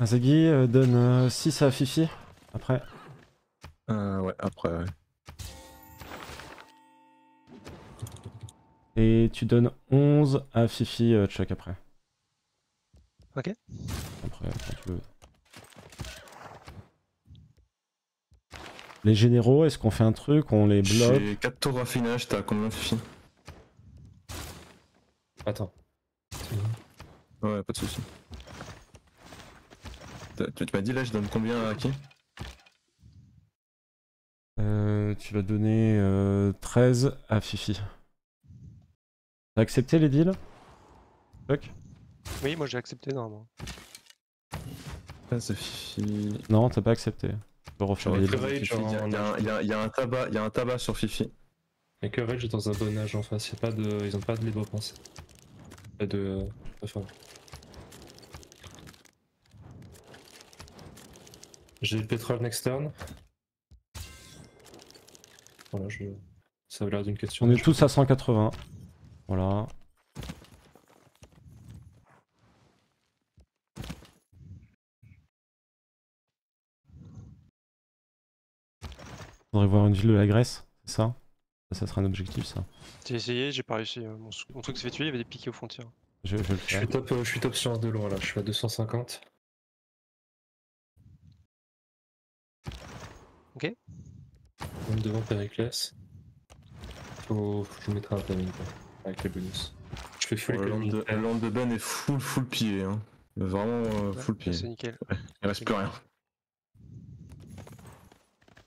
Azagi euh, donne euh, 6 à Fifi. Après. Euh, ouais, après, ouais. Et tu donnes 11 à Fifi, euh, Chuck, après. Ok. Après, quand tu veux. Les généraux, est-ce qu'on fait un truc On les bloque J'ai 4 tours raffinage, t'as combien Fifi? Attends. Ouais, pas de soucis. Tu tu m'as dit là, je donne combien à qui? Euh, Tu vas donner euh, 13 à Fifi. T'as accepté les deals? Chuck? Oui, moi j'ai accepté normalement. Ah, c'est Fifi. Non, t'as pas accepté. Tu peux refaire les Il y, a- un- il y a- il y a un tabac, il y a un tabac sur Fifi. Et que Rage est dans un bon âge en face, y a pas de... ils ont pas de libre pensée. Pas de. Enfin. J'ai le pétrole next turn. Voilà, je. Ça avait l'air d'une question. On est tous à 180. Voilà. Faudrait voir une ville de la Grèce, c'est ça? Ça, ça serait un objectif, ça. J'ai essayé, j'ai pas réussi. euh, Mon, truc s'est fait tuer, il y avait des piquets aux frontières. Je, je vais le Je faire. suis top, euh, je suis top sur de loin là, je suis à 250. Ok. Même devant Périclès. Faut, faut que je vous mettrai un timing quoi, avec les bonus. Je fais full Le land économie. de, le land de Ben est full, full pied. Hein. Vraiment euh, full pied. C'est nickel. Il reste plus rien.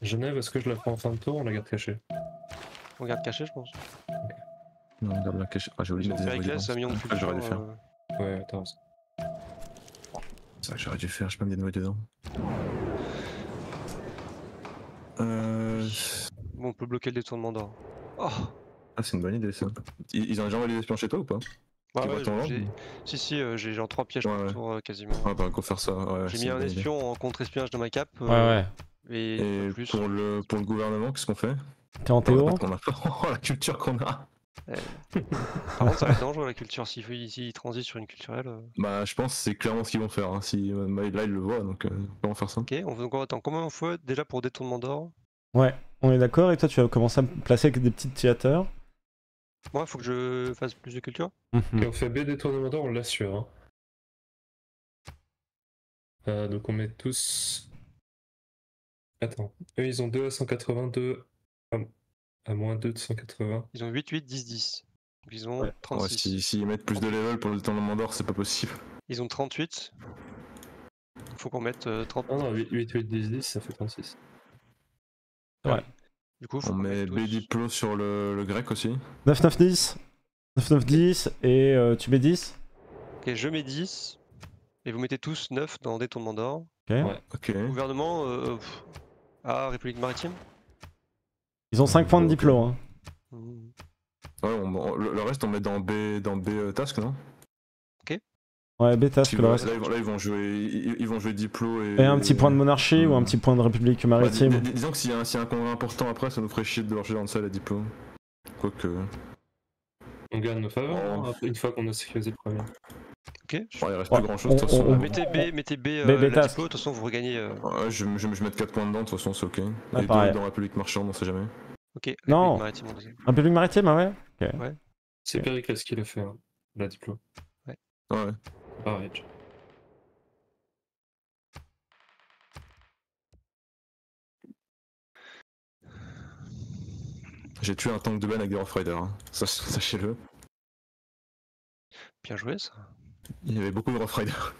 Genève, est-ce que je la prends en fin de tour ou on la garde cachée? On garde caché, je pense. Non, regarde la cache. Ah, j'ai oublié de ont mettre des Périclès, un million de Ah. J'aurais dû faire. euh, Ouais, t'as raison. C'est ça que j'aurais dû faire, je peux me des dedans. Euh... Bon, on peut bloquer le détournement d'or. Oh Ah, c'est une bonne idée ça. Ils, ils ont déjà envoyé des espions chez toi ou pas? Bah vois ouais, j'ai- Si, si, euh, j'ai genre 3 pièges Ouais, par ouais. tour euh, quasiment. Ah, bah, go faire ça. Ouais, J'ai mis un idée. espion en contre-espionnage dans ma cape. Ouais, euh, ouais. Et, Et plus. pour le, pour le gouvernement, qu'est-ce qu'on fait? T'es en théo On a oh, la culture qu'on a. Par contre, ça va être dangereux la culture. S'il faut- s'il transite sur une culturelle. euh, Bah, je pense que c'est clairement ce qu'ils vont faire. Hein. Si, euh, là, ils le voient, donc euh, comment faire ça? Ok, on donc on attend combien de fois déjà pour détournement d'or? Ouais, on est d'accord. Et toi, tu vas commencer à me placer avec des petits théâtres. Moi, faut que je fasse plus de culture? Et on fait B détournement d'or, on l'assure. Hein. Euh, donc on met tous. Attends, eux ils ont 2 à 182 à, à moins 2 de 180. Ils ont 8, 8, 10, 10. Donc ils ont Ouais, 36. si- S'ils mettent plus de level pour le détournement d'or, c'est pas possible. Ils ont 38. Faut qu'on mette euh, 30. Ah non, 8, 8, 8, 10, 10, ça fait 36. Du coup, faut On qu'on met mette B diplo sur le, le grec aussi. 9, 9, 10. 9, 9, 10. Et euh, tu mets 10 Ok, je mets 10. Et vous mettez tous 9 dans détournement d'or. Ok. Ouais. Ok. Gouvernement, euh, pff, ah, République maritime? Ils ont 5 points de diplo. Hein. Ouais, on- on- le, le reste, on met dans B, dans B euh, task, non? Ouais, Parce que que le là, reste. là, ils vont, là, ils vont jouer, ils, ils vont jouer diplo et. Et un petit point de monarchie ou un Hmm. petit point de république Bah, dis- maritime. dis- disons que s'il y, a un- s'il y a un congrès important après, ça nous ferait chier de devoir jouer dans ça la diplo. Quoique. On gagne nos faveurs Oh. hein, une fois qu'on a sécurisé le premier. Ok. Bon, il reste Ouais, plus grand chose de toute on- façon. on- Mettez B, mettez B, euh, B, B la diplo, de toute façon vous regagnez. euh, Ouais, je, je, je vais mettre 4 points dedans, de toute façon, c'est ok. Ouais, et pareil. deux dans République marchande, on sait jamais. Ok, Non. Maritime deuxième. République maritime, ah ouais C'est Ok. Périclès qui l'a fait, hein, la diplo. Ouais. Pareil. J'ai tué un tank de Ben avec des Rough Riders, hein. Sachez-le. Bien joué ça. Il y avait beaucoup de Rough Riders.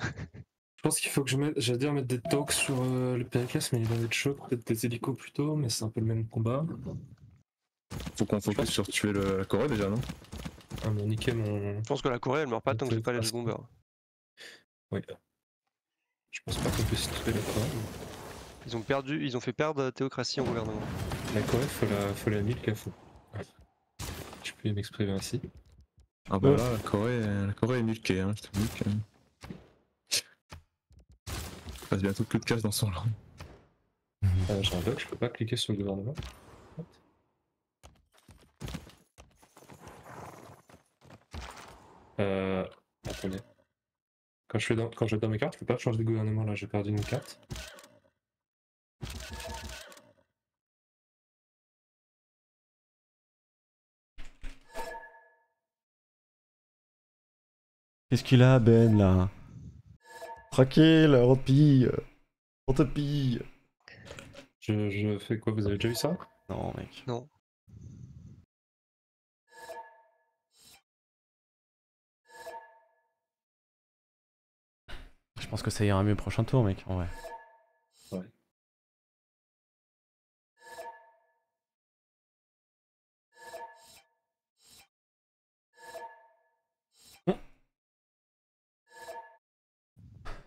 Je pense qu'il faut que je mette, j'allais dire mettre des talks sur euh, le Périclès, mais il va être chaud, peut-être des hélicos plutôt, mais c'est un peu le même combat. Faut qu'on focus sur tuer le- la Corée déjà, non? Ah, mais niquer mon. Je pense que la Corée elle meurt pas tant que j'ai pas les bombers. Oui. Je pense pas qu'on puisse tuer la Corée. Ils ont perdu, ils ont fait perdre la théocratie en gouvernement. La Corée, faut la, faut la milk à fond. Je peux m'exprimer ainsi. Ah bah Ouais. là, la Corée, la Corée est milkée, hein, je te dis que... Il passe bientôt que de casse dans son land. Euh, J'ai un bug, je peux pas cliquer sur le gouvernement. Euh. Attendez. Quand je, fais dans, quand je vais dans mes cartes, je peux pas changer de gouvernement là, j'ai perdu une carte. Qu'est-ce qu'il a, Ben, là? Tranquille, on te pille. On te pille. Je, je fais quoi Vous avez déjà vu ça? Non, mec. Non. Je pense que ça ira mieux prochain tour, mec, en vrai.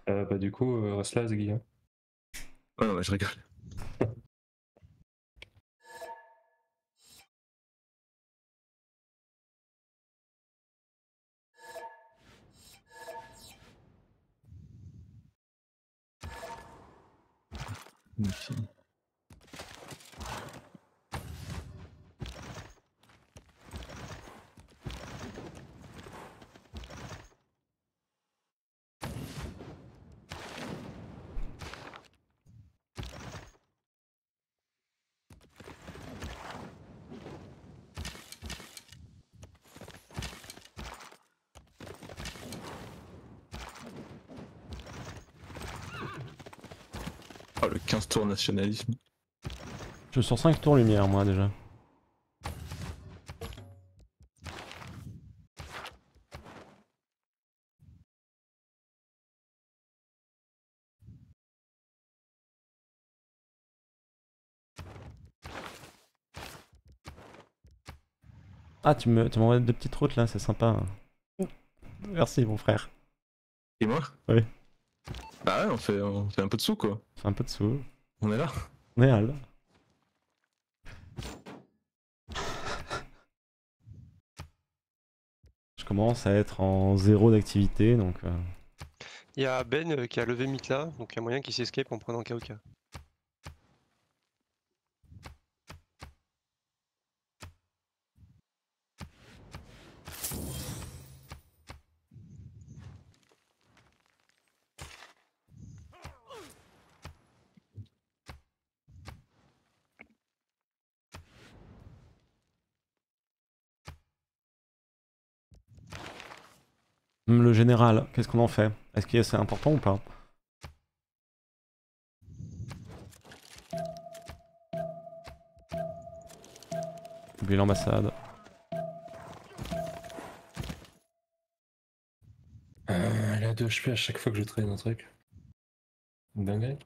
Euh, bah du coup, euh, reste là, Ziggy. hein. Ouais, non, mais je rigole. Ok. Oh, le 15 tours nationalisme. Je sur 5 tours lumière, moi, déjà. Ah, tu me- tu m'envoies deux petites routes là, c'est sympa. Merci, mon frère. Et moi Ouais. Bah ouais, on fait, on fait un peu de sous quoi. Fais un peu de sous. On est là? On est Al. Je commence à être en zéro d'activité, donc... euh, Il y a Ben euh, qui a levé Mitla, donc il y a moyen qu'il s'escape en prenant KOK. Le général, qu'est-ce qu'on en fait? Est-ce que c'est important ou pas? Oubliez l'ambassade. Euh, elle a 2 HP à chaque fois que je traîne un truc. Dingue.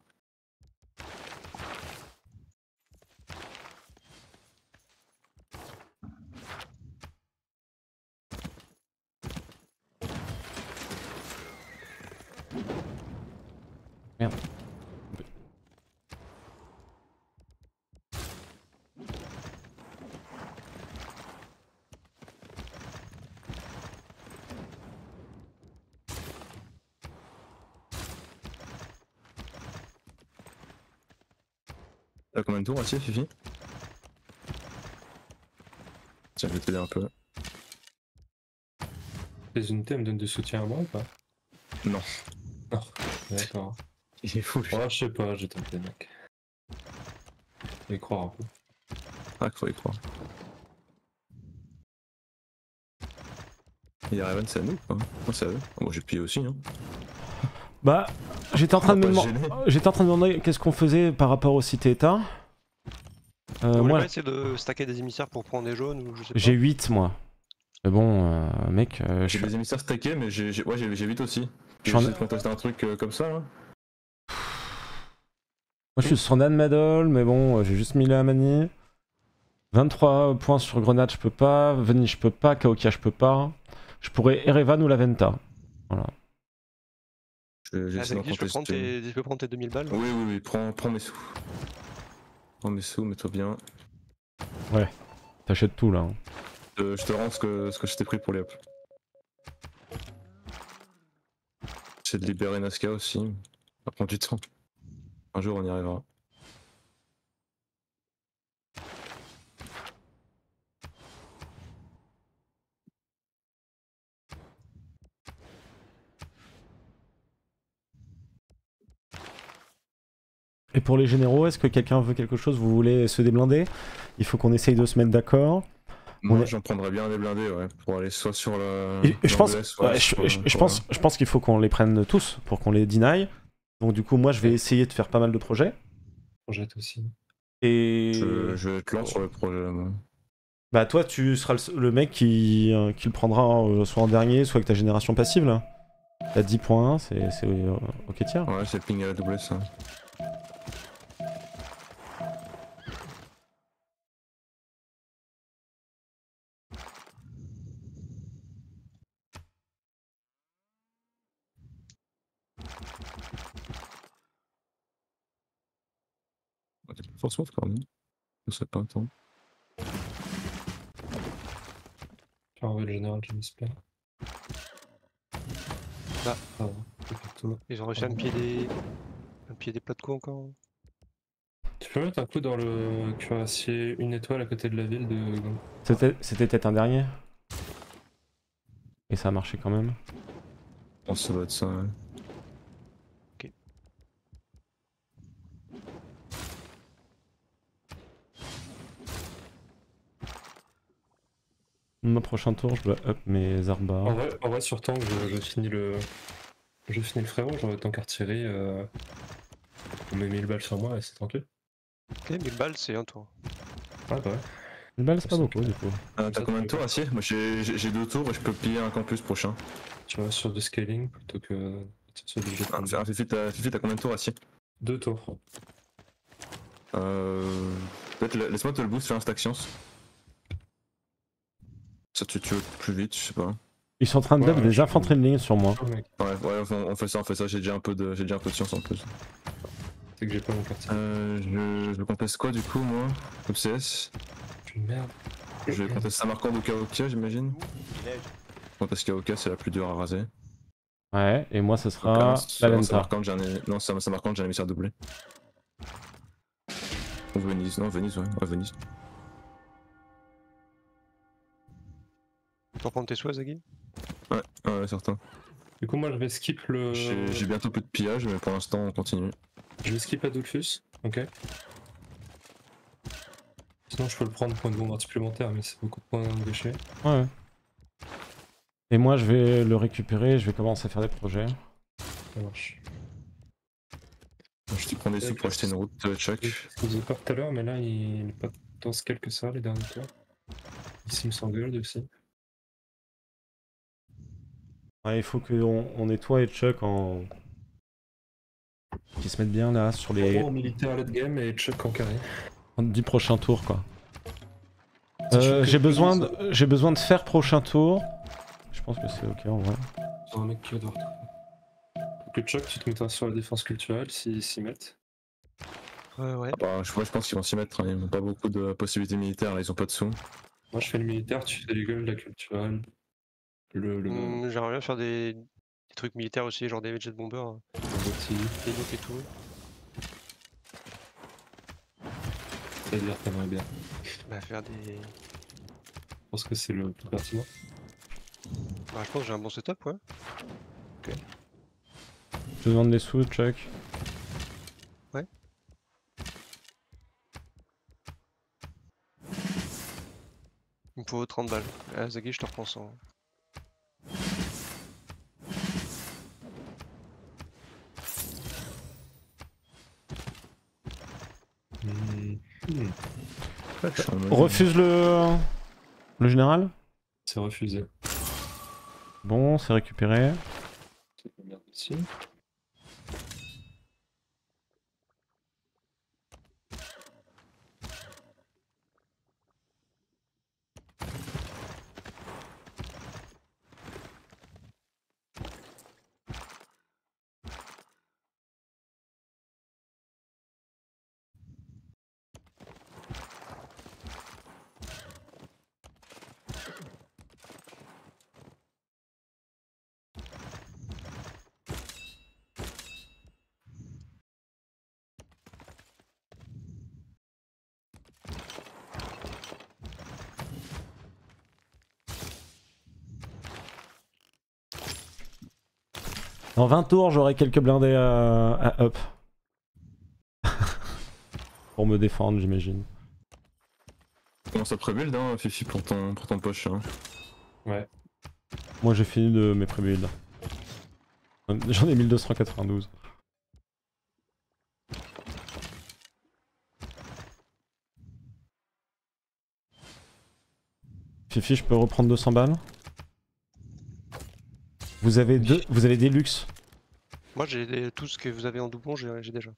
Merde. Tiens, je vais t'aider un peu. Les unités me donnent du soutien à moi ou pas? Non. Non. D'accord. Il est fou, lui. Ouais, je sais pas, j'ai tenté, mec. Je vais y croire un peu. Ah, qu'il faut y croire. Il y a Raven, c'est à nous quoi. Moi, c'est à eux. Ah, Moi, j'ai pillé aussi. Hein. Bah, j'étais en en train de me demander qu'est-ce qu'on faisait par rapport aux cités-états. Euh, Vous moi, pas essayer de stacker des émissaires pour prendre des jaunes ou je sais pas j'ai 8 moi. Mais bon, euh, mec, euh, je J'ai suis... des émissaires stackés, mais j'ai j'ai- ouais, j'ai j'ai vite aussi. Je J'ai suis en- essayé de contester un truc euh, comme ça là. Moi je suis sur Nan Madol, mais bon, euh, j'ai juste mis la manie. 23 points sur Grenade, je peux pas. Veni, je peux pas. Kaokia, je peux pas. Je pourrais Erevan ou la Venta. Je- J'ai Ah, d'en Zaggy, je peux prendre contester. tes... je peux prendre tes 2000 balles Oui, oui, oui, prends, prends mes sous. Prends mes sous, mets-toi bien. T'achètes tout là. hein. Euh, je te rends ce que, ce que je t'ai pris pour les up. J'essaie de libérer Nazca aussi. Ça prend du temps. Un jour on y arrivera. Et pour les généraux, est-ce que quelqu'un veut quelque chose? Vous voulez se déblinder Il faut qu'on essaye de se mettre d'accord. Moi, est- j'en prendrais bien des blindés, ouais, pour aller soit sur la. Je pense, ouais, je, pense, je pense qu'il faut qu'on les prenne tous pour qu'on les deny. Donc du coup, moi, je vais essayer de faire pas mal de projets. Projette aussi. Et Je, je vais être lent sur le projet. moi. bah toi, tu seras le, le mec qui, euh, qui le prendra euh, soit en dernier, soit avec ta génération passive là. T'as 10.1, c'est c'est, euh, ok tiers. Ouais, c'est ping à la double ça. Quand même. Je sais pas, attends. Tu as envoyé le général James Plain. Bah. Ah, exactement. Ils ont réussi à me pied des. à me pied des plats de coups encore. Tu peux mettre un coup dans le cuirassier une étoile à côté de la ville de. C'était c'était peut-être un dernier. Et ça a marché quand même. Je pense que ça doit être ça. ouais. Mon prochain tour, je dois up mes En arbars. vrai, en vrai, sur tank, je, je finis le. Je finis le frérot, j'aurais tank artillerie. Euh... On met 1000 balles sur moi et c'est tranquille. Ok, 1000 balles, c'est un tour. Ah bah ouais. Une balle, c'est pas beaucoup du coup. Ah, T'as combien de tours, Acier Moi j'ai deux tours et je peux piller un campus prochain. Tu vas sur du scaling plutôt que sur du jet de Ah, ah, Fifi, t'as Fifi, t'as combien de tours, Acier Deux tours. Euh. Peut-être la- laisse-moi te le boost, fais un stack science. Ça tu tues plus vite, je sais pas. Ils sont en train de Ouais, des infanteries de ligne sur moi. Ouais, ouais, on, on fait ça, on fait ça, j'ai déjà un peu de j'ai déjà un peu de science en plus. c'est que j'ai pas mon quartier. Euh, je, je conteste quoi du coup moi? Comme CS Je suis une merde. Je vais contester Samarkand ou Kaokia j'imagine. Je conteste Kaokia, c'est la plus dure à raser. Ouais, et moi ce Donc, sera là, la sur Lenta. Samarkand, j'ai un... Non, Samarkand, j'ai un émissaire doublé. Ou Venise, non Venise, ouais, ouais Venise. T'en prends tes souhaits, Zaggy Ouais, ouais, certain. Du coup, moi, je vais skip le. J'ai bientôt plus de pillage, mais pour l'instant on continue. Je vais skip Adolphus. Ok. Sinon, je peux le prendre pour une bombarde supplémentaire, mais c'est beaucoup de points gâchés. Ouais. ouais. Et moi je vais le récupérer, je vais commencer à faire des projets. Ça marche. Je te prends des sous pour acheter une route de Chuck. Je vous ai pas tout à l'heure, mais là, il est pas tant scale que ça, les derniers tours. Ici, il me s'engueule aussi. Ouais, il faut qu'on on ait toi et Chuck en. qui se mettent bien là sur les Vraiment militaire late game et Chuck en carré. 10 prochains tours quoi. Euh, que j'ai besoin, de... j'ai besoin de faire prochain tour. Je pense que c'est ok en vrai. C'est un mec qui va devoir tout. Donc, le Chuck, tu te mettras sur la défense culturelle s'ils s'y mettent. Ouais, ouais. Ah bah, je, moi, je pense qu'ils vont s'y mettre, hein, ils n'ont pas beaucoup de possibilités militaires, là, ils ont pas de sous. Moi, je fais le militaire, tu fais les gueules, la culturelle. Le. le. Hum, J'aimerais bien faire des... des trucs militaires aussi, genre des jet bombers, hein. bâti. des nukes et tout. C'est-à-dire, t'aimerais bien. Bah, faire des. Je pense que c'est le plus pertinent. Bah, je pense que j'ai un bon setup, ouais. Je te demande des sous, Chuck. Il me faut 30 balles. Ah, Zaggy, je te reprends 100. Refuse le. le général C'est refusé. Bon, c'est récupéré. C'est Dans 20 tours, j'aurai quelques blindés à, à up. pour me défendre, j'imagine. Comment ça pré-build, hein, Fifi, pour ton, pour ton poche. Hein. Moi j'ai fini de mes pré-builds. J'en ai 1292. Fifi, je peux reprendre 200 balles? Vous avez deux, vous avez des luxe. Moi, j'ai des- tout ce que vous avez en doublon, j'ai déjà.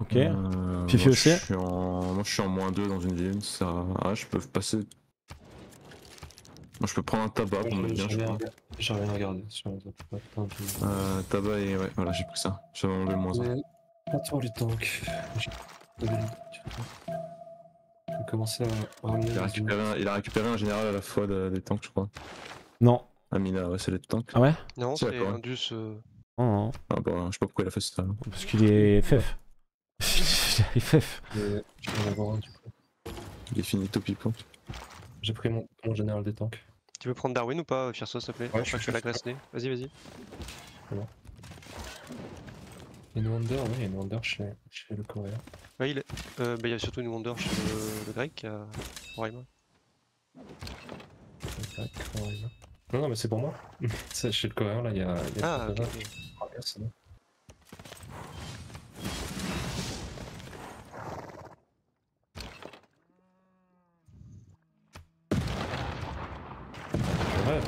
Ok. Euh, Fifi moi, aussi je suis en... Moi je suis en moins 2 dans une ville, ça... Ah, je peux passer... Moi je peux prendre un tabac pour me J'ai bien, je rien crois. regardé- j'ai rien regardé sur Euh, tabac et... Ouais, voilà, j'ai pris ça. J'ai enlevé le moins 1. Mais Pas trop les tanks. J'ai pas de- Je vais commencer à ramener Il a, récupéré un... il a récupéré un général à la fois de- des tanks, je crois. Non. Amina, ouais, c'est les tanks. Ah ouais? Non, C'est. Indus. euh, Non, non. Ah bah, je sais pas pourquoi il a fait ça. Parce qu'il est FF. il est FF. une- Je vais en avoir un du coup. Il est finito pipo. J'ai pris mon, mon général des tanks. Tu veux prendre Darwin ou pas, Firso, s'il te plaît? Ouais, Je je crois que suis tu as la chaud. graisse nez. Vas-y, vas-y. Une Wonder, oui, il y a une Wonder chez, chez le coréen. Ouais, il, est... euh, bah, il y a surtout une Wonder chez le, le grec, à Roraima. Coréen. Non, non, mais c'est pour moi. C'est chez le coréen, là, il y a. il y a Ah. Ah. Ouais,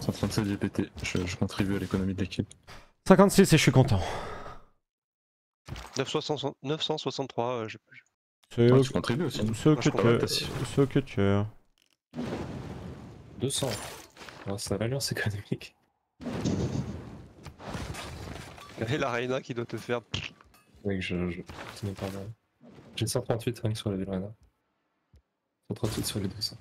137 GPT, je, je contribue à l'économie de l'équipe. 56 et je suis content. 960 963, euh, je- je- C'est Ouais, tu contribues aussi. c'est ok je comprends que pas. c'est ok tu 200. Alors, c'est l'alliance économique. Et la Reina qui doit te faire. Oui, je. je... J'ai 138 rien que sur la Villerena. 138 sur les 200.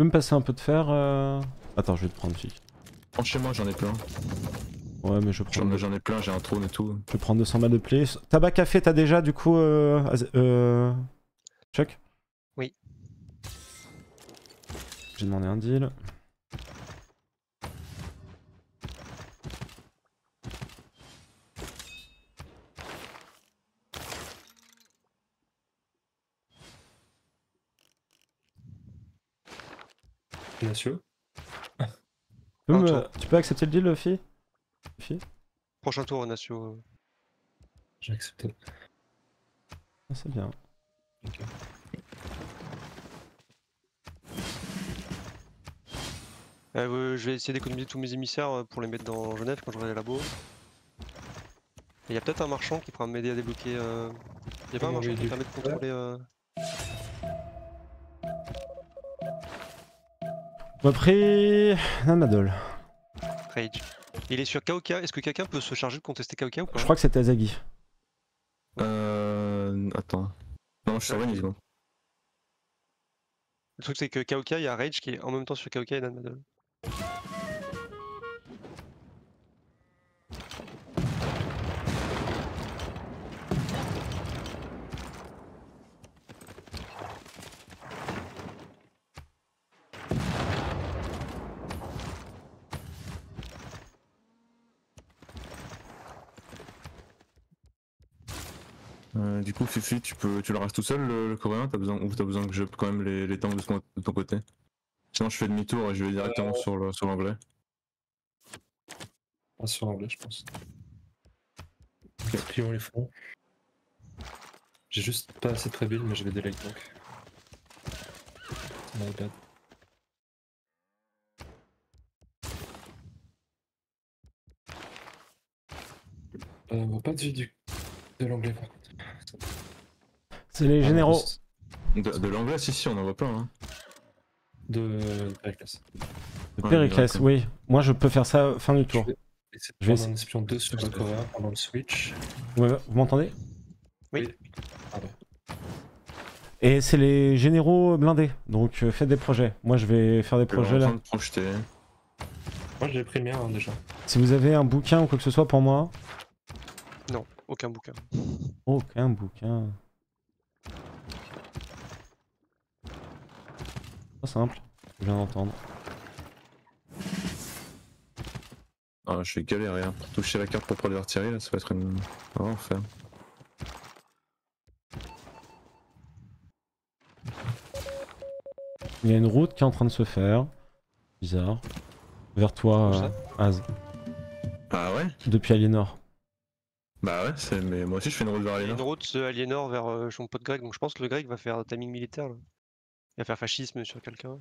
Peux me passer un peu de fer euh Attends, je vais te prendre fille. Prends chez moi, j'en ai plein. Ouais, mais je prends, J'en ai plein, j'ai un trône et tout. je vais prendre 200 balles de plus. Tabac café, t'as déjà du coup euh... Euh... Chuck? Oui. J'ai demandé un deal. Ignacio Tu peux, tu accepter le deal, Fille? Prochain tour, Nacio. euh. J'ai accepté. Ah, C'est bien. Euh, je vais essayer d'économiser tous mes émissaires euh, pour les mettre dans Genève quand j'aurai les labos. Il y a peut-être un marchand qui pourra m'aider à débloquer. Euh... Il y a pas un marchand qui permet de contrôler. On m'a pris Namadol. Rage. Il est sur Kaoka. Est-ce que quelqu'un peut se charger de contester Kaoka ou pas Je crois que c'était Azagi. Euh... Attends. Non, je suis sur. Le truc c'est que Kaoka, il y a Rage qui est en même temps sur Kaoka et Nanmadol. Euh, du coup, Fifi, tu peux, tu le restes tout seul, le, le coréen T'as besoin, ou t'as besoin que je quand même les, les tanks de ton, de ton côté? Sinon, je fais demi-tour et je vais directement sur le- sur l'anglais. Pas sur anglais, je pense. Ok, plions les fonds. J'ai juste pas assez de pré-build, mais je vais délai donc. My bad. Euh, on voit pas de vie du... de l'anglais par contre. C'est les Ah, généraux. juste De, de l'anglais, si, si, on en voit plein. Hein. De Pericles. De Ouais, Périclès, oui. Moi, je peux faire ça fin du Je tour. vais essayer de Je vais prendre un espion 2 sur le coréen pendant le switch. Ouais, vous m'entendez? Oui. Ah ouais. Et c'est les généraux blindés. Donc, euh, faites des projets. Moi, je vais faire des Je projets là. de projeter. Moi j'ai pris le mien hein, déjà. Si vous avez un bouquin ou quoi que ce soit pour moi. Non, aucun bouquin. aucun bouquin. Pas simple, je viens d'entendre. Ah, je vais galérer hein. pour toucher la carte pour prendre l'artillerie là, ça va être une. un enfer. Il y a une route qui est en train de se faire. Bizarre. Vers toi, euh, Az. Ah ouais? Depuis Aliénor. Bah ouais, c'est... mais moi aussi je fais une route vers Il y a une Aliénor. route de Aliénor vers euh, son pote grec, donc je pense que le grec va faire timing militaire. Là. Il va faire fascisme sur quelqu'un.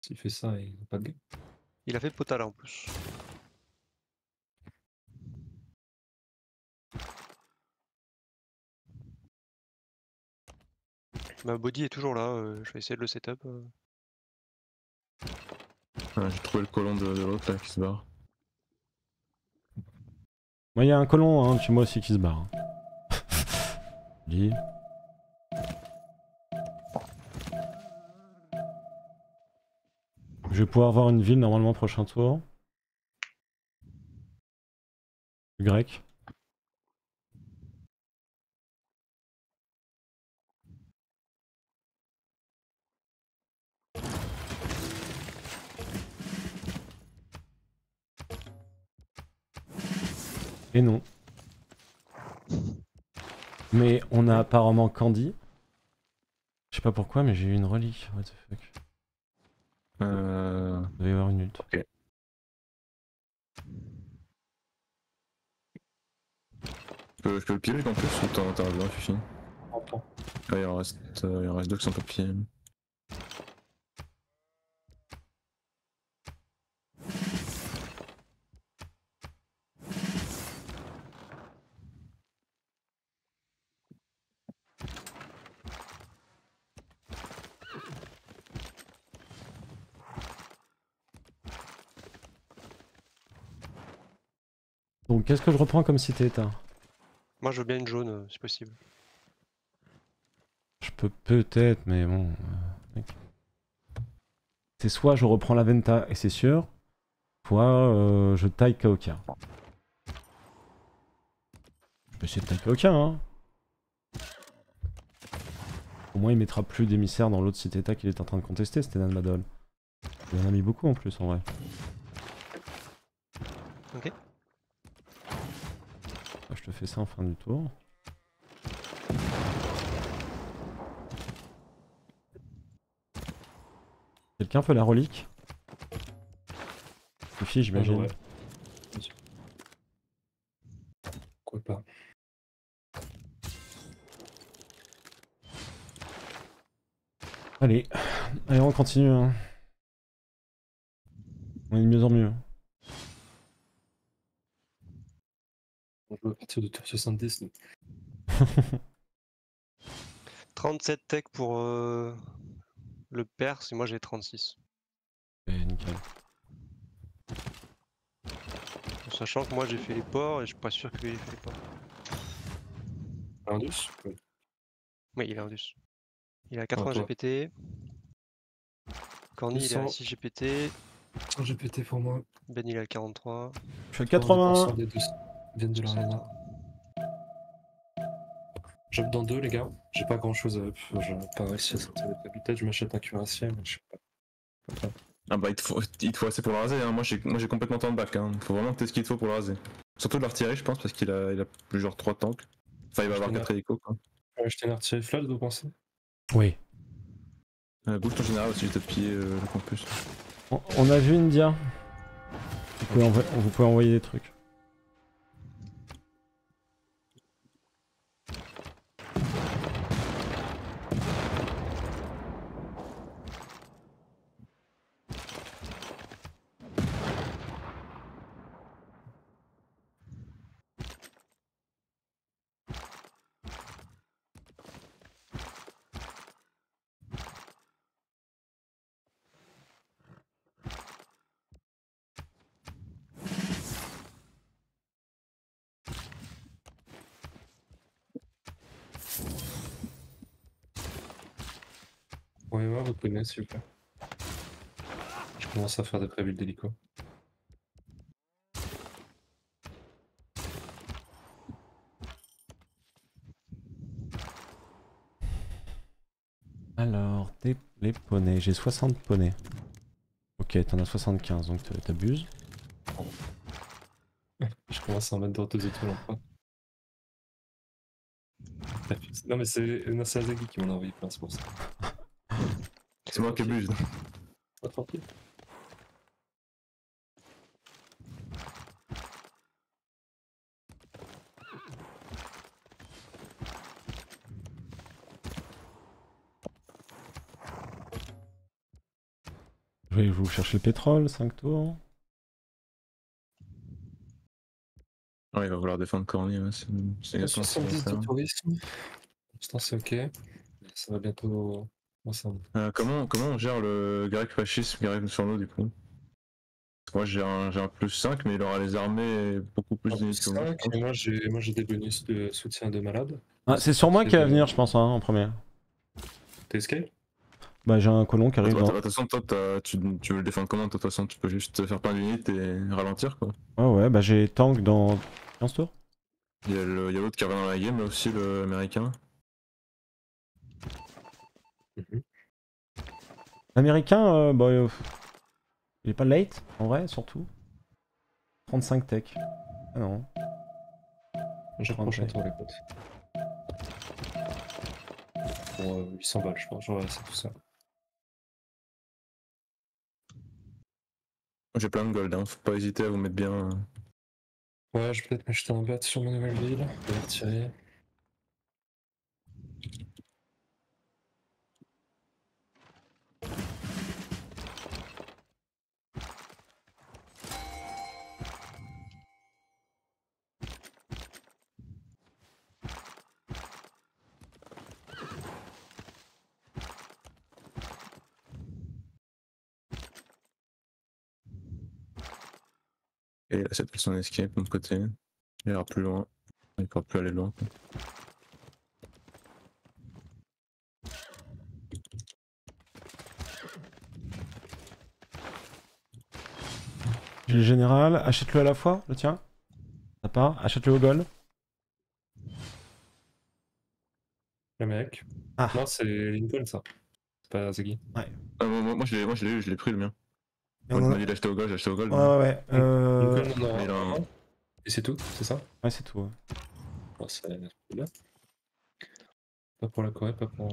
S'il fait ça, il n'a pas de gain. Il a fait Potala en plus. Ma body est toujours là, euh, je vais essayer de le setup. euh. Ouais, j'ai trouvé le colon de, de l'autre là qui se barre. Il y a un colon, hein, chez moi aussi qui se barre. Je vais pouvoir voir une ville normalement prochain tour. Grec. Et non. Mais on a apparemment Candy. Je sais pas pourquoi, mais j'ai eu une relique. What the fuck. Euh... Il doit y avoir une lutte. Ok. Je peux, je peux le piller en plus ou t'en t'en as besoin, Fifi Ouais, il en reste, euh, il en reste deux qui sont pas pillés. Qu'est-ce que je reprends comme cité-état Moi je veux bien une jaune euh, si possible. Je peux peut-être, mais bon. euh. C'est soit je reprends la Venta et c'est sûr, soit euh, je taille Kaoka. Je peux essayer de taille Kaoka, hein. Au moins il mettra plus d'émissaires dans l'autre cité-état qu'il est en train de contester, c'était Nan Madol. Il en a mis beaucoup en plus en vrai. Ok. Ah, Je te fais ça en fin du tour. Quelqu'un peut la relique? Sophie, j'imagine. ouais. Sûr. Pourquoi pas? Allez, allez, on continue. hein. On est de mieux en mieux. On joue à partir de tour 70. donc. 37 tech pour euh, le Perse et moi j'ai 36. Et nickel. En sachant que moi j'ai fait les ports et je suis pas sûr que lui ait fait les ports. Indus. Oui, il est Indus. Il a 80 toi. GPT. Corny il est à 200. 6 GPT. Sans GPT pour moi. Ben il est à 43. Je suis à 80 80% des deux viennent de l'arena. Dans deux, les gars. J'ai pas grand chose à up. J'ai pas réussi à sortir des prévités. Je m'achète un cuirassier, mais je sais pas. Ah bah il te faut, il te faut assez pour le raser, hein. moi j'ai moi j'ai complètement temps de back, hein. faut vraiment que t'aies ce qu'il te faut pour le raser. Surtout de l'artillerie je pense parce qu'il a, il a plus genre 3 tanks. Enfin il va avoir Je 4 hélicos quoi. Va acheter une artillerie flash, vous pensez? Oui. Euh, bouge ton général aussi, je vais te piller euh, le campus. On, on a vu India. Vous pouvez, vous pouvez envoyer des trucs. Je commence à faire des prévues d'hélico. Alors, des, les poneys. J'ai 60 poneys. Ok, t'en as 75, donc t'abuses. Je commence à en mettre dans deux étoiles en. Non mais c'est Nazazagi qui m'en a envoyé plein, c'est pour ça. C'est moi qui abuse. Pas tranquille. Je vais vous chercher le pétrole, 5 tours. Ouais, il va vouloir défendre Corny, ouais. C'est c'est exactement ce qu'il va 70 de tourisme. Pour l'instant c'est ok. Ça va bientôt ensemble. Euh, comment, comment on gère le grec fascisme qui arrive sur nous du coup? Parce que Moi j'ai un, j'ai un plus 5 mais il aura les armées et beaucoup plus d'unités que moi. je 5, pense. et moi j'ai moi j'ai des bonus de soutien de malade. Ah, c'est sur moi qui va venir, je pense, hein, en premier. T'es escape Bah, j'ai un colon qui arrive de toute façon, toi, t'as- tu, tu veux le défendre comment De toute façon, tu peux juste faire plein d'unités et ralentir quoi. Ouais, ouais, bah j'ai tank dans 15 tours. Il y a le- il y a l'autre qui revient dans la game là aussi, le américain. L'américain, euh, bah, euh, il est pas late, en vrai, surtout. 35 tech. Ah non. Prochain le tour les potes. Pour euh, 800 balles je pense, genre c'est tout ça. J'ai plein de gold, hein. faut pas hésiter à vous mettre bien. euh. Ouais, je vais peut-être m'acheter un bat sur ma nouvelle ville. Je vais retirer. Et là, cette personne escape de l'autre côté. Il ira plus loin. Il pourra plus aller loin. quoi. J'ai le général, achète-le à la fois, le tien. Ça part, achète-le au gold. Le mec. Ah. Non, c'est Lincoln ça. C'est pas Zaggy. Ah, moi, moi, je l'ai eu, je l'ai pris le mien. On je en m'as a- dit d'acheter au gold, j'ai acheté au gold. Ouais, ouais, ouais. Euh... On en a un-. Et c'est tout, c'est ça? Ouais, c'est tout. ouais. Bon. Pas pour la Corée, pas pour.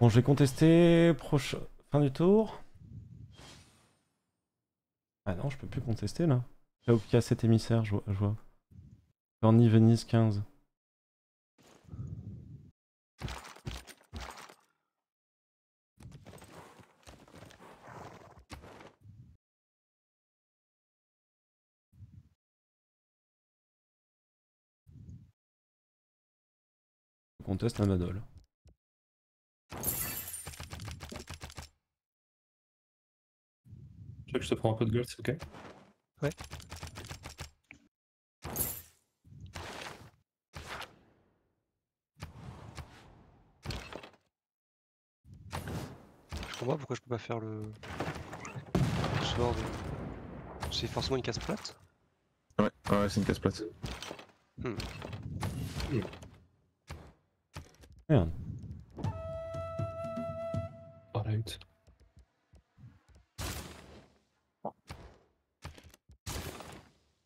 Bon, je vais contester. Proche... Fin du tour. Ah non, je peux plus contester là. Là où il y a cet émissaire, je vois. Je vois. Corny Venise 15. Je conteste un Madol. Tu veux que je te prends un peu de gold, c'est ok Ouais. Je comprends pas pourquoi je peux pas faire le. le sword. C'est forcément une casse plate. Ouais, ouais, c'est une casse plate. Oh la hutte.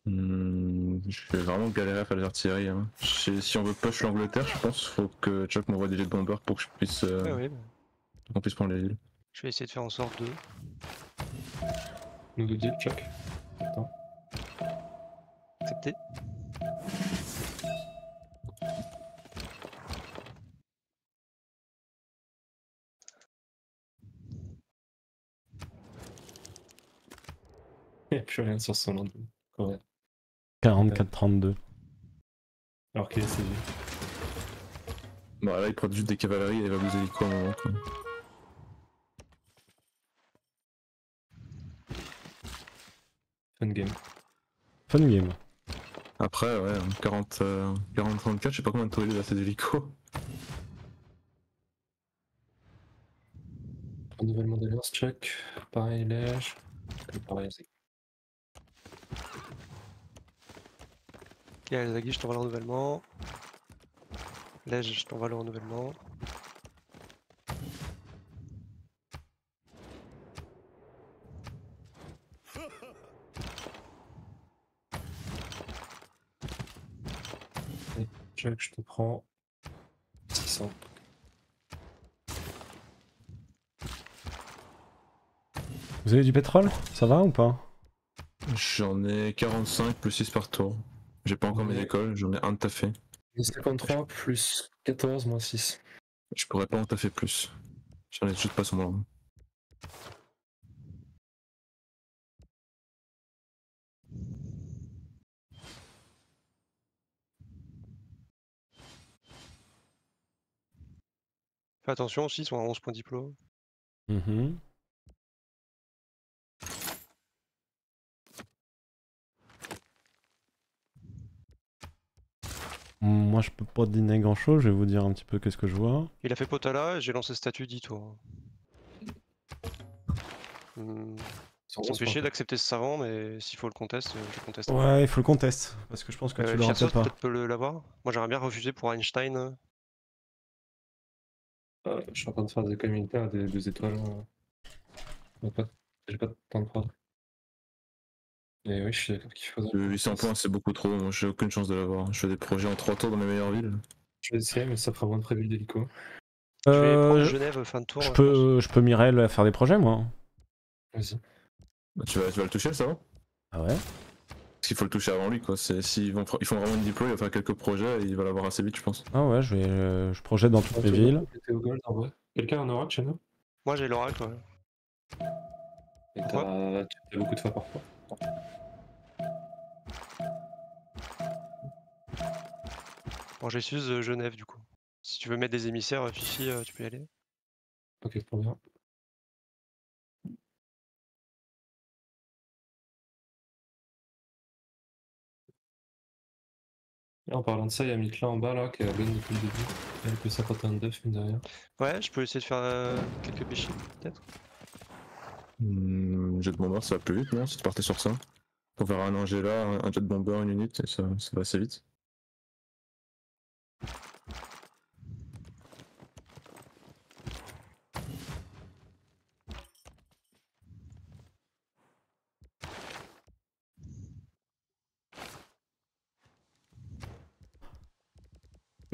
Hmm, je vais vraiment galérer à faire les artilleries. Hein. Si on veut push l'Angleterre, je pense faut que Chuck m'envoie des jets de bombers pour que je puisse, euh, Ouais, ouais. bah, qu'on puisse prendre les villes. Je vais essayer de faire en sorte de. Nous deux deal, Chuck. Plus rien sur son land. Corée. 44-32. Alors qu'il est CG. Bon, là, il prend juste des cavaleries et il va vous hélico à un moment. Quoi. Fun game. Fun game. Après, ouais, 40, euh, 40-34, je sais pas combien de tours il a ces hélicos. Renouvellement d'alliance, Chuck. Pareil, Lège. Et Pareil. Ok, Zaggy, je t'envoie le renouvellement. Là, je je t'envoie le renouvellement. Jack, je te prends 600. Vous avez du pétrole? Ça va ou pas? J'en ai 45 plus 6 par tour. J'ai pas encore mes écoles, j'en ai un de taffé. Et 53 plus 14 moins 6. Je pourrais pas en taffer plus. J'en ai juste pas sur moi. Fais attention aussi, ils sont à 11 points diplôme. Mhm. Moi, je peux pas dîner grand chose. Je vais vous dire un petit peu qu'est-ce que je vois. Il a fait Potala et j'ai lancé statut 10 tours. Hmm, 11 fait chier points. d'accepter ce savant, mais s'il faut le conteste, euh, je le conteste. Ouais, il faut le conteste. Parce que je pense que Euh, tu l'auras peut-être pas. peut-être peut le- l'avoir. Moi j'aimerais bien refuser pour Einstein. euh. Euh, je suis en train de faire des écoles militaires des deux étoiles. euh. J'ai pas, pas de temps de prod. Et oui, je suis d'accord qu'il faudrait. Le 800 points, c'est beaucoup trop. Moi, j'ai aucune chance de l'avoir. Je fais des projets en 3 tours dans mes meilleures villes. Je vais essayer, mais ça fera moins de prévu d'hélico. Je vais prendre Genève fin de tour. je pense. peux, je peux Mireille à faire des projets, moi. Vas-y. Bah, tu, vas, tu vas le toucher, ça va Ah ouais Parce qu'il faut le toucher avant lui, quoi. C'est- S'ils vont, ils font vraiment une deploy, il va faire quelques projets et il va l'avoir assez vite, je pense. Ah ouais, je vais, euh, je projette dans toutes Ah, les villes. Quelqu'un a un oracle chez nous? Moi j'ai l'oracle. ouais. Et t'as tu fais beaucoup de fois par fois. Bon, j'ai euh, Genève du coup. Si tu veux mettre des émissaires, euh, Fifi, euh, tu peux y aller. Ok, trop bien. Et en parlant de ça, il y a Mikla en bas là qui a gagné depuis le début. Elle peut 51 de mine de rien. Ouais, je peux essayer de faire euh, quelques péchés peut-être. Hmm, jet de bomber, ça va plus vite, non Si tu partais sur ça. On verra un Angela, un jet de bomber, une unité, ça, ça va assez vite.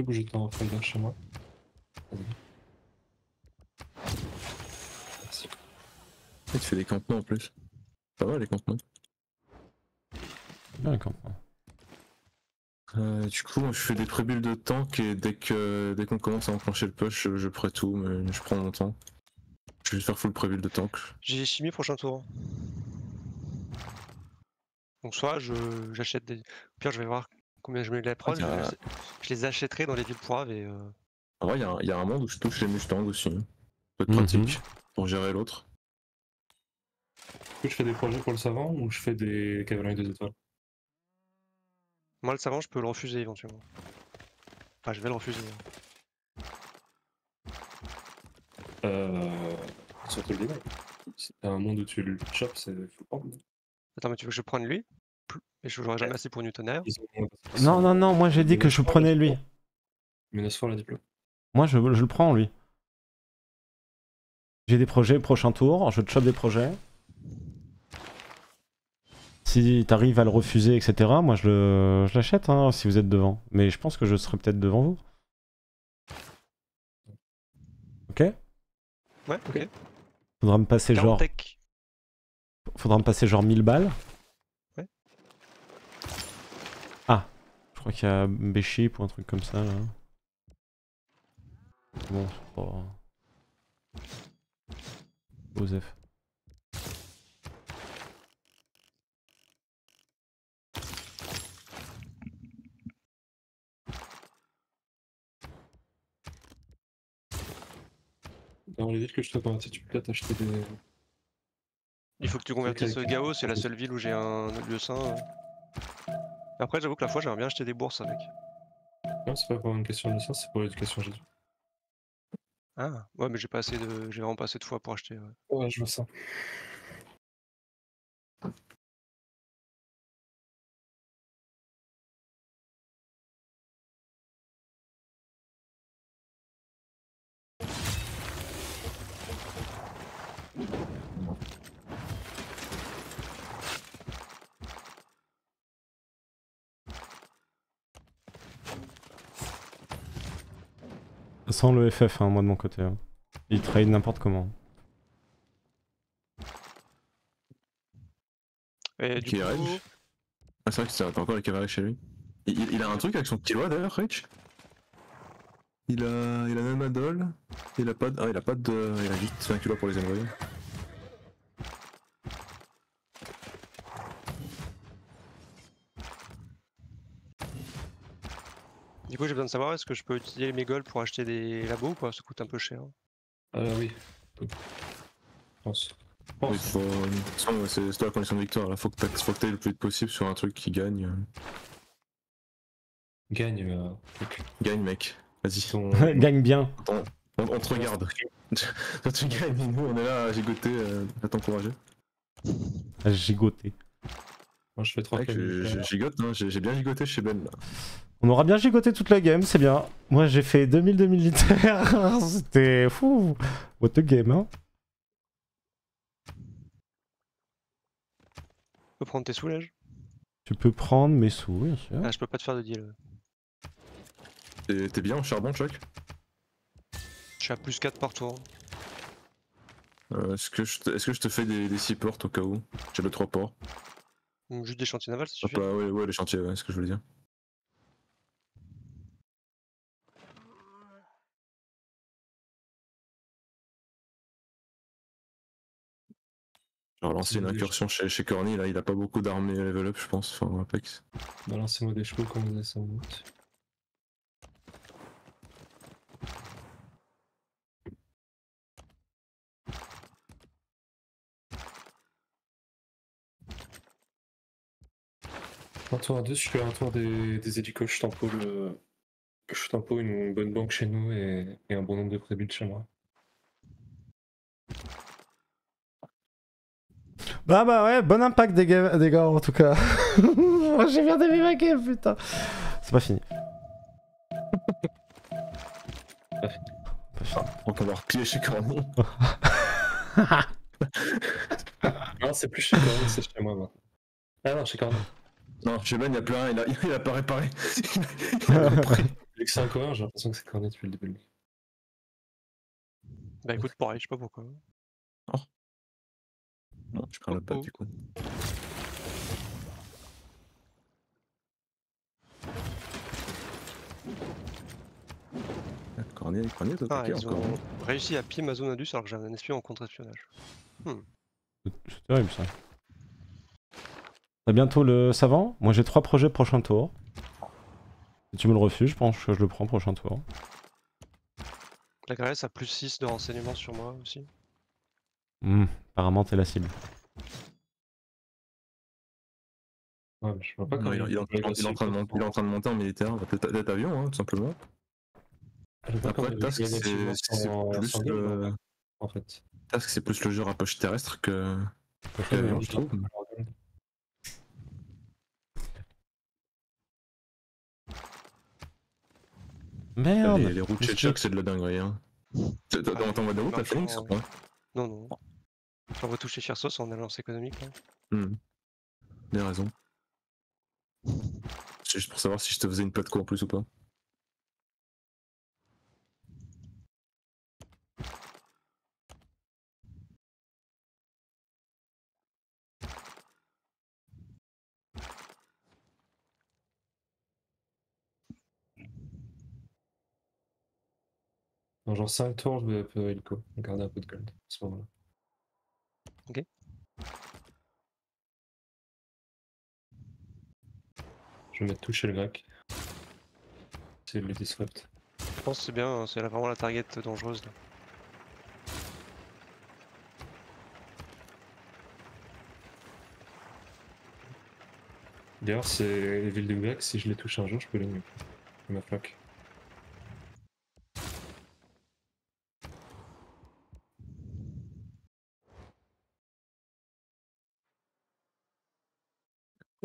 Bouger ton folder chez moi. Vas-y. Merci. Et tu fais des campements en plus. Ça va les campements Bien, quand même. Euh, Du coup, moi, je fais des pré-builds de tank et dès que dès qu'on commence à enclencher le push, je, je prends tout, mais je prends mon temps. Je vais juste faire full pré-build de tank. J'ai chimie prochain tour. Donc soit je j'achète des. Au pire je vais voir combien je mets de la prod. il y a- je, je les achèterai dans les villes poivres et. euh, En vrai, il y, a un- il y a un monde où je touche les Mustangs aussi. hein. Peut être Mhm. pratique pour gérer l'autre. Coup, je fais des projets pour le savant ou je fais des cavaleries des étoiles? Moi le savant je peux le refuser éventuellement. Enfin je vais le refuser. hein. Euh. Surtout le début. Si t'as un monde où tu le chopes, c'est faut prendre. Attends mais tu veux que je prenne lui? Et je j'aurai jamais assez pour que Non, non, non, moi j'ai dit que je prenais lui. Menace fort la diplôme. Moi je, je le prends, lui. J'ai des projets, prochain tour, je te chope des projets. Si t'arrives à le refuser, etc., moi je le- je l'achète hein, si vous êtes devant. Mais je pense que je serai peut-être devant vous. Ok? Ouais, ok. Faudra me passer 40 genre, tech. faudra me passer genre 1000 balles. Ouais. Ah, je crois qu'il y a Béchip ou un truc comme ça là. Bon, c'est pas. Osef. Dans les villes que je te convertis, tu peux peut-être acheter des. Il faut que tu convertisses avec- Gao, c'est la seule ville où j'ai un lieu saint. euh. Après j'avoue que la fois j'aimerais bien acheter des bourses avec. Non, c'est pas pour une question de sens, c'est pour l'éducation Jésus. Ah ouais mais j'ai pas assez de. J'ai vraiment pas assez de fois pour acheter. ouais. Ouais, je vois ça. Sans le FF, hein, moi de mon côté. hein. Il trade n'importe comment. Et du Qui coup, Ah, c'est vrai que c'est- t'as encore les cavaliers chez lui. Il, a un truc avec son kilo d'ailleurs, Rich Il a, il a même Adol. Il a pas de, ah, il a pas de, il a vite 20 kilos pour les envoyer. Du coup j'ai besoin de savoir est-ce que je peux utiliser mes golds pour acheter des labos ou pas? Ça coûte un peu cher. Ah oui. Je pense. Je Il pense. faut, de toute façon, ouais, c'est la condition de victoire. Là, faut que t'ailles faut que t'ailles le plus vite possible sur un truc qui gagne. Gagne. euh, Gagne, mec. Vas-y. ton- Gagne bien. On, on te regarde. Toi, tu gagnes, et nous, on est là à gigoter, euh, à t'encourager. À gigoter. Moi je fais 3 Mec, je, je gigote, hein, j'ai j'ai bien gigoté chez Ben. Là. On aura bien gigoté toute la game, c'est bien. Moi j'ai fait 2000-2000 militaires. C'était fou. What a game, hein. Je peux prendre tes soulages Tu peux prendre mes sous, bien sûr. Ah, je peux pas te faire de deal. T'es bien en charbon, Chuck? Je suis à plus 4 par tour. Euh, Est-ce que, je te- est-ce que je te fais des, des 6 portes au cas où? J'ai le 3 ports. Donc, Juste des chantiers navals, ça suffit. là, ouais, ouais, les chantiers, ouais, c'est ce que je voulais dire. J'ai relancé une incursion chez, chez Corny, là, il a pas beaucoup d'armées level up, je pense, enfin, Apex. Balancez-moi des chevaux quand vous êtes en route. Un tour à deux, je fais un tour des, des hélicos, je tempo le. Je tempo une bonne banque chez nous et, et un bon nombre de prébuild chez moi. Bah bah ouais, bon impact des gars, des gars en tout cas. Moi j'ai bien aimé ma game, putain. C'est pas fini. Pas fini. Donc on va replier chez Corny. Non, c'est plus chez Corne, c'est chez moi maintenant. Ah non, chez Corne. Non, chez Ben, il y a plus rien, il a, il a pas réparé. il a compris. Vu que c'est un coréen, j'ai l'impression que c'est Corne depuis le début. Bah écoute, pareil, je sais pas pourquoi. Non, je prends la Oh, balle oh. du coup. Ah, Corny est Ah, ils encore. ont réussi à piller ma zone indus alors que j'ai un espion en contre-espionnage. C'est terrible ça. T'as bientôt le savant? Moi j'ai trois projets prochain tour. Si tu me le refuses, je pense que je le prends prochain tour. La Grèce a plus 6 de renseignements sur moi aussi. Hmm, apparemment t'es la cible. Ouais, je vois pas comment il, il est en- il de il est en train de monter en militaire, peut-être avion, hein, tout simplement. Après, Task, est c'est sans- plus le... en fait. Task, c'est plus le jeu rapproche terrestre que Ouais, qu'avion, je trouve. Merde Les, les routes chez Qu'est-ce Chuck, que- c'est de la dinguerie. Hein. T'en t'envoies des routes à Phoenix ou pas Non, non. J'envoie toucher Chersos en alliance économique. Là. Hmm. Bien raison. C'est juste pour savoir si je te faisais une plate en plus ou pas. Dans genre 5 tours, je vais peu hélico. Garder un peu de gold à ce moment-là. Ok. Je vais mettre tout chez le grec. C'est le disrupt. Je pense que c'est bien, hein, c'est vraiment la target dangereuse. Là. D'ailleurs, c'est les villes du grec, si je les touche un jour, je peux les nuke. Ma flaque.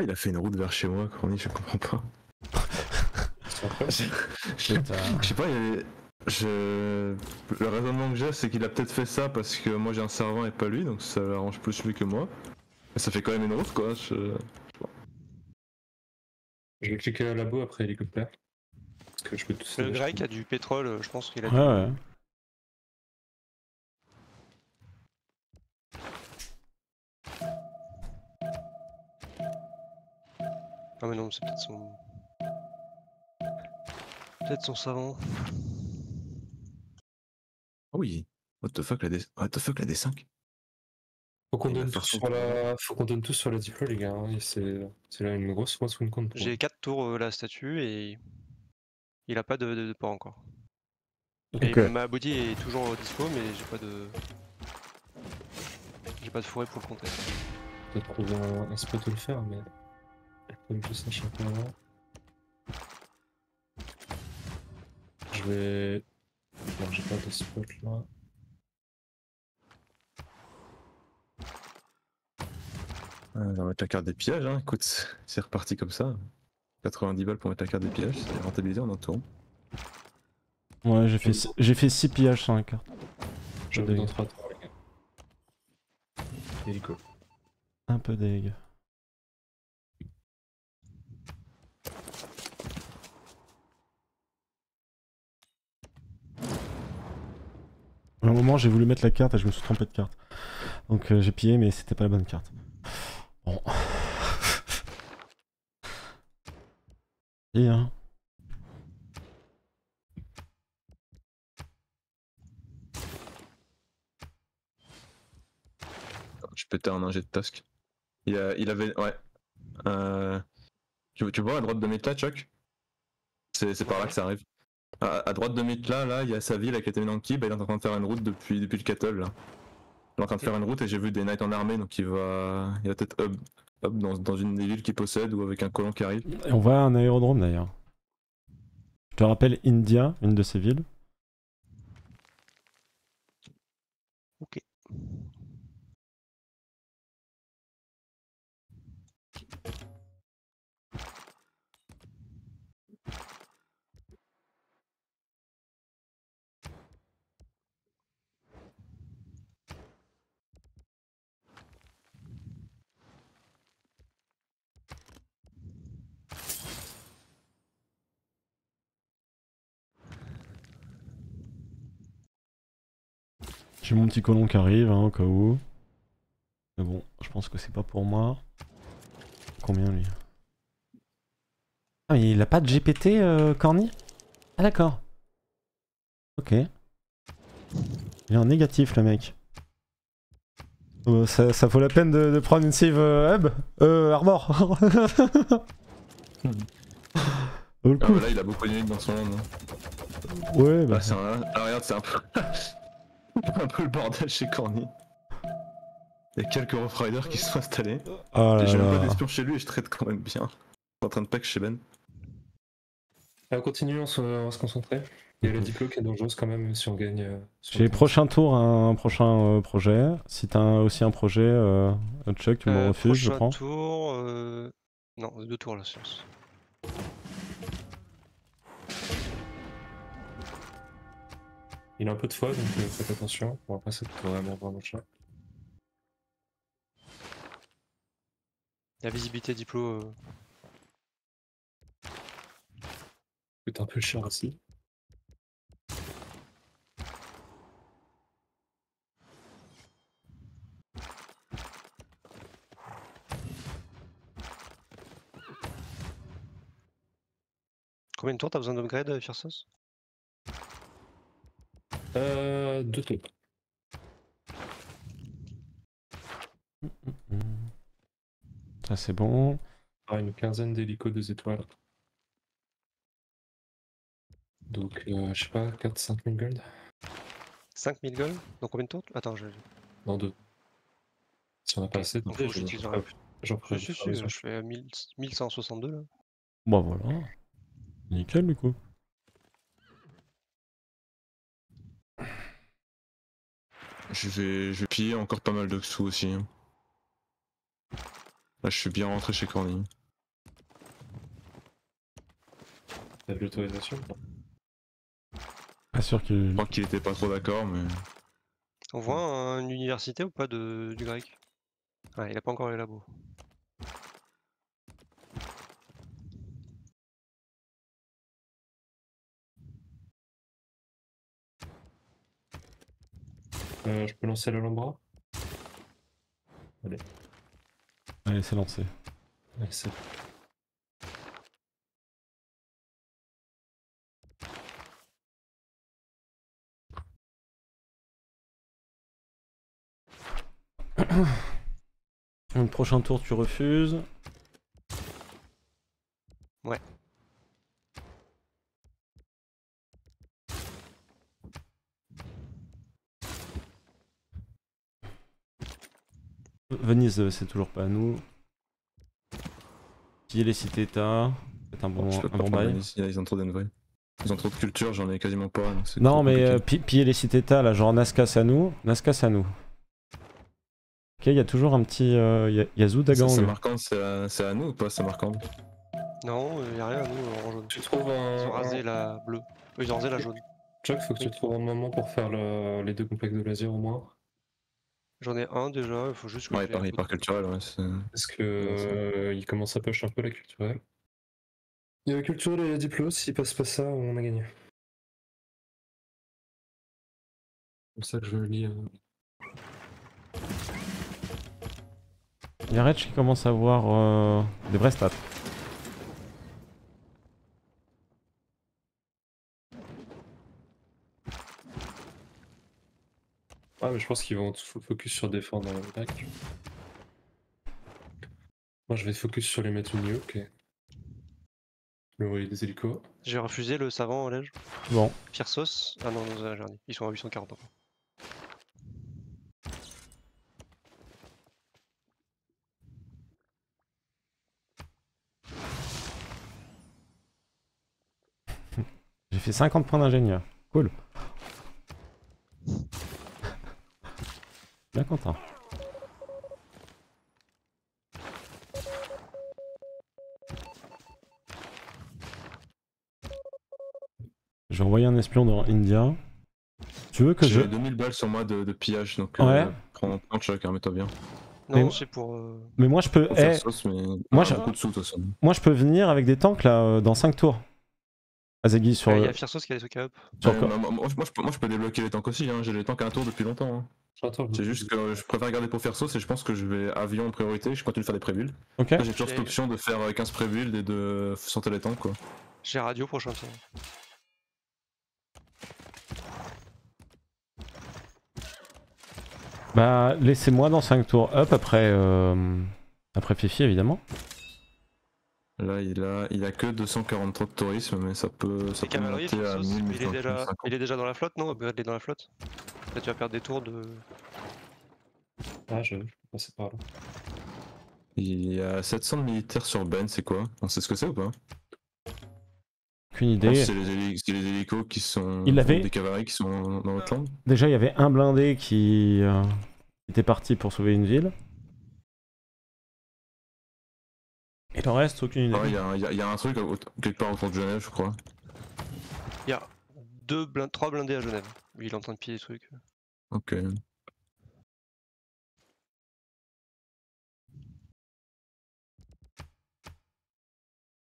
Il a fait une route vers chez moi, Corny, je comprends pas. Je je sais pas, il y avait- je... le raisonnement que j'ai, c'est qu'il a peut-être fait ça parce que moi j'ai un servant et pas lui, donc ça l'arrange plus lui que moi. Mais ça fait quand même une route, quoi. Je... Je vais cliquer à labo après hélicoptère. que je peux tous Le les grec a du pétrole, je pense qu'il a Ouais, ouais. Ah mais non, c'est peut-être son... Peut-être son savant. Ah oui. What the fuck la, D... What the fuck, la D5 Faut qu'on donne, la... Faut qu'on donne tous sur la diplo, les gars. hein, C'est c'est là une grosse grosse win compte. J'ai 4 tours euh, la statue et il a pas de, de, de port encore. Et Ok. ma body est toujours euh, dispo mais j'ai pas de... J'ai pas de fourré pour le compter. de trouver un, un spot où le faire, mais comme je sache un peu avant. Je vais. Non, j'ai pas de spot là. Ah, On va mettre la carte des pillages, hein. écoute, c'est reparti comme ça. 90 balles pour mettre la carte des pillages, c'est rentabilisé en un tour. Ouais, j'ai fait, six- j'ai fait 6 pillages sur la carte. Je vais dans 3 tours, les gars. Hélico. Un peu deg. À un moment, j'ai voulu mettre la carte et je me suis trompé de carte. Donc euh, j'ai pillé, mais c'était pas la bonne carte. Bon. Et hein. Je pétais un ingé de task. Il, avait. Ouais. Euh, Tu, vois à droite de Metla, Chuck? C'est par là que ça arrive. À, à droite de Metla, là, il y a sa ville avec les Tenenki, bah, il est en train de faire une route depuis, depuis le Cattle. Là. Il est en train de faire une route et j'ai vu des Knights en armée, donc il va, il va peut-être hub, hub dans, dans une des villes qu'il possède ou avec un colon qui arrive. Et on voit un aérodrome d'ailleurs. Je te rappelle India, une de ces villes. J'ai mon petit colon qui arrive, hein, au cas où. Mais bon, je pense que c'est pas pour moi. Combien lui? Ah, mais il a pas de GPT, euh, Corny? Ah, d'accord. Ok. Il est en négatif, le mec. Euh, ça, ça vaut la peine de, de prendre une save euh, hub? Euh, Arbor Oh, le Ah, coup. là, il a beaucoup de dans son monde. hein. Ouais, bah. C'est un... ah, regarde, c'est un peu... un peu le bordel chez Corny. Il y a quelques Rough Riders qui sont installés. Oh là J'ai même pas d'espion chez lui et je traite quand même bien. Je suis en train de pack chez Ben. Ah, on continue, on, se- on va se concentrer. Il y a la diplo qui est dangereuse quand même, si on gagne. euh, J'ai le les prochains tours un prochain euh, projet. Si t'as aussi un projet, euh, Chuck, tu me Euh, refuses, je prochain prends. tour... euh, Non, deux tours la science. Il a un peu de foi, donc euh, faites attention. Bon, après, c'est vraiment vraiment cher. La visibilité diplo... euh, coûte un peu cher aussi. Combien de tours t'as besoin d'upgrade, euh, Fiersos Euh, deux. Hmm. Ça c'est bon. Ah, une quinzaine d'hélicos deux étoiles. Donc, euh, je sais pas, 4-5 000 gold 5000 gold Donc combien de tours Attends, je... Non, deux. Si on n'a pas assez, donc j'utilise j'en ferai- j'en Je ferai mesure. je fais à 1000 1162 là. Bon voilà. Nickel du coup. Je vais, je vais piller encore pas mal de sous aussi. Là, je suis bien rentré chez Corny. T'as de l'autorisation Pas sûr Je qu'il. crois qu'il était pas trop d'accord, mais. On voit un- une université ou pas de, du grec? Ouais, il a pas encore les labos. Euh, je peux lancer l'Alhambra Allez, c'est lancé. Ouais, c'est Le prochain tour, tu refuses? Ouais. Venise, euh, c'est toujours pas à nous. Piller les cités-états. C'est un bon, Je peux un bon bail. Venise, Ils ont trop. Ils ont trop de culture, j'en ai quasiment pas. donc c'est Non, mais euh, pi- piller les cités-états, là, genre Nazca, c'est à nous. Nazca, c'est à nous. Ok, il y a toujours un petit. Euh, y a- Dagang. Samarcande, c'est à, c'est à nous ou pas Samarcande Non, il a rien à nous en jaune. Tu trouves Ils ont un. rasé la bleue. Ils ont rasé la jaune. Jack, faut que tu trouves un moment pour faire le- les deux complexes de loisirs au moins. J'en ai un déjà, il faut juste que Ouais, je par, culturel, ouais. c'est- Parce que euh, il commence à push un peu la culturelle. Il y a la culturelle et la diplo, s'il passe pas ça, on a gagné. C'est pour ça que je lis. euh, Il y a Reg qui commence à avoir euh, des vrais stats. Ah, mais je pense qu'ils vont f- focus sur défendre le bac. Moi, je vais focus sur les mettre au milieu, ok. Le envoyer des hélicos. J'ai refusé le savant, Lège. Bon, Firsos. Ah non, non, j'ai rien dit. Ils sont à 840 encore. j'ai fait 50 points d'ingénieur. Cool. Bien content. Je vais envoyer un espion dans India. Tu veux que je... J'ai 2000 balles sur moi de, de pillage, donc Ouais. euh, prends, prends choc, hein, mets-toi bien. Non, Mais- c'est pour. euh, Mais moi je peux... Eh, sauce, mais moi, je- j'ai beaucoup de sous moi je peux venir avec des tanks là euh, dans 5 tours. Sur... Il y a Firsos qui a les up. sur quoi moi, je peux, moi, je peux débloquer les tanks aussi, hein. j'ai les tanks à un tour depuis longtemps. hein. C'est juste que je préfère garder pour faire sauce et je pense que je vais avion en priorité, je continue de faire des pré-builds. Ok. Là, J'ai toujours cette option de faire euh, 15 pré-builds et de sauter les tanks quoi. J'ai radio prochain tour. Bah laissez-moi dans 5 tours up après... euh, Après Fifi évidemment. Là il a, il a que 243 de tourisme mais ça peut, ça peut monter à Firsos. 1000, Il est, déjà... 1550. il est déjà dans la flotte, non il est dans la flotte? Là, tu vas perdre des tours de. Ah, je, je par là. Il y a 700 de militaires sur Ben, c'est quoi? On sait ce que c'est ou pas? Aucune idée. C'est les, les hélicos qui sont. Il avait- Des cavaleries qui sont dans votre land Déjà il y avait un blindé qui euh, était parti pour sauver une ville. Aucune idée. Ah ouais, il y, a un- il y a- il y a un truc au- quelque part autour de Genève, je crois. Il y a deux blind... trois blindés à Genève. Lui, il est en train de piller des trucs. Ok.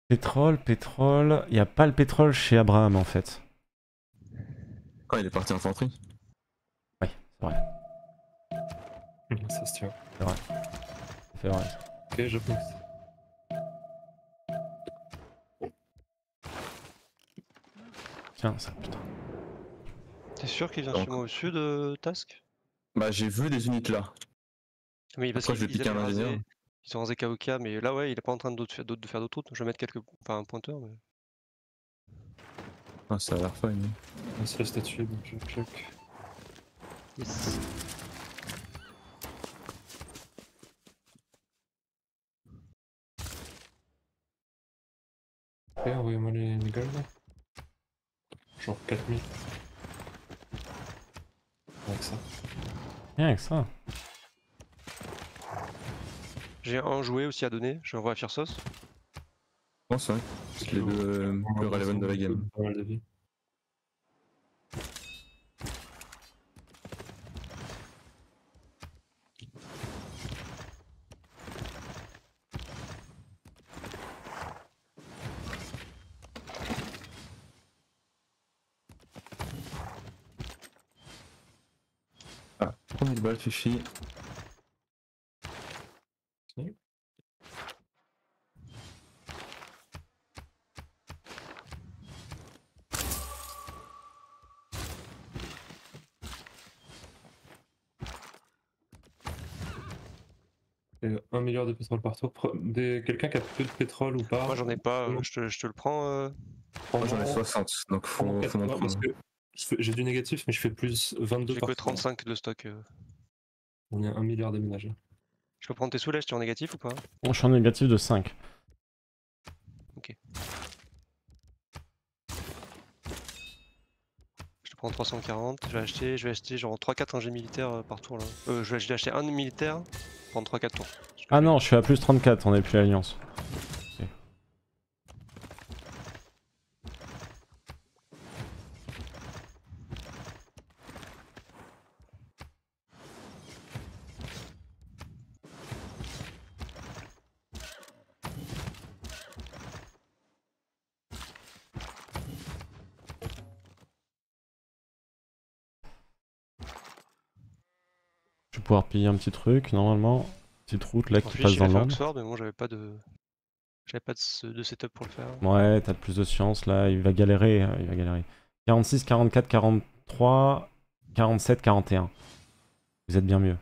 Pétrole, pétrole. Il n'y a pas le pétrole chez Abraham en fait. Ah, il est parti infanterie. C'est vrai. Hum, Ça se tient. C'est vrai. Ok, je pense. Tiens, ça, putain. T'es sûr qu'il vient Donc. chez moi au sud, euh, Task? Bah, j'ai vu des unités là. Mais parce Après, je vais piquer un avaient rasé- ingénieur. Ils ont rasé KOK, mais là, ouais, il est pas en train de faire d'autres routes. Je vais mettre quelques. Enfin, un pointeur, mais. Ah, ça a l'air fun. hein. On se reste là-dessus, donc je check. Yes. Ok, envoyez-moi les, les golds. Genre 4000. Avec ça. Rien avec ça. J'ai un jouet aussi à donner. Je l'envoie à Firsos. Je pense, ouais. C'est les deux euh, plus relevant de la game. Pas mal de vie. 70 balles, Fifi. Et 1 milliard de pétrole par tour. Quelqu'un qui a peu de pétrole ou pas? Moi j'en ai pas, je te, je te le prends. euh, Moi j'en ai Prends-en- 60, donc faut, faut m'en 80, parce prendre. que je fais- J'ai du négatif, mais je fais plus 22 J'ai par que tour. 35 de stock. euh. On est à 1 milliard d'aménagés. Je peux prendre tes sous là, je en négatif ou pas Bon, je suis en négatif de 5. Je te prends 340, je vais acheter, je vais acheter genre 3-4 ingés militaires euh, par tour là. Euh, je vais acheter- acheter un militaire, prendre 3-4 tours. Ah non, je suis à plus 34, on est plus l'alliance. Pouvoir piller un petit truc, normalement. Petite route là qui passe dans. Oxford, mais moi j'avais pas de. J'avais pas de, ce- de setup pour le faire. Ouais, t'as plus de chance là, il va galérer, euh, il va galérer. 46, 44, 43, 47, 41. Vous êtes bien mieux.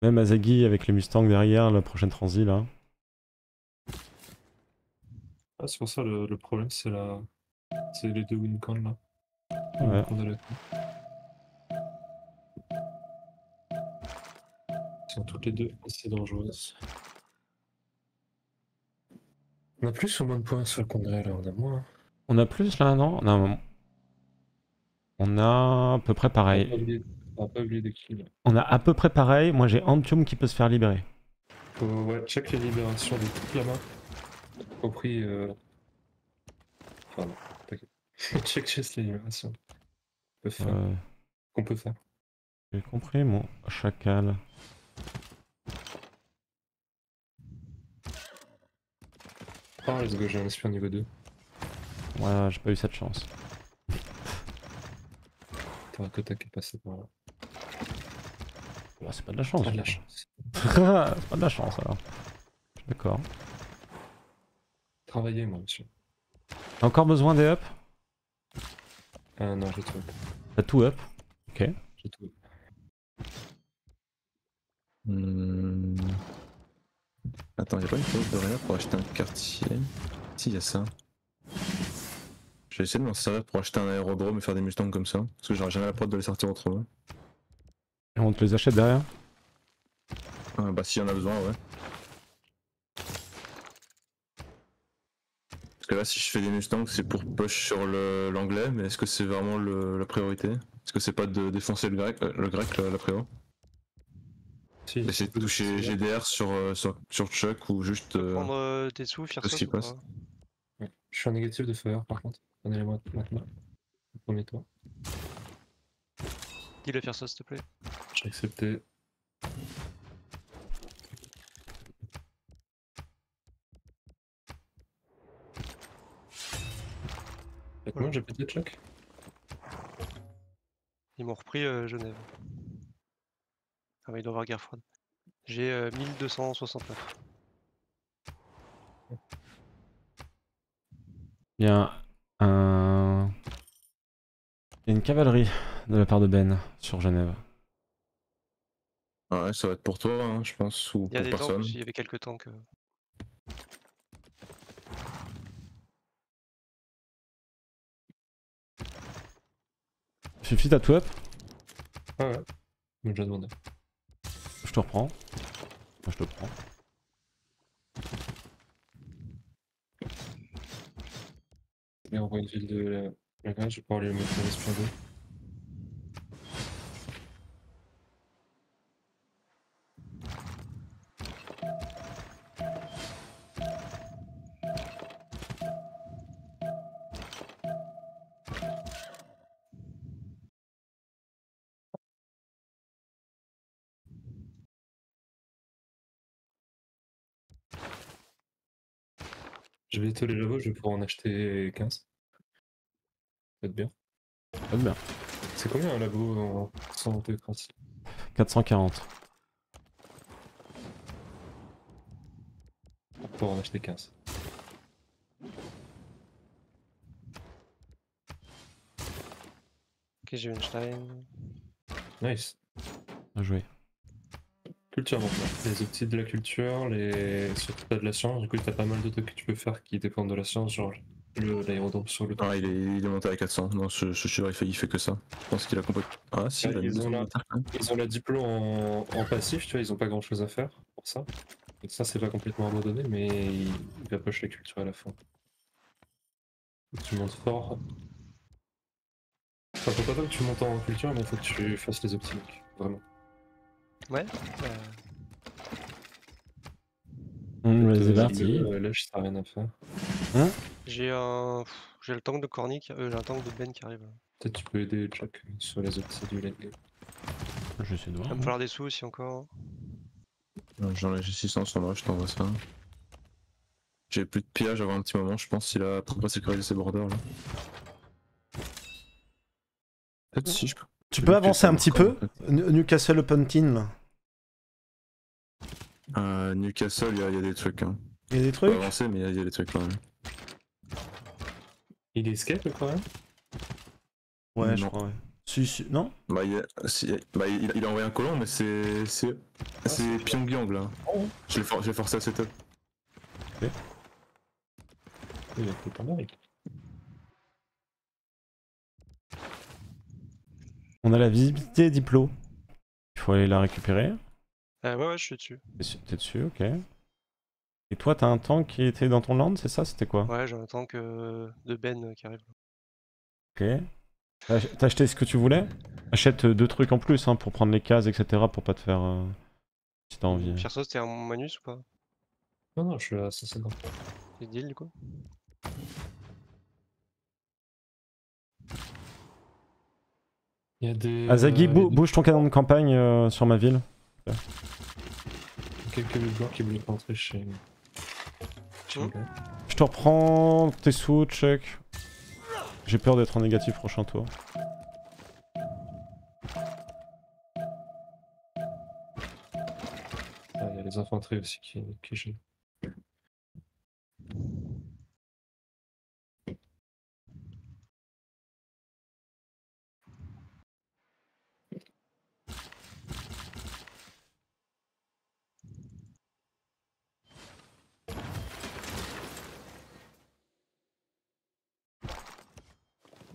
Même Azagi avec les Mustangs derrière, la prochaine transi là. Ah, c'est pour ça le, le problème, c'est la... c'est les deux Wincon là. Ouais. Sont toutes les deux assez dangereuses. On a plus ou moins de points sur le congrès là, on a moins. hein. On a plus là, non? Non. On a à peu près On va pas pareil. on va pas oublier des kills. On a à peu près pareil. Moi j'ai Antium qui peut se faire libérer. Faut, ouais, check les libérations de toute la main. Au prix. Euh... Pardon, t'inquiète. check juste les libérations. qu'on peut faire- Euh, Qu'on peut faire. J'ai compris, mon chacal. Ah, let's go, j'ai un espion niveau 2. Ouais, j'ai pas eu cette chance. T'auras Kota qui est passé par là. Bah, c'est pas de la chance. T'as de la chance. c'est pas de la chance alors. Je suis D'accord. Travaillez, moi, monsieur. T'as encore besoin des up Ah non, j'ai tout. T'as tout up? Ok. J'ai tout. Hmm. Attends, y'a pas une chose de rien pour acheter un quartier? Si, y a ça. Je vais essayer de m'en servir pour acheter un aérodrome et faire des Mustangs comme ça. Parce que j'aurais jamais la prod de les sortir autrement. Et on te les achète derrière? Ah, bah, s'il y en a besoin, ouais. Parce que là, si je fais des Mustangs, c'est pour push sur l'anglais, mais est-ce que c'est vraiment le- la priorité? Est-ce que c'est pas de défoncer le grec, euh, le grec la, la priorité Si, Essayer de toucher GDR sur, euh, sur, sur Chuck ou juste. euh, Prendre euh, tes sous, faire ce ça. qui passe. Ouais. Je suis en négatif de faveur par contre. Prenez-les-moi maintenant. Le premier tour. Dis-le faire ça s'il te plaît? J'ai accepté. Faites moi, j'ai pété Chuck? Ils m'ont repris euh, Genève. Il doit y avoir guerre froide. J'ai euh, 1269. Il y a un... il y a une cavalerie de la part de Ben sur Genève. Ouais, ça va être pour toi, hein, je pense, ou Il y a pour des tanks personne. il y avait quelques tanks. euh. Fifi, t'as tout up? Ouais. Il m'a déjà demandé. Je te reprends. Moi, je te prends. Et on voit une ville de la, la je vais pouvoir le mettre en Je vais étaler là-bas, je vais pouvoir en acheter 15. Peut-être bien. Pas de bien. C'est combien un labo en sans théocratie 440. Pour en acheter 15. Ok, j'ai Einstein. Nice. Bien joué. Culture maintenant. Les outils de la culture, les... surtout t'as de la science, du coup t'as pas mal de trucs que tu peux faire qui dépendent de la science, genre le- l'aérodrome sur le Ah, il est, il est monté à 400. Non, suis sûr, il fait, il fait que ça. Je pense qu'il a complètement. Ah, si, il a ils mis ont la-. Ils ont la diplo en, en passif, tu vois, ils ont pas grand chose à faire pour ça. Donc ça c'est pas complètement abandonné, mais il, il va push la culture à la fin. Tu montes fort. Enfin, faut pas que tu montes en culture, mais faut que tu fasses les optimiques, vraiment. Ouais. euh, Hum, Euh, c'est parti. euh, Là, je sais rien à faire. j'ai un. J'ai le tank de Corny, qui- euh, j'ai un tank de Ben qui arrive. Peut-être tu peux aider Jack sur les optis du late game. Je essayer de Il voir. va me falloir des sous aussi encore. Ouais, J'en ai j'ai 600 sur moi, je t'envoie ça. J'ai plus de pillage avant un petit moment, je pense qu'il a pas sécurisé ses borders là. Peut-être si je peux. Tu peux avancer un petit peu Newcastle upon Teen, là. Euh, Newcastle, il y, a- il y a des trucs. Hein. Il y a des Je trucs avancer, mais il y a- il y, a des trucs là. ouais. Il est escape quand même Ouais, je Non. crois, ouais. Si, si, non? Bah, il, a- si- bah, il, il a envoyé un colon, mais c'est. C'est c'est Pyongyang là. Oh. Je l'ai for- je l'ai forcé à setup. Il a fait pas mal. On a la visibilité diplo. Il faut aller la récupérer. Euh, ouais, ouais, je suis dessus. T'es su- T'es dessus, ok. Et toi, t'as un tank qui était dans ton land, c'est ça C'était quoi? Ouais, j'ai un tank euh, de Ben euh, qui arrive. Ok. T'as ach- t'as acheté ce que tu voulais? Achète deux trucs en plus hein, pour prendre les cases, etc. pour pas te faire. euh, Si t'as envie. Pierre c'était un manus ou pas? Non, non, je suis à 150. C'est deal du coup? Il y a des. Azagi, euh, bou- bouge ton canon de campagne euh, sur ma ville. Quelques blancs qui voulaient rentrer chez. chez le gars. Je te reprends tes sous, check. J'ai peur d'être en négatif prochain tour. Ah, il y a les infanteries aussi qui, qui gênent.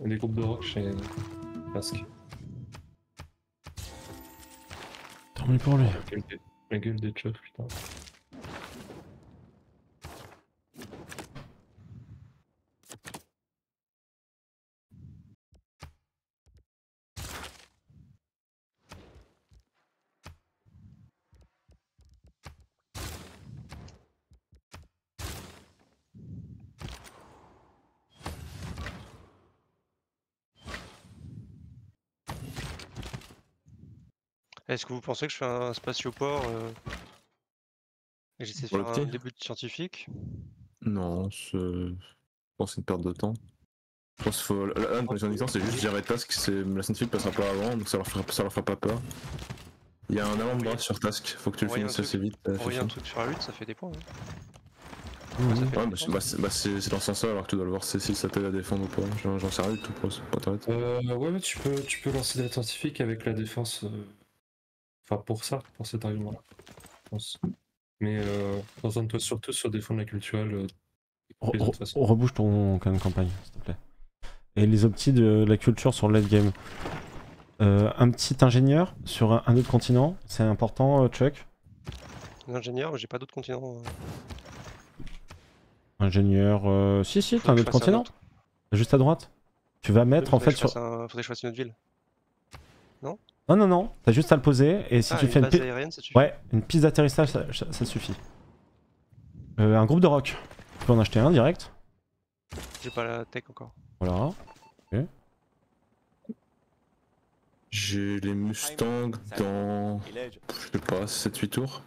Des groupes de rock chez Basque. Tant mieux pour lui. La gueule des, la gueule des chocs, putain. Est-ce que vous pensez que je fais un spatioport euh, et j'essaie de Pour faire un début de scientifique? Non, c'est- je pense que c'est une perte de temps. Je pense qu'il faut. Là, dans les c'est juste gérer task, c'est... la scientifique passera pas avant, donc ça leur fera, ça leur fera pas peur. Il y a un avant-bras sur task, faut que tu le finisses assez vite. euh, Envoyer un truc sur la lutte, ça fait des points. hein. Fait Ouais, bah, c'est- bah, c'est bah, dans ce sens-là, alors que tu dois le voir c'est si ça t'aide à défendre ou pas. J'en sais rien du tout pour, pour être honnête. Euh, ouais, ouais, tu peux, tu peux lancer des scientifiques avec la défense. euh, Enfin, pour ça, pour cet argument-là. je pense. Mais euh, concentre-toi surtout sur défendre la culturelle. euh, Re- les autres re- façons. rebouge ton campagne, s'il te plaît. Et les optis de la culture sur le late game. Euh, un petit ingénieur sur un, un autre continent, c'est important, euh, Chuck? L'ingénieur, mais j'ai pas d'autres continents. euh. Ingénieur. euh, Si, si, t'as un autre continent? autre. Juste à droite? Tu vas mettre en fait sur. un- Faudrait que je fasse une autre ville. Non, non, non, t'as juste à le poser et si ah, tu une fais une piste. aérienne, ça suffit. Ouais, une piste d'atterrissage, ça, ça- ça suffit. Euh, un groupe de rock. Tu peux en acheter un direct. J'ai pas la tech encore. Voilà. J'ai les Mustangs dans. Je sais pas, 7-8 tours.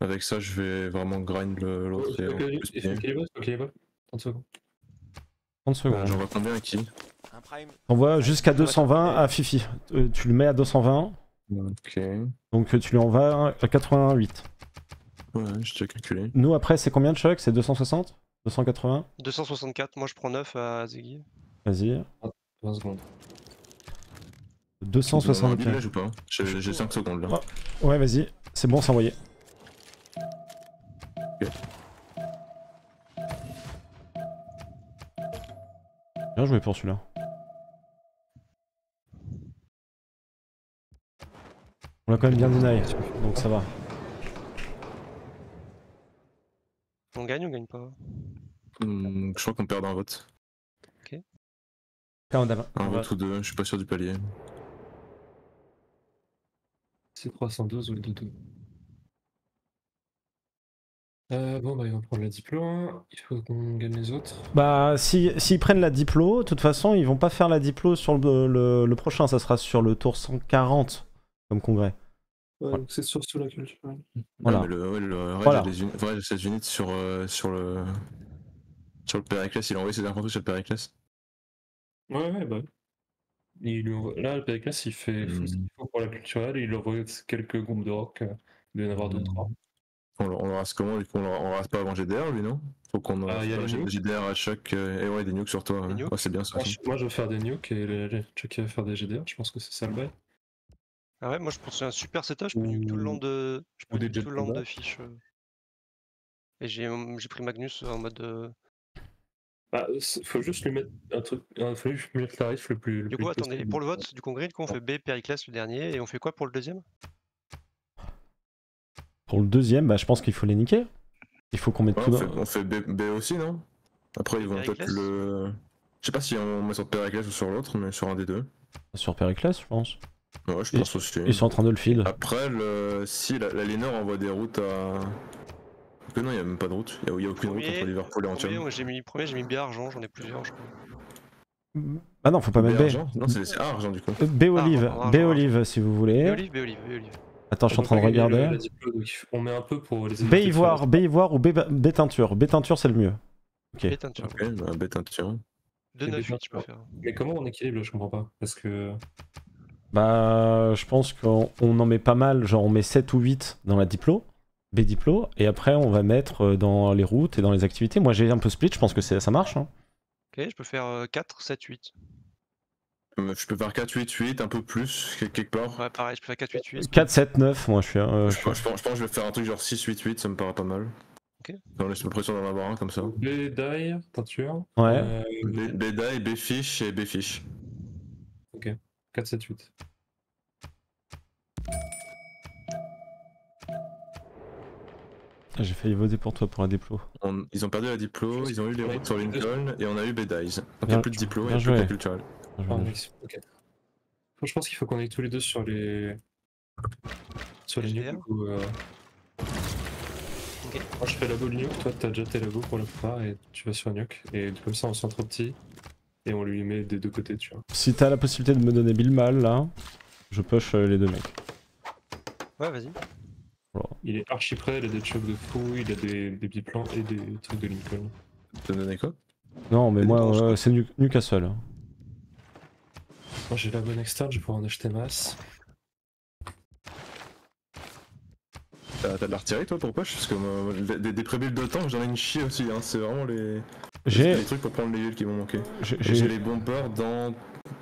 Avec ça, je vais vraiment grind le- l'autre. ait bas. 30 secondes. 30 secondes. Euh, J'en vois combien à qui? T'envoies jusqu'à 220 à Fifi. Euh, tu le mets à 220, Ok. donc euh, tu lui envoies à 88. Ouais, je t'ai calculé. Nous, après, c'est combien de chocs? C'est 260 280 264, moi je prends 9 à Zegui. Vas-y. 20 secondes. Tu veux un 275. village ou pas J'ai j'ai 5 secondes là. Ah. Ouais, vas-y. C'est bon, c'est envoyé. Bien joué pour celui-là. On l'a quand même bien deny, donc ça va. On gagne ou on gagne pas? Hmm, je crois qu'on perd un vote. Même, Un vote ou deux, je suis pas sûr du palier. C'est 312 ou le 2-2. Euh, bon, bah, ils vont prendre la diplôme. Il faut qu'on gagne les autres. Bah, si- s'ils prennent la diplo, de toute façon, ils vont pas faire la diplo sur le, le- le prochain, ça sera sur le tour 140 comme congrès. Ouais, Voilà. donc c'est sur la culturelle. Voilà. Ouais, mais le, ouais, le Reg Voilà. a des uni- Reg a cette unit sur, euh, sur le. Sur le Périclès, il a envoyé ses infanteries sur le Périclès. Ouais, ouais, bah. Il envoie- Là, le PKS, il fait Hmm. ce qu'il faut pour la culturelle il envoie quelques groupes de rock. euh, Il doit y en avoir deux, Hmm. trois. On, le- on le rase comment du coup On le, on rase pas avant GDR lui non? Faut qu'on Ah, les nukes. GDR à chaque. euh, et ouais, des nukes sur toi. Des ouais. nukes Ouais, c'est bien ça. Moi, je, vais faire des nukes et les, les Chucky va faire des GDR. Je pense que c'est ça le bail. Ah ouais, moi je pense que c'est un super setup, je peux nuke tout le land de. Je peux tout le land de fiches. euh. Et j'ai j'ai pris Magnus en mode. euh, Bah, faut juste lui mettre un truc. Il faut juste lui mettre le tarif le plus. Le Du plus coup, attendez, possible. pour le vote du congrès, du coup, on fait B, Périclès le dernier, et on fait quoi pour le deuxième? Pour le deuxième, bah, je pense qu'il faut les niquer. Il faut qu'on mette Ouais, tout on, dans... fait, on fait B, B aussi non? Après ils vont peut-être le. Je sais pas si on met sur Périclès ou sur l'autre, mais sur un des deux. sur Périclès, je pense. Ouais, je pense aussi. Ils sont en train de le field. Après, le... si la, la Lénore envoie des routes à. Que non, il n'y a même pas de route. Il n'y a, aucune route entre Liverpool et moi, j'ai mis premier, j'ai mis B argent, j'en ai plusieurs, je crois. Ah non, faut pas mettre B. argent Non, c'est A argent du coup. Euh, B olive, Ah, B ah, olive si vous voulez. B olive, B olive, B olive. Attends, je suis en train de regarder. le- On met un peu pour les B ivoire, B ivoire ou B, B teinture. B teinture c'est le mieux. Ok. B teinture. Ok, bah, intuition. 2 Et 9 B 8 je faire. Mais comment on équilibre Je comprends pas. Parce que. Bah, je pense qu'on on en met pas mal, genre on met 7 ou 8 dans la diplo, B diplo, et après on va mettre euh, dans les routes et dans les activités. Moi j'ai un peu split, je pense que ça marche. hein. Ok, je peux faire euh, 4, 7, 8. Euh, Je peux faire 4, 8, 8, un peu plus, quel- quelque part. Ouais, pareil, je peux faire 4, 8, 8. 4, 7, 9, moi je suis. euh, je pense, je pense- je pense que je vais faire un truc genre 6, 8, 8, ça me paraît pas mal. Ok. On laisse l'impression d'en avoir un comme ça. B die, teinture. Ouais. Euh, B, B die, B fiche et B fiche. 4, 7, 8. Ah, J'ai failli voter pour toi pour un diplo. On- ils ont perdu la diplo, ils ont eu les routes sur Lincoln et on a eu B dies. Donc il n'y a plus de diplo, il n'y a plus de culturel. Je Ah, Je pense qu'il faut qu'on aille tous les deux sur les. Sur les du coup, euh. Moi je fais labo le nuke, toi t'as déjà tes labos pour la plupart et tu vas sur nuke. Et comme ça on sent trop petit et on lui met des deux côtés, tu vois. Si t'as la possibilité de me donner Bill Mal là, je push euh, les deux mecs. Ouais, vas-y. Il est archi prêt, il a des chocs de fou, il a des, des biplans et des trucs de Lincoln. Tu te donner quoi Non, mais moi euh, c'est Nu- Newcastle. Moi j'ai la bonne externe, je vais pouvoir en acheter masse. T'as t'as de l'artillerie toi pour push? Parce que moi, des, des pré-builds de temps, j'en ai une chier aussi. Hein. C'est vraiment les, J'ai. les trucs pour prendre les villes qui vont manquer. j'ai- les bombers dans.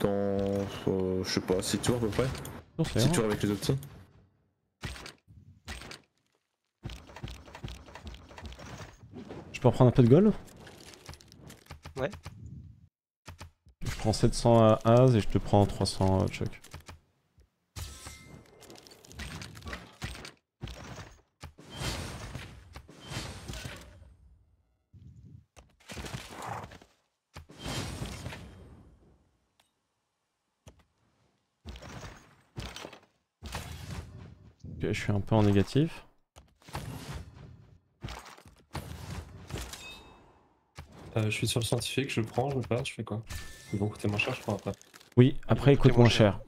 dans. euh, je sais pas, 6 tours à peu près. Non, c'est 6 rien. tours avec les optis. Je peux reprendre un peu de gold Ouais. Je prends 700 à Az et je te prends 300 à Chuck. Je suis un peu en négatif. Euh, je suis sur le scientifique, je le prends, je le passe, je fais quoi? Ils vont coûter moins cher, je prends après. Oui, après il coûter coûte moins cher.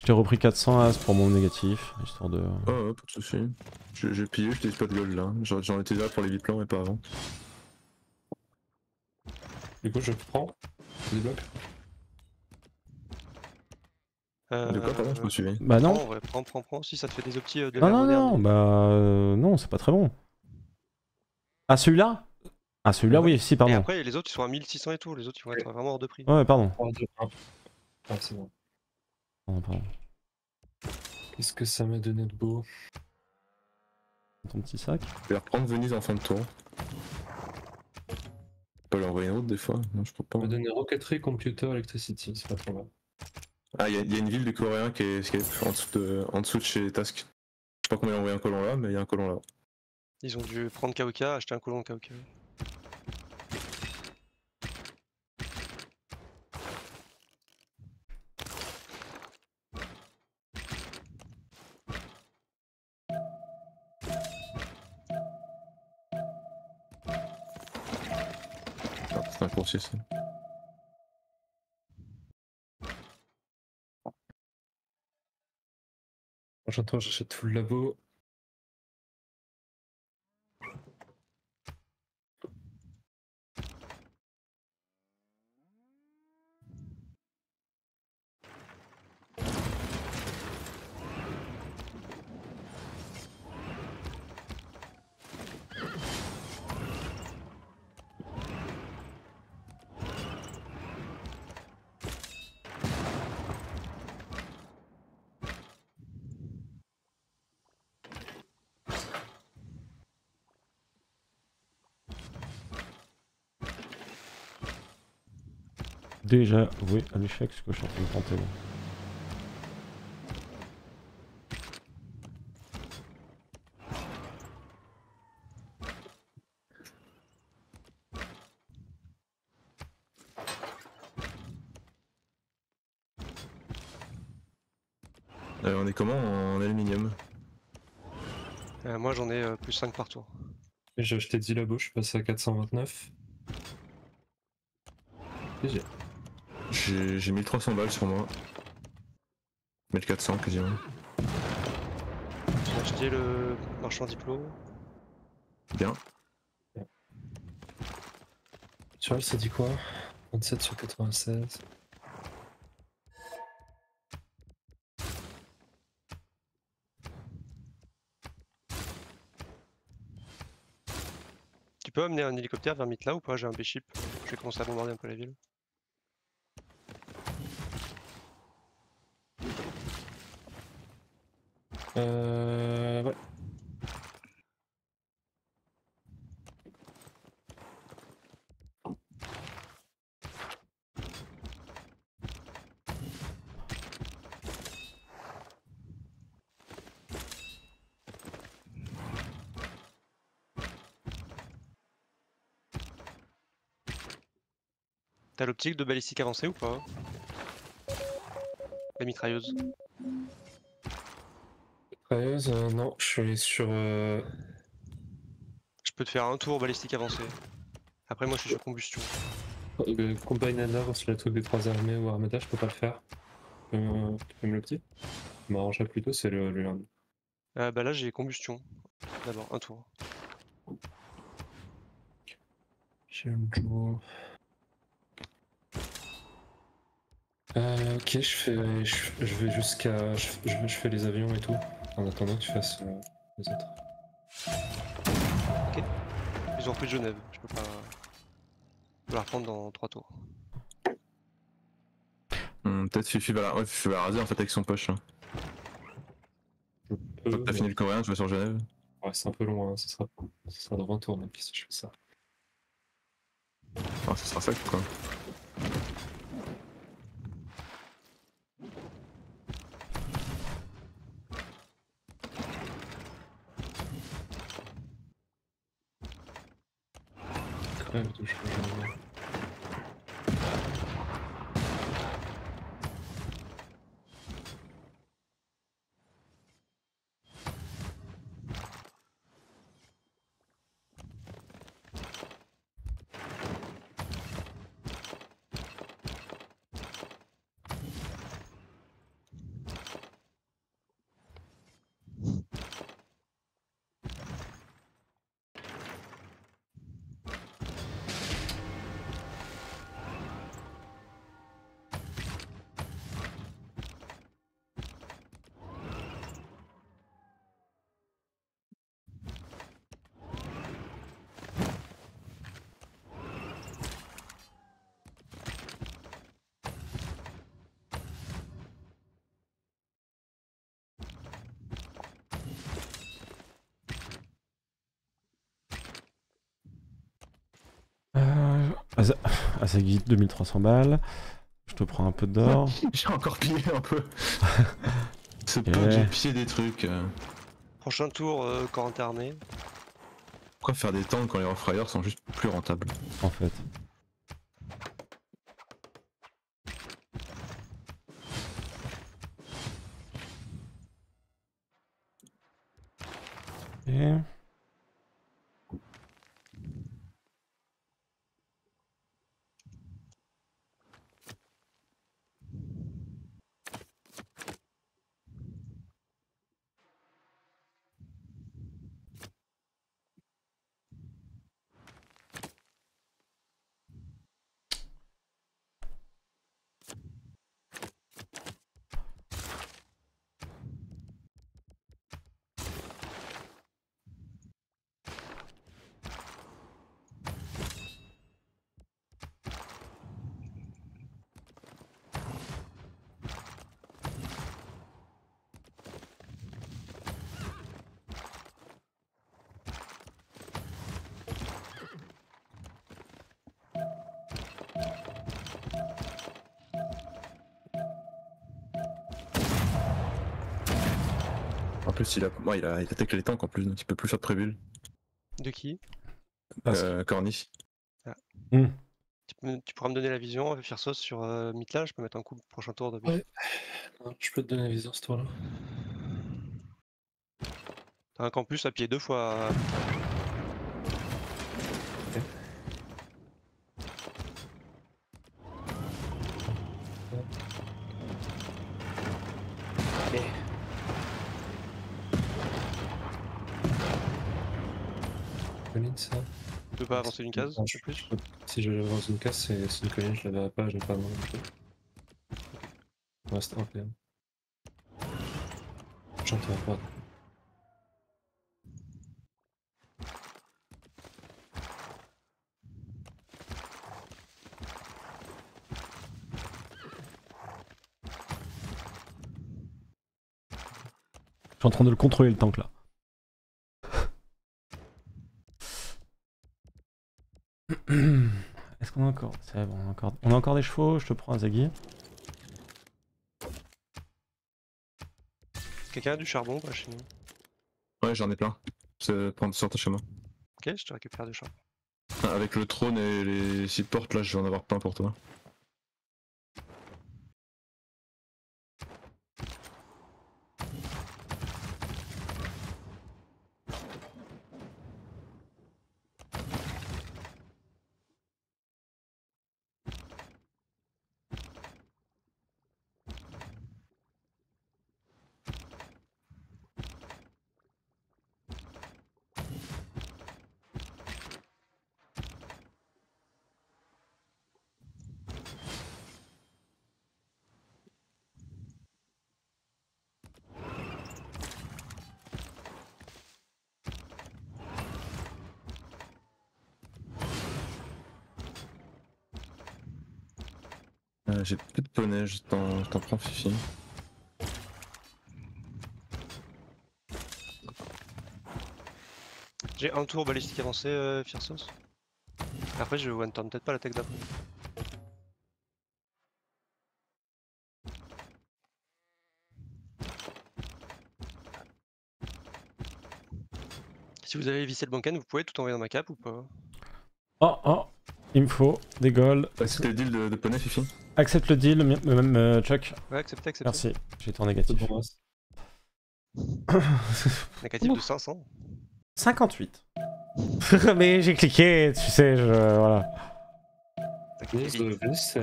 Je t'ai repris 400 As pour mon négatif, histoire de... Oh, ouais, pas de soucis. J'ai j'ai pillé, je t'ai pas de gold là. J'en étais là pour les biplans mais pas avant. Du coup je prends. Des blocs De quoi, pardon, je me suis Bah Prends, non. en vrai, prends, prends, prends. Si ça te fait des optis euh, de Non, non, moderne. non, bah euh, non, c'est pas très bon. Ah, celui-là? Ah, celui-là, oui, si, Et pardon. après, les autres, ils sont à 1600 et tout. Les autres, ils vont être vraiment hors de prix. Ouais, pardon. 3, 2, 1. Ah, c'est bon. Pardon, pardon. Qu'est-ce que ça m'a donné de beau? Ton petit sac. Je vais reprendre Venise en fin de tour. Je peux l'envoyer une autre des fois Non, je peux pas. Ça m'a donné Rocketry, Computer, Electricity, c'est pas trop mal. Ah, il y, a- il y a une ville du coréen qui est, qui est en, dessous de, en dessous de chez Task. Je sais pas combien il a envoyé un colon là, mais il y a un colon là. Ils ont dû prendre KOK, acheter un colon KOK. Ah, c'est un coursier ça. Tour, j'achète tout le labo. Déjà, oui, à l'échec, ce que je suis en train de tenter. là. Euh, on est comment en aluminium? Euh, moi, j'en ai euh, plus 5 par tour. J'ai acheté 10 labos, je suis passé à 429. GG. J'ai j'ai 1300 balles sur moi. 1400 quasiment. J'ai acheté le marchand diplôme. Bien. Charles, ça dit quoi? 27 sur 96. Tu peux amener un hélicoptère vers Mitla ou pas? J'ai un B-ship. Je vais commencer à bombarder un peu la ville. Euh. Ouais. T'as l'optique de balistique avancée ou pas La mitrailleuse. Mitrailleuse, euh, non, je suis sur. euh, Je peux te faire un tour balistique avancé. Après, moi, je suis sur combustion. euh, Combinator, c'est le truc des trois armées ou Armada, je peux pas le faire. Tu peux me- tu peux me le petit m'arrangerait plutôt, c'est le, le lundi. Euh, bah là, j'ai combustion. D'abord, un tour. J'ai un jour. Euh, ok, je fais, je, je vais jusqu'à, je fais les avions et tout. En attendant que tu fasses euh, les autres. Ils ont repris Genève. Je peux pas. Je peux la reprendre dans 3 tours. Hmm, Peut-être Fifi va la... Ouais, Fifi va la raser en fait avec son poche. Hein. Je Toi, peux, T'as fini le coréen, tu vas sur Genève. Ouais, c'est un peu loin, hein, ce sera, ce sera dans 20 tours même si je fais ça. Ah, ça sera ça quoi. Asa- Asagi, 2300 balles. Je te prends un peu d'or. J'ai encore pillé un peu. C'est pas que j'ai pillé des trucs. euh. Prochain tour, euh, corps interné. Pourquoi faire des tanks quand les refrailleurs sont juste plus rentables en fait. Et... En plus, il a, ouais, il a, il attaque les tanks en plus, donc il peut plus faire de prévule. De qui? Parce- Euh, Corny. Hmm. tu, pourras me donner la vision, faire sauce sur euh, Mitla, je peux mettre un coup prochain tour de Ouais. Non, Je peux te donner la vision ce tour-là. T'as un campus à pied deux fois. Colline, ça Tu peux pas avancer d'une case Non, je- plus je Si je dans une case, c'est une colline, je la verrai pas, je vais pas plus. Il reste un PM. J'entends pas. Je suis en train de le contrôler le tank là. Est-ce qu'on a encore... C'est bon, on a encore... On a encore des chevaux, je te prends un Zaggy. Quelqu'un a du charbon pas chez nous? Ouais, j'en ai plein. C'est prendre sur ta chemin. Ok, je te récupère du charbon. Avec le trône et les six portes, là, je vais en avoir plein pour toi. Euh, Je t'en prends Fifi. J'ai un tour balistique avancé, euh, Fiersos. Après, je one turn peut-être pas la tech d'après. Si vous avez vissé le bancan, vous pouvez tout envoyer dans ma cape ou pas? Oh, oh, il me faut des golds. C'était le deal de, de poney Fifi? Accepte le deal, mi- même euh, Chuck. Ouais, acceptez, acceptez. Merci, j'étais en C'est négatif. pour moi. Négatif de 500. 58. Mais j'ai cliqué, tu sais, je... Voilà. À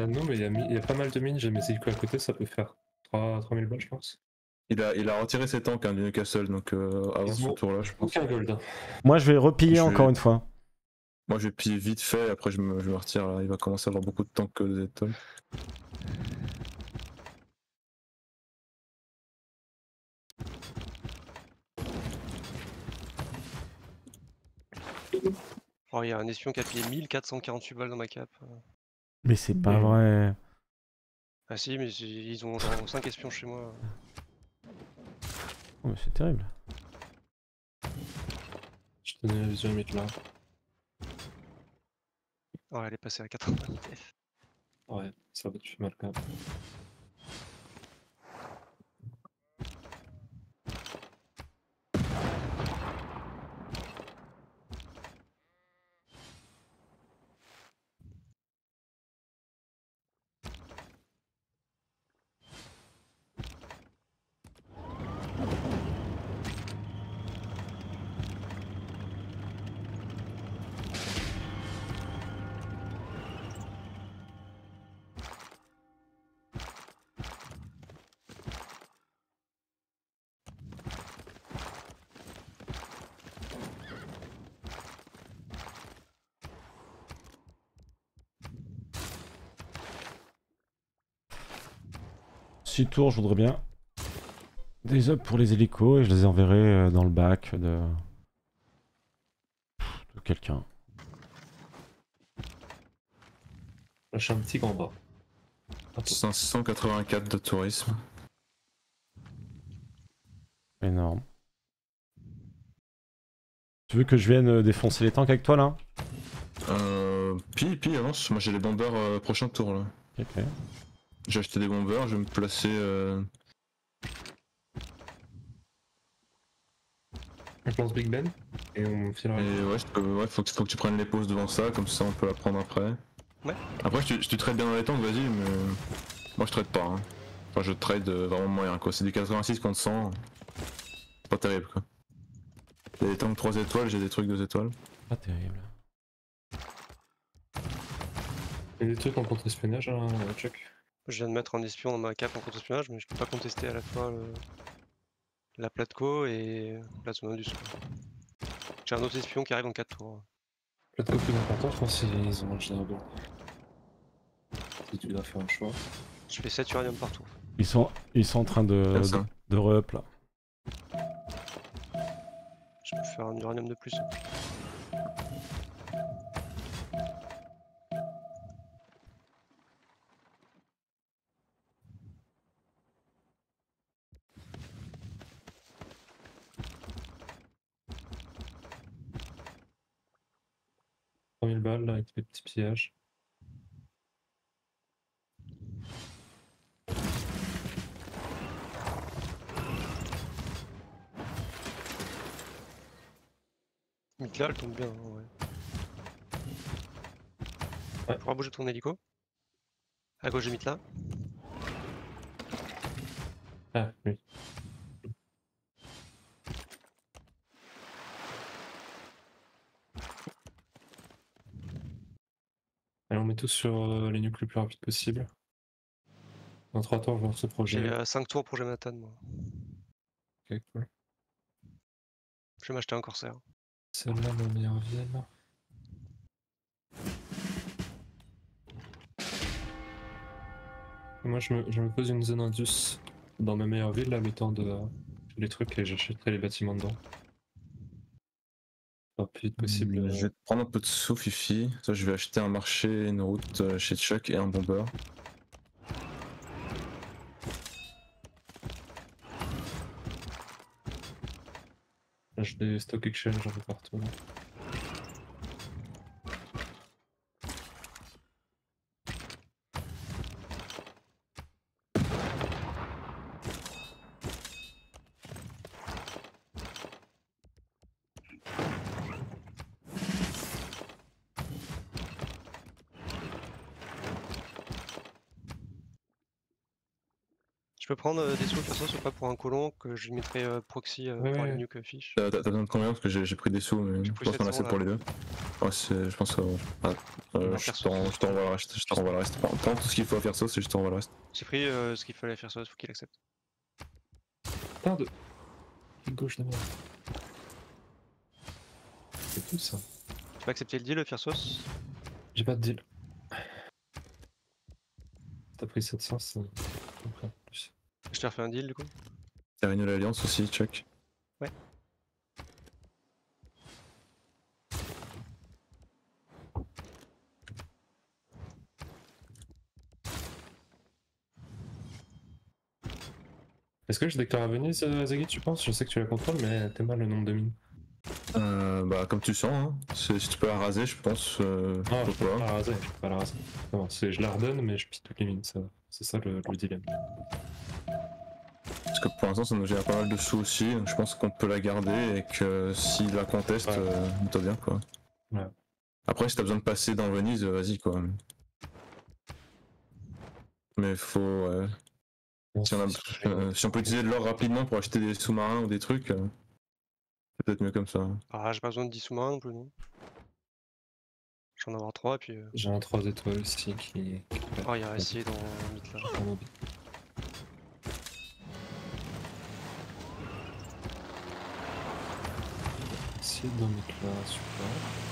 nous, mais il y, a mi- il y a pas mal de mines, j'ai mes hélicos à côté, ça peut faire 3 3000 balles, je pense. il a, il a retiré ses tanks hein, du Newcastle, donc euh, avant ce tour-là, je pense. Aucun gold. hein. Moi, je vais repiller Je vais- encore une fois. Moi, je vais piller vite fait, après je me, je me retire. Là. Il va commencer à avoir beaucoup de tanks que des étoiles. Oh, il y a un espion qui a pillé 1448 balles dans ma cape. Mais c'est pas Mais- vrai. Ah si, mais ils ont genre 5 espions chez moi. Oh, mais c'est terrible. Je te donne la vision à mettre là. Oh, elle est passée à 80 TF. Ouais, ça va te faire mal quand même. Six tours, je voudrais bien des ups pour les hélicos et je les enverrai euh, dans le bac de, de quelqu'un. Lâche un petit grand bas. Attends. 584 de tourisme. Énorme. Tu veux que je vienne euh, défoncer les tanks avec toi là? Euh. Pi, pi, avance. Moi j'ai les bombers euh, prochain tour là. Ok. J'ai acheté des bombers, je vais me placer. Euh... On lance Big Ben et on filera. Et ouais, je peux- ouais, faut, que, faut que tu prennes les pauses devant ça, comme ça on peut la prendre après. Ouais. Après, si tu, si tu trades bien dans les tanks, vas-y, mais. Moi je trade pas. Hein. Enfin, je trade euh, vraiment moyen quoi. C'est des 86 contre 100. C'est pas terrible quoi. Il y a des tanks 3 étoiles, j'ai des trucs 2 étoiles. Pas terrible. Il y a des trucs en contre-espionnage, hein, Chuck Je viens de mettre un espion dans ma cape en contre-espionnage, mais je peux pas contester à la fois le- la Platco et la zone du J'ai un autre espion qui arrive en 4 tours. Le plus important, je pense, c'est ils ont un général. Si tu dois faire un choix. Je fais 7 uranium par tour. Ils sont, ils sont en train de, de, re-up là. Je peux faire un uranium de plus. « avec les petits. Mitla, elle tombe bien. hein, ouais. Ouais. Bouger ton hélico À gauche de Mitla. Ah, oui. Met tous sur euh, les nuques le plus rapide possible. Dans 3 tours, je lance ce projet. J'ai 5 tours pour Jonathan, moi. Ok, cool. Je vais m'acheter un corsaire. Celle-là, ma meilleure ville. Moi, je me, je me pose une zone indus dans ma meilleure ville, là, temps de les trucs et j'achèterai les bâtiments dedans. Le plus vite possible. Je vais prendre un peu de sous, Fifi. Ça, je vais acheter un marché, une route euh, chez Chuck et un bomber. J'ai des stock exchange un peu partout. là. Prendre euh, des sous faire ça ou pas pour un colon que je lui mettrai euh, proxy euh, Ouais, pour ouais. les nuques fiches. T'as besoin de combien? Parce que j'ai pris des sous, mais je pense qu'on a 700, assez pour les deux. Ouais, c'est- je pense que. Euh, je faire te ren- sauce. je te renvoie le reste. Je le reste. Prends tout ce qu'il faut à faire sauce et je te renvoie le reste. J'ai pris euh, ce qu'il fallait faire ça, faut qu'il accepte. Putain de. Une gauche de merde. C'est tout ça. Tu peux accepter le deal, faire sauce? J'ai pas de deal. T'as pris 700, c'est. donc, en plus. Je te refais un deal du coup T'as réuni l'alliance aussi, Chuck Est-ce que je déclare à Venise, Zaggy, tu penses? Je sais que tu la contrôles, mais t'es mal le nombre de mines. Euh, bah, comme tu sens, hein. C'est- si tu peux la raser, je pense. Euh, Non, je peux pas la raser, je peux pas la raser. Non, je la redonne, mais je pille toutes les mines, ça va. C'est ça le, le dilemme. Parce que pour l'instant, ça nous génère pas mal de sous aussi, donc je pense qu'on peut la garder et que s'il la conteste, Ouais. euh, toi bien quoi. Ouais. Après, si t'as besoin de passer dans Venise, euh, vas-y quoi. Mais faut. euh, Bon, si, on a- euh, si on peut utiliser de l'or rapidement pour acheter des sous-marins ou des trucs, euh, c'est peut-être mieux comme ça. Ah, j'ai pas besoin de 10 sous-marins non plus, non J'en avoir 3 et puis. euh, J'ai un 3 étoiles ici qui. Oh, il y a essayé dans le mythe là. Essayer d'en mettre super. «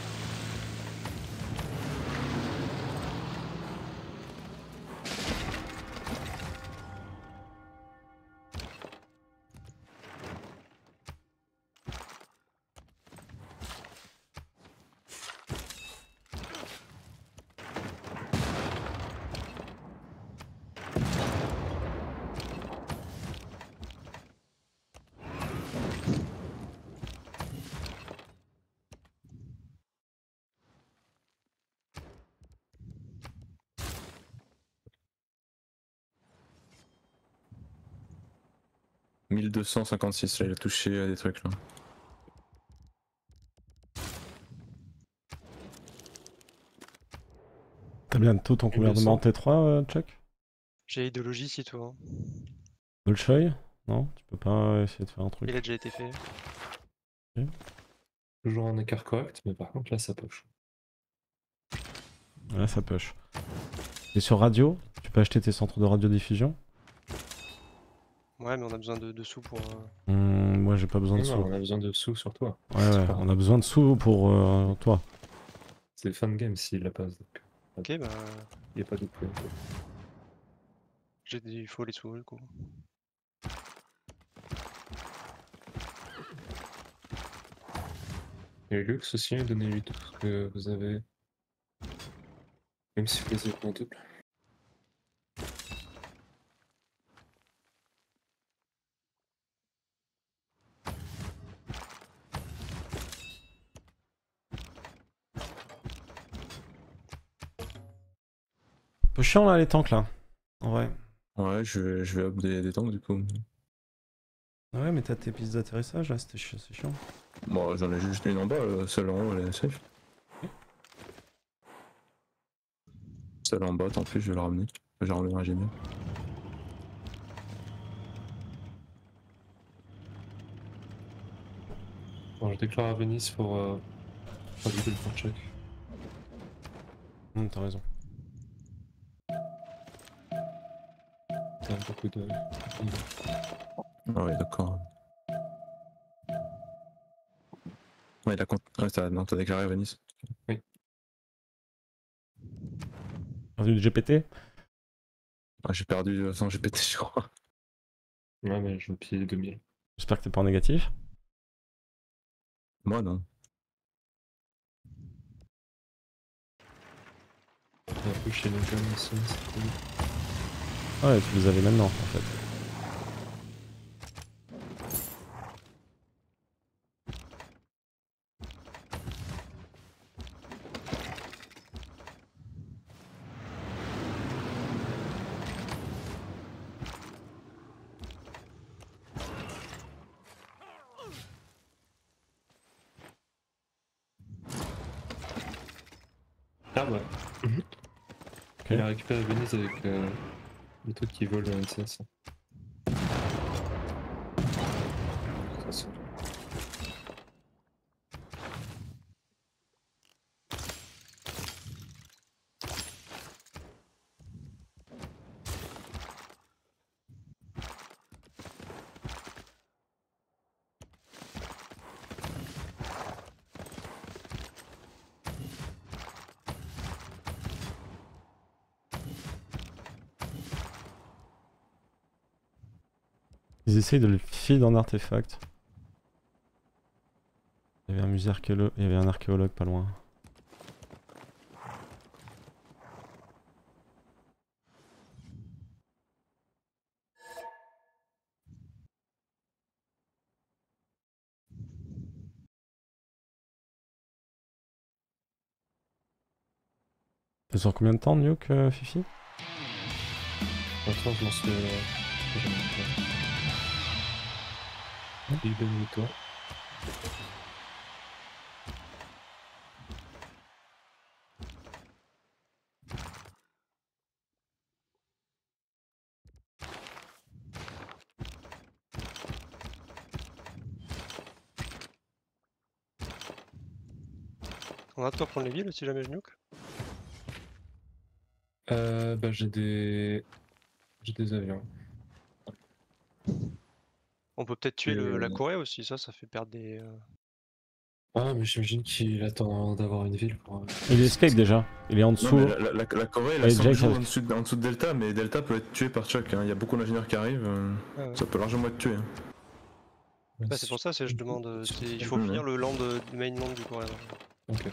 1256, là, il a touché à des trucs là. T'as bientôt ton gouvernement le T3, euh, Chuck? J'ai idéologie si toi. hein. Bolshoi Non Tu peux pas essayer de faire un truc Il a déjà été fait. Toujours un écart correct, mais par contre là ça poche. Là, ça push. Et sur radio Tu peux acheter tes centres de radiodiffusion? Ouais, mais on a besoin de, de sous pour. euh, Hmm, Moi, j'ai pas besoin de Non, sous. on a besoin de sous sur toi. Ouais, on a besoin de sous pour euh, toi. C'est fan game s'il la passe, donc Ok, bah. il n'y a pas de point. J'ai des... Il faut les sous du coup. Et Lux aussi, donnez-lui tout ce que vous avez. Même si vous les avez en double. Chiant là, les tanks là. En vrai. Ouais, je vais, je vais up des, des tanks du coup. Ouais, mais t'as tes pistes d'atterrissage là, c'est chiant. Bon, j'en ai juste une en bas, euh, celle en haut, elle est safe. Celle en bas, tant pis, je vais la ramener. Je vais ramener l'ingénieur. Bon, je déclare à Venise pour euh, valider le point check. Hmm, t'as raison. Beaucoup de. Ah ouais, d'accord. Ouais, la compte. Ouais, t'as non, t'as déclaré à Venise. Perdu du GPT Ah, j'ai perdu euh, sans GPT, je crois. Ouais, mais je veux piller 2000. J'espère que t'es pas en négatif. Moi, non. Il a chez les jeunes c'est cool. Ouais, tu les avais maintenant en fait. Ah ouais. Ok. Il a récupéré Venise avec euh, les trucs qui volent euh, NCS. essaye de le feed en artefact. Il y avait un musée archéologue, il y avait un archéologue pas loin. Ça sort combien de temps, Nuke, euh, Fifi? Attends, je pense que... Et et toi. On a de quoi prendre les villes si jamais je nuke Euh, bah j'ai des. J'ai des avions. On peut peut-être tuer le- la Euh. Corée aussi, ça, ça fait perdre des. euh, Ah, mais j'imagine qu'il attend d'avoir une ville pour. euh, Il escape déjà. Il est en dessous. la, la- la- la Corée, elle Et a 100 Jack, jours elle- en dessous, de, en dessous de Delta, mais Delta peut être tué par Chuck. hein. Il y a beaucoup d'ingénieurs qui arrivent, ouais, ouais. ça peut largement être tué. hein. Bah, c'est pour ça, c'est je demande. il faut finir le land, du mainland du Corée. Ok.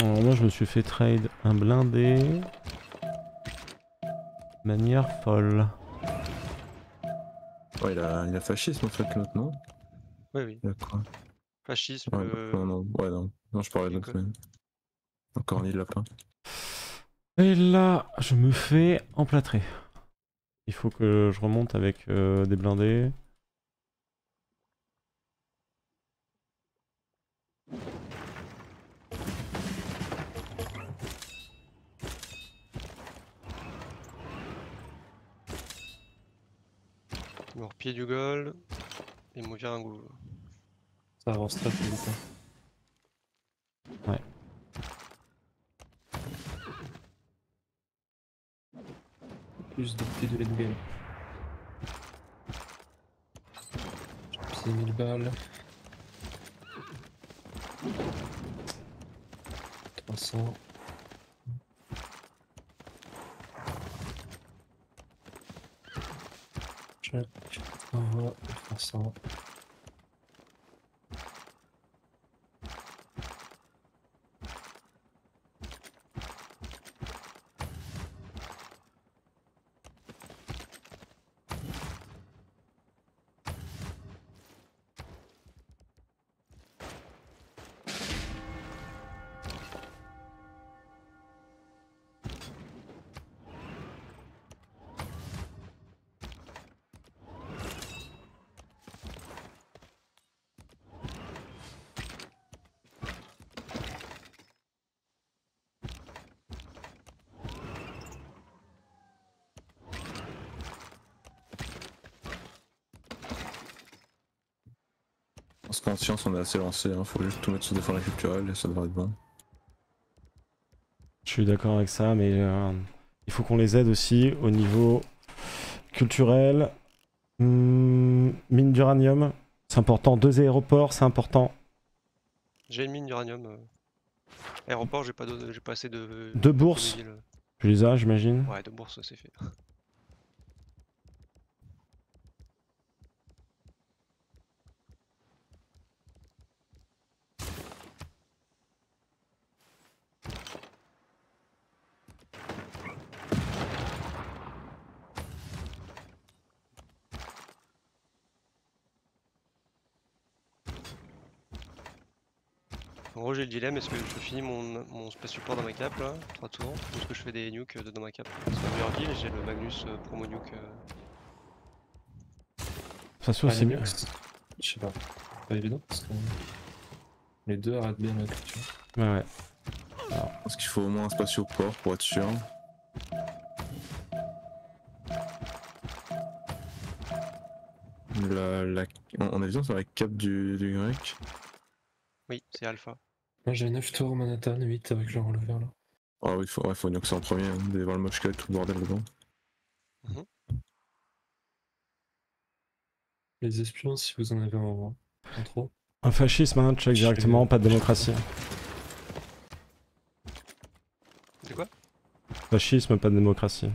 Alors, moi, je me suis fait trade un blindé. Manière folle. Ouais, il a, il a fascisme en fait, l'autre, non Oui, oui. Il a quoi Fascisme. Ouais, euh, Non, non, ouais, non. Non, je parlais de l'autre. Encore ni de lapin. Et là, je me fais emplâtrer. Il faut que je remonte avec euh, des blindés. Mort pied du goal. Et mauvais un goût. Ça avance très vite. hein. Ouais. Plus de pieds de l'endgame. J'ai 1000 balles. 300. Check. Envoie 300. Pense qu'en science, on est assez lancé. Hein. Faut juste tout mettre sur des forêts culturelles et ça devrait être bon. Je suis d'accord avec ça, mais euh, il faut qu'on les aide aussi au niveau culturel. Hmm, mine d'uranium, c'est important. Deux aéroports, c'est important. J'ai une mine d'uranium. euh. Aéroport, j'ai pas, de- j'ai pas assez de. Deux de bourses, tu les as, j'imagine. Ouais, de bourses, c'est fait. Le dilemme est-ce que je finis mon, mon space support dans ma cap là, 3 tours, ou est-ce que je fais des nukes euh, dans ma cap C'est ma meilleure j'ai le Magnus euh, promo nuke. euh, Ça c'est mieux. Je sais pas. Pas évident parce que les deux arrêtent bien la culture. Ouais, ouais. Je pense qu'il faut au moins un spatioport pour être sûr? La, la... On a vision sur la cape du, du grec? Oui, c'est Alpha. Moi j'ai 9 tours Manhattan, 8 avec le relever là. Ah oui, faut, ouais, faut ça en premier, hein, devant le moche tout le bordel dedans. Les espions, si vous en avez en, en trop. Un fascisme, hein, check directement, pas de démocratie. C'est quoi? Fascisme, pas de démocratie.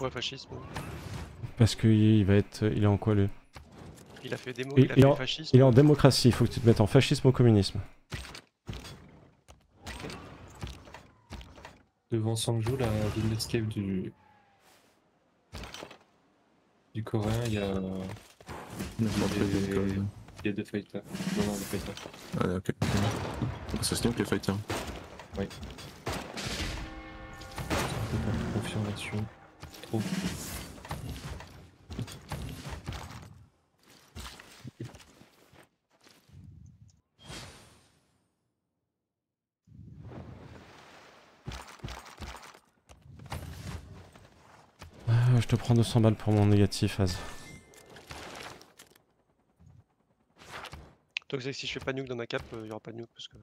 Pourquoi fascisme Parce qu'il va être. Il est en quoi lui Il a fait démo, Il- il a il fait en- fascisme. Il est en démocratie, il faut que tu te mettes en fascisme ou communisme. devant Sangju, la ville d'escape du du coréen, il y a Il y a il y deux fighters. Non non, des fighters. Ah, ok. Ça se tient que les fighters. Un peu pas confiant là-dessus. Euh, je te prends 200 balles pour mon négatif, Az. Donc c'est que si je fais pas de nuke dans ma cap, il y aura pas de nuke parce que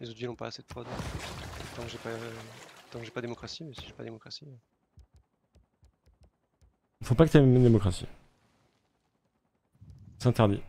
les autres villes ont pas assez de prod. Tant que j'ai pas, euh, pas démocratie, mais si j'ai pas démocratie. euh. Faut pas que t'aies une démocratie. C'est interdit.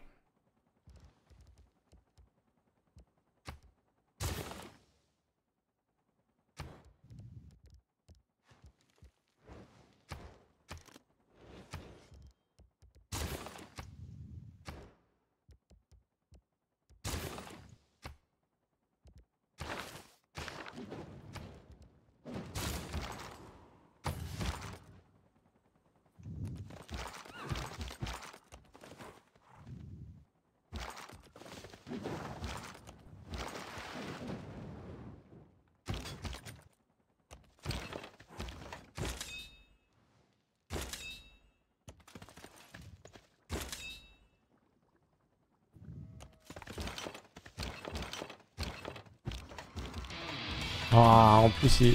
Ah.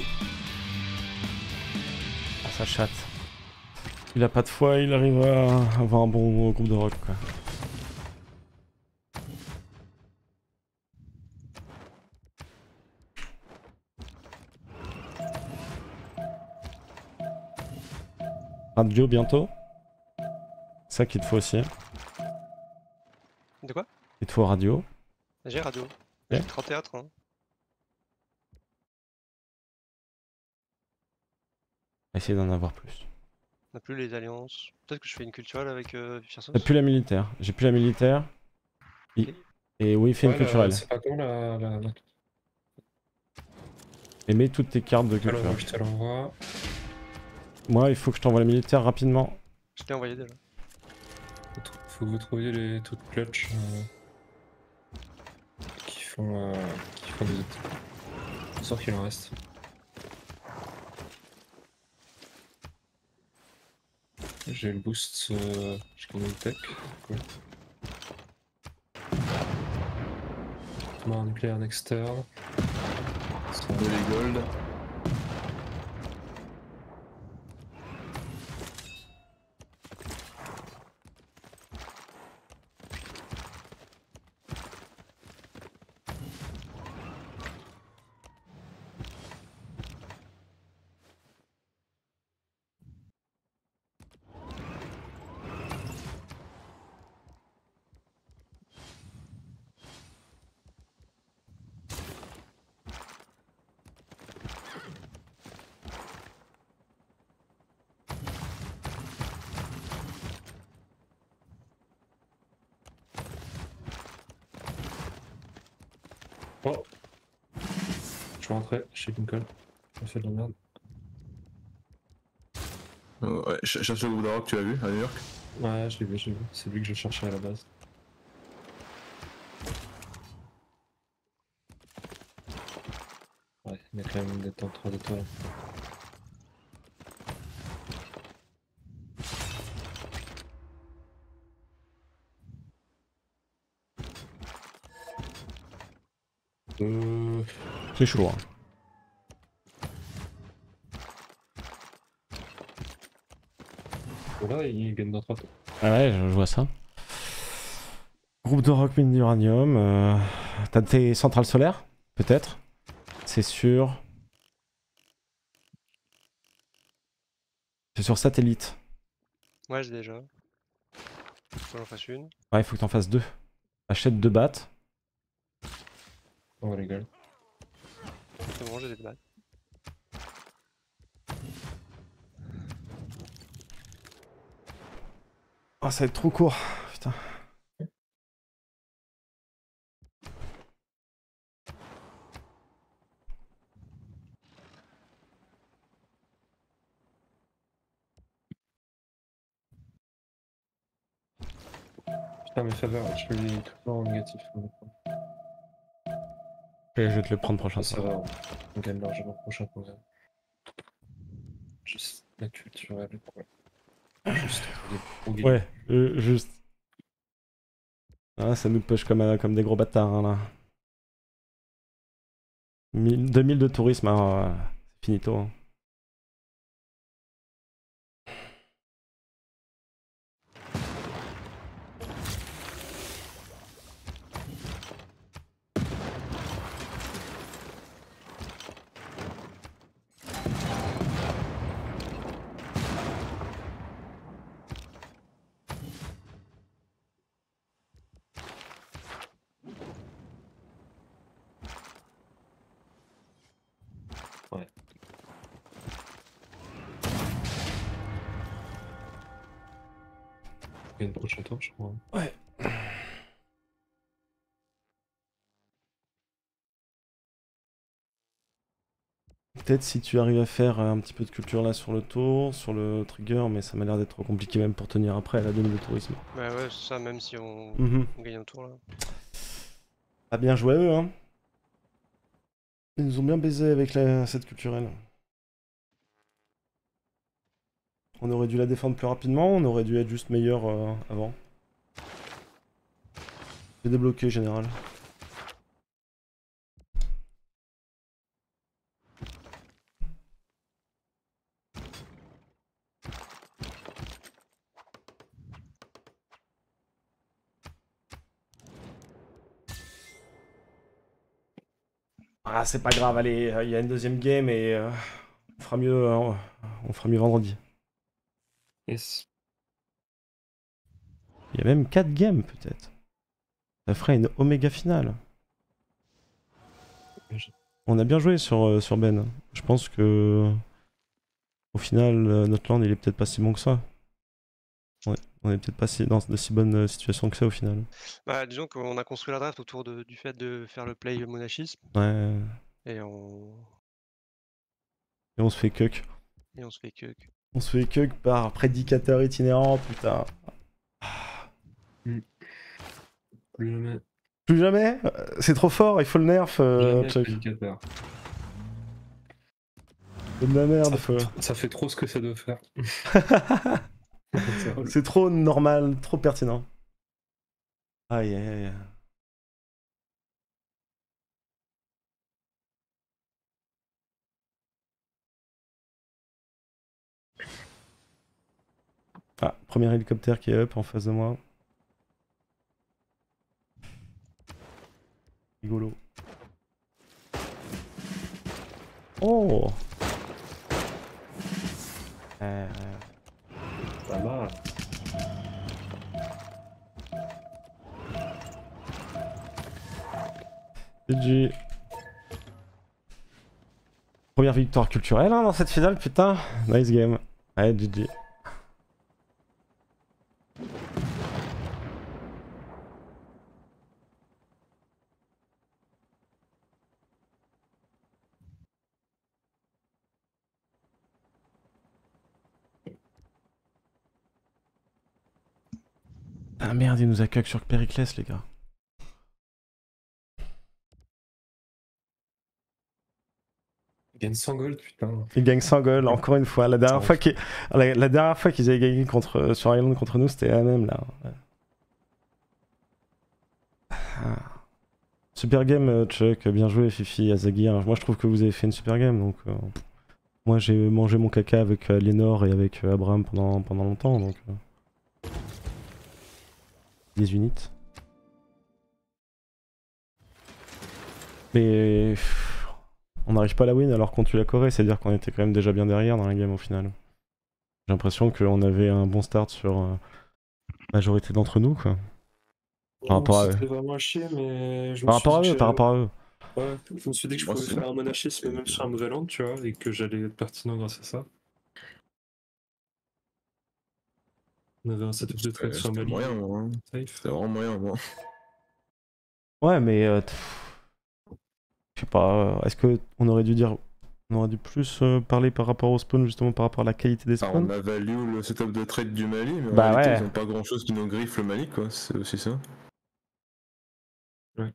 Ah, ça chatte. Il a pas de foi, il arrive à avoir un bon groupe de rock quoi. Radio bientôt. C'est ça qu'il te faut aussi. De quoi? Il te faut radio. J'ai radio. J'ai 30 Essayer d'en avoir plus. On n'a plus les alliances. Peut-être que je fais une culturelle avec euh, J'ai plus la militaire. J'ai plus la militaire. Il- Et oui, fais une Ouais, culturelle. C'est pas con la. la... la- Et mets toutes tes cartes de Alors, culture. je te l'envoie. Moi, il faut que je t'envoie la militaire rapidement. Je t'ai envoyé déjà. Faut que vous trouviez les trucs clutch euh, qui font euh, qui font des autres. Sauf qu'il en reste. J'ai le boost, euh, je connais le tech. Cool. Mort nucléaire Nexter. Ça, De les gold. Oh Je vais rentrer chez Lincoln. J'ai fait de la merde. Ouais, ch- cherche le groupe de rock, tu l'as vu à New York? Ouais, je l'ai vu, je l'ai vu. C'est lui que je cherchais à la base. Ouais, il y a quand même des temps 3 étoiles. Euh... C'est chaud. hein. Voilà, il gagne dans 3 tours. Ah ouais, je je vois ça. Groupe de rock mine d'uranium. euh, T'as tes centrales solaires Peut-être? C'est sûr. C'est sur satellite. Ouais, j'ai déjà. Faut que j'en fasse une. Ouais, il faut que t'en fasses deux. Achète deux battes. On les gueules. C'est bon, j'ai des battes. Oh, ça va être trop court. Putain. Putain, mais ça va, je suis toujours en négatif. Hein, je vais te le prendre prochain. Ça va, on gagne largement prochain programme. Juste la culture, le problème. Juste. Ouais, euh, juste. Ah, ça nous push comme, des gros bâtards hein, là. 1000 2000 de tourisme, hein, c'est finito. hein. Peut-être si tu arrives à faire euh, un petit peu de culture là sur le tour, sur le trigger, mais ça m'a l'air d'être trop compliqué même pour tenir après la 2000 de tourisme. Bah ouais, c'est ça, même si on, Mhm. on gagne un tour là. Ah bien joué eux hein. Ils nous ont bien baisé avec la, cette culturelle. On aurait dû la défendre plus rapidement, on aurait dû être juste meilleur euh, avant. J'ai débloqué général. Ah c'est pas grave, allez, euh, il y a une deuxième game et euh, on fera mieux, euh, on fera mieux vendredi. Yes. Il y a même 4 games peut-être. Ça ferait une Oméga finale. On a bien joué sur, euh, sur Ben. Je pense que au final, euh, notre land il est peut-être pas si bon que ça. Ouais, on est peut-être pas si, dans de si bonne euh, situation que ça au final. Bah disons qu'on a construit la draft autour de- du fait de faire le play monachisme Ouais. et on, Et on se fait cuck. et on se fait que. On se fait cuck par prédicateur itinérant, putain. Plus jamais. Plus jamais? C'est trop fort, il faut le nerf, euh, jamais Chuck. prédicateur. C'est de la merde, Ça, faut- ça fait trop ce que ça doit faire. C'est trop normal, trop pertinent. Aïe aïe aïe. Ah, premier hélicoptère qui est up en face de moi. Rigolo. Oh Pas mal. GG. Première victoire culturelle hein, dans cette finale, putain. Nice game. Ouais, GG. Merde, il nous a cuck sur Périclès, les gars. Gagne 100 gold, putain. Il gagne 100 goals, encore une fois. La dernière fois qu'ils la, la dernière fois qu'ils avaient gagné contre, sur Island contre nous, c'était la même là. Ah. Super game, euh, Chuck. Bien joué, Fifi, Azagir. Moi, je trouve que vous avez fait une super game. Donc, euh, moi, j'ai mangé mon caca avec euh, Lénore et avec euh, Abraham pendant, pendant longtemps. Donc, 10 units. Mais on n'arrive pas à la win alors qu'on tue la Corée, c'est-à-dire qu'on était quand même déjà bien derrière dans la game au final. J'ai l'impression qu'on avait un bon start sur euh, la majorité d'entre nous quoi. Par rapport à eux. vraiment chier, mais je par, rapport suis à eux, par rapport à eux. Ouais, je me suis dit que je pouvais faire un monachisme même sur un nouvel land, tu vois, et que j'allais être pertinent grâce à ça. On avait un setup de trade sur Mali. moyen, hein. C'était vraiment moyen, moi. Ouais mais euh, je sais pas, euh, est-ce que on aurait dû dire On aurait dû plus euh, parler par rapport au spawn, justement par rapport à la qualité des Alors, on spawns? a value le setup de trade du Mali, mais en Bah réalité, ouais. ils ont pas grand chose qui nous griffe le Mali, quoi. C'est aussi ça. Ouais.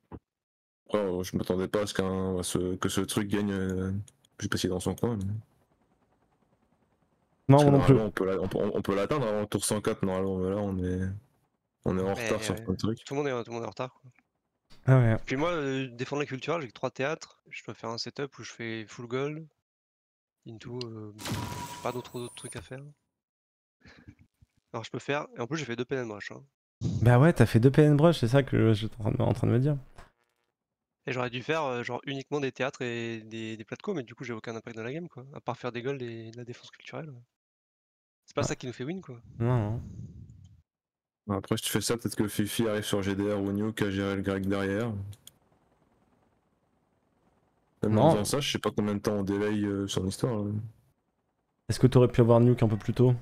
Après, euh, je m'attendais pas à ce, qu'un- à ce- que ce truc gagne. euh, je sais pas est dans son coin. Mais... Non, non plus. on peut la- on peut- on- on peut l'atteindre avant le tour 104, normalement. Mais là, on est, on est en retard sur plein de trucs. Tout le monde est, tout le monde est en retard. Quoi. Ah ouais. Puis moi, euh, défendre la culture, j'ai que 3 théâtres. Je dois faire un setup où je fais full gold. Into. Euh, j'ai pas d'autres trucs à faire. Alors je peux faire. Et en plus, j'ai fait deux pen and brush. hein. Bah ouais, t'as fait deux PN brush, c'est ça que j'étais en train de- en train de me dire. Et j'aurais dû faire euh, genre uniquement des théâtres et des, des platco, mais du coup, j'ai aucun impact dans la game quoi. À part faire des golds et de la défense culturelle. C'est pas Ah. ça qui nous fait win quoi. Non, non. Après, si tu fais ça, peut-être que Fifi arrive sur GDR ou Nuke à gérer le grec derrière. Même Non. en faisant ça, je sais pas combien de temps on délai euh, son histoire. Est-ce que t'aurais pu avoir Nuke un peu plus tôt?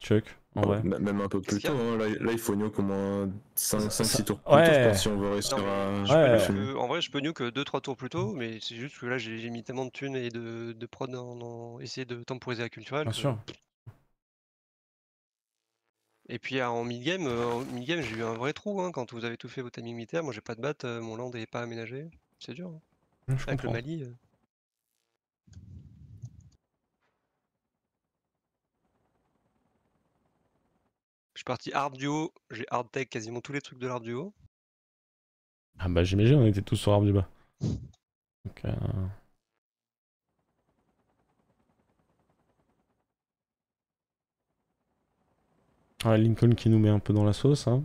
Chuck, en Même un peu plus tôt. hein. Là, là, il faut Nuke au moins 5-6 ça- tours plus tôt, ouais. je pense, si on veut réussir Non, à. je peux euh, en vrai, je peux nuke 2-3 tours plus tôt, mais c'est juste que là, j'ai mis tellement de thunes et de, de prod dans, dans- essayer de temporiser la culturelle. Bien que- sûr. Et puis ah, en mid-game, euh, en mid-game, j'ai eu un vrai trou hein, quand vous avez tout fait vos timings militaires. Moi, j'ai pas de batte, euh, mon land est pas aménagé. C'est dur. hein. Je Avec le. Mali. euh. Je suis parti hard duo, j'ai hard tech quasiment tous les trucs de l'hard duo. Ah bah j'imagine, on était tous sur arbre du bas. Donc, euh, Ouais, Lincoln qui nous met un peu dans la sauce. Hein.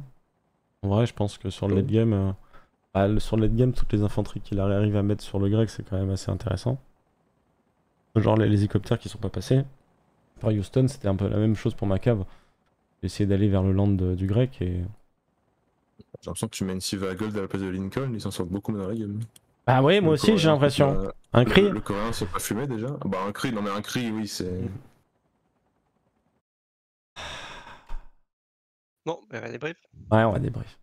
En vrai, je pense que sur le late game, euh, bah, sur le late game, toutes les infanteries qu'il arrive à mettre sur le grec, c'est quand même assez intéressant. Genre les, les hélicoptères qui sont pas passés. Par Houston, c'était un peu la même chose pour ma cave. J'ai essayé d'aller vers le land de- du grec et. J'ai l'impression que tu mets une Siva Gold à la place de Lincoln, ils s'en sortent beaucoup mieux dans la game. Ah ouais, moi Le aussi j'ai l'impression. euh, Un cri Le, le coréen s'est pas fumé déjà Ah Bah un cri, non mais un cri, oui, c'est. Bon, bah, les briefs. Ouais, on va débrief.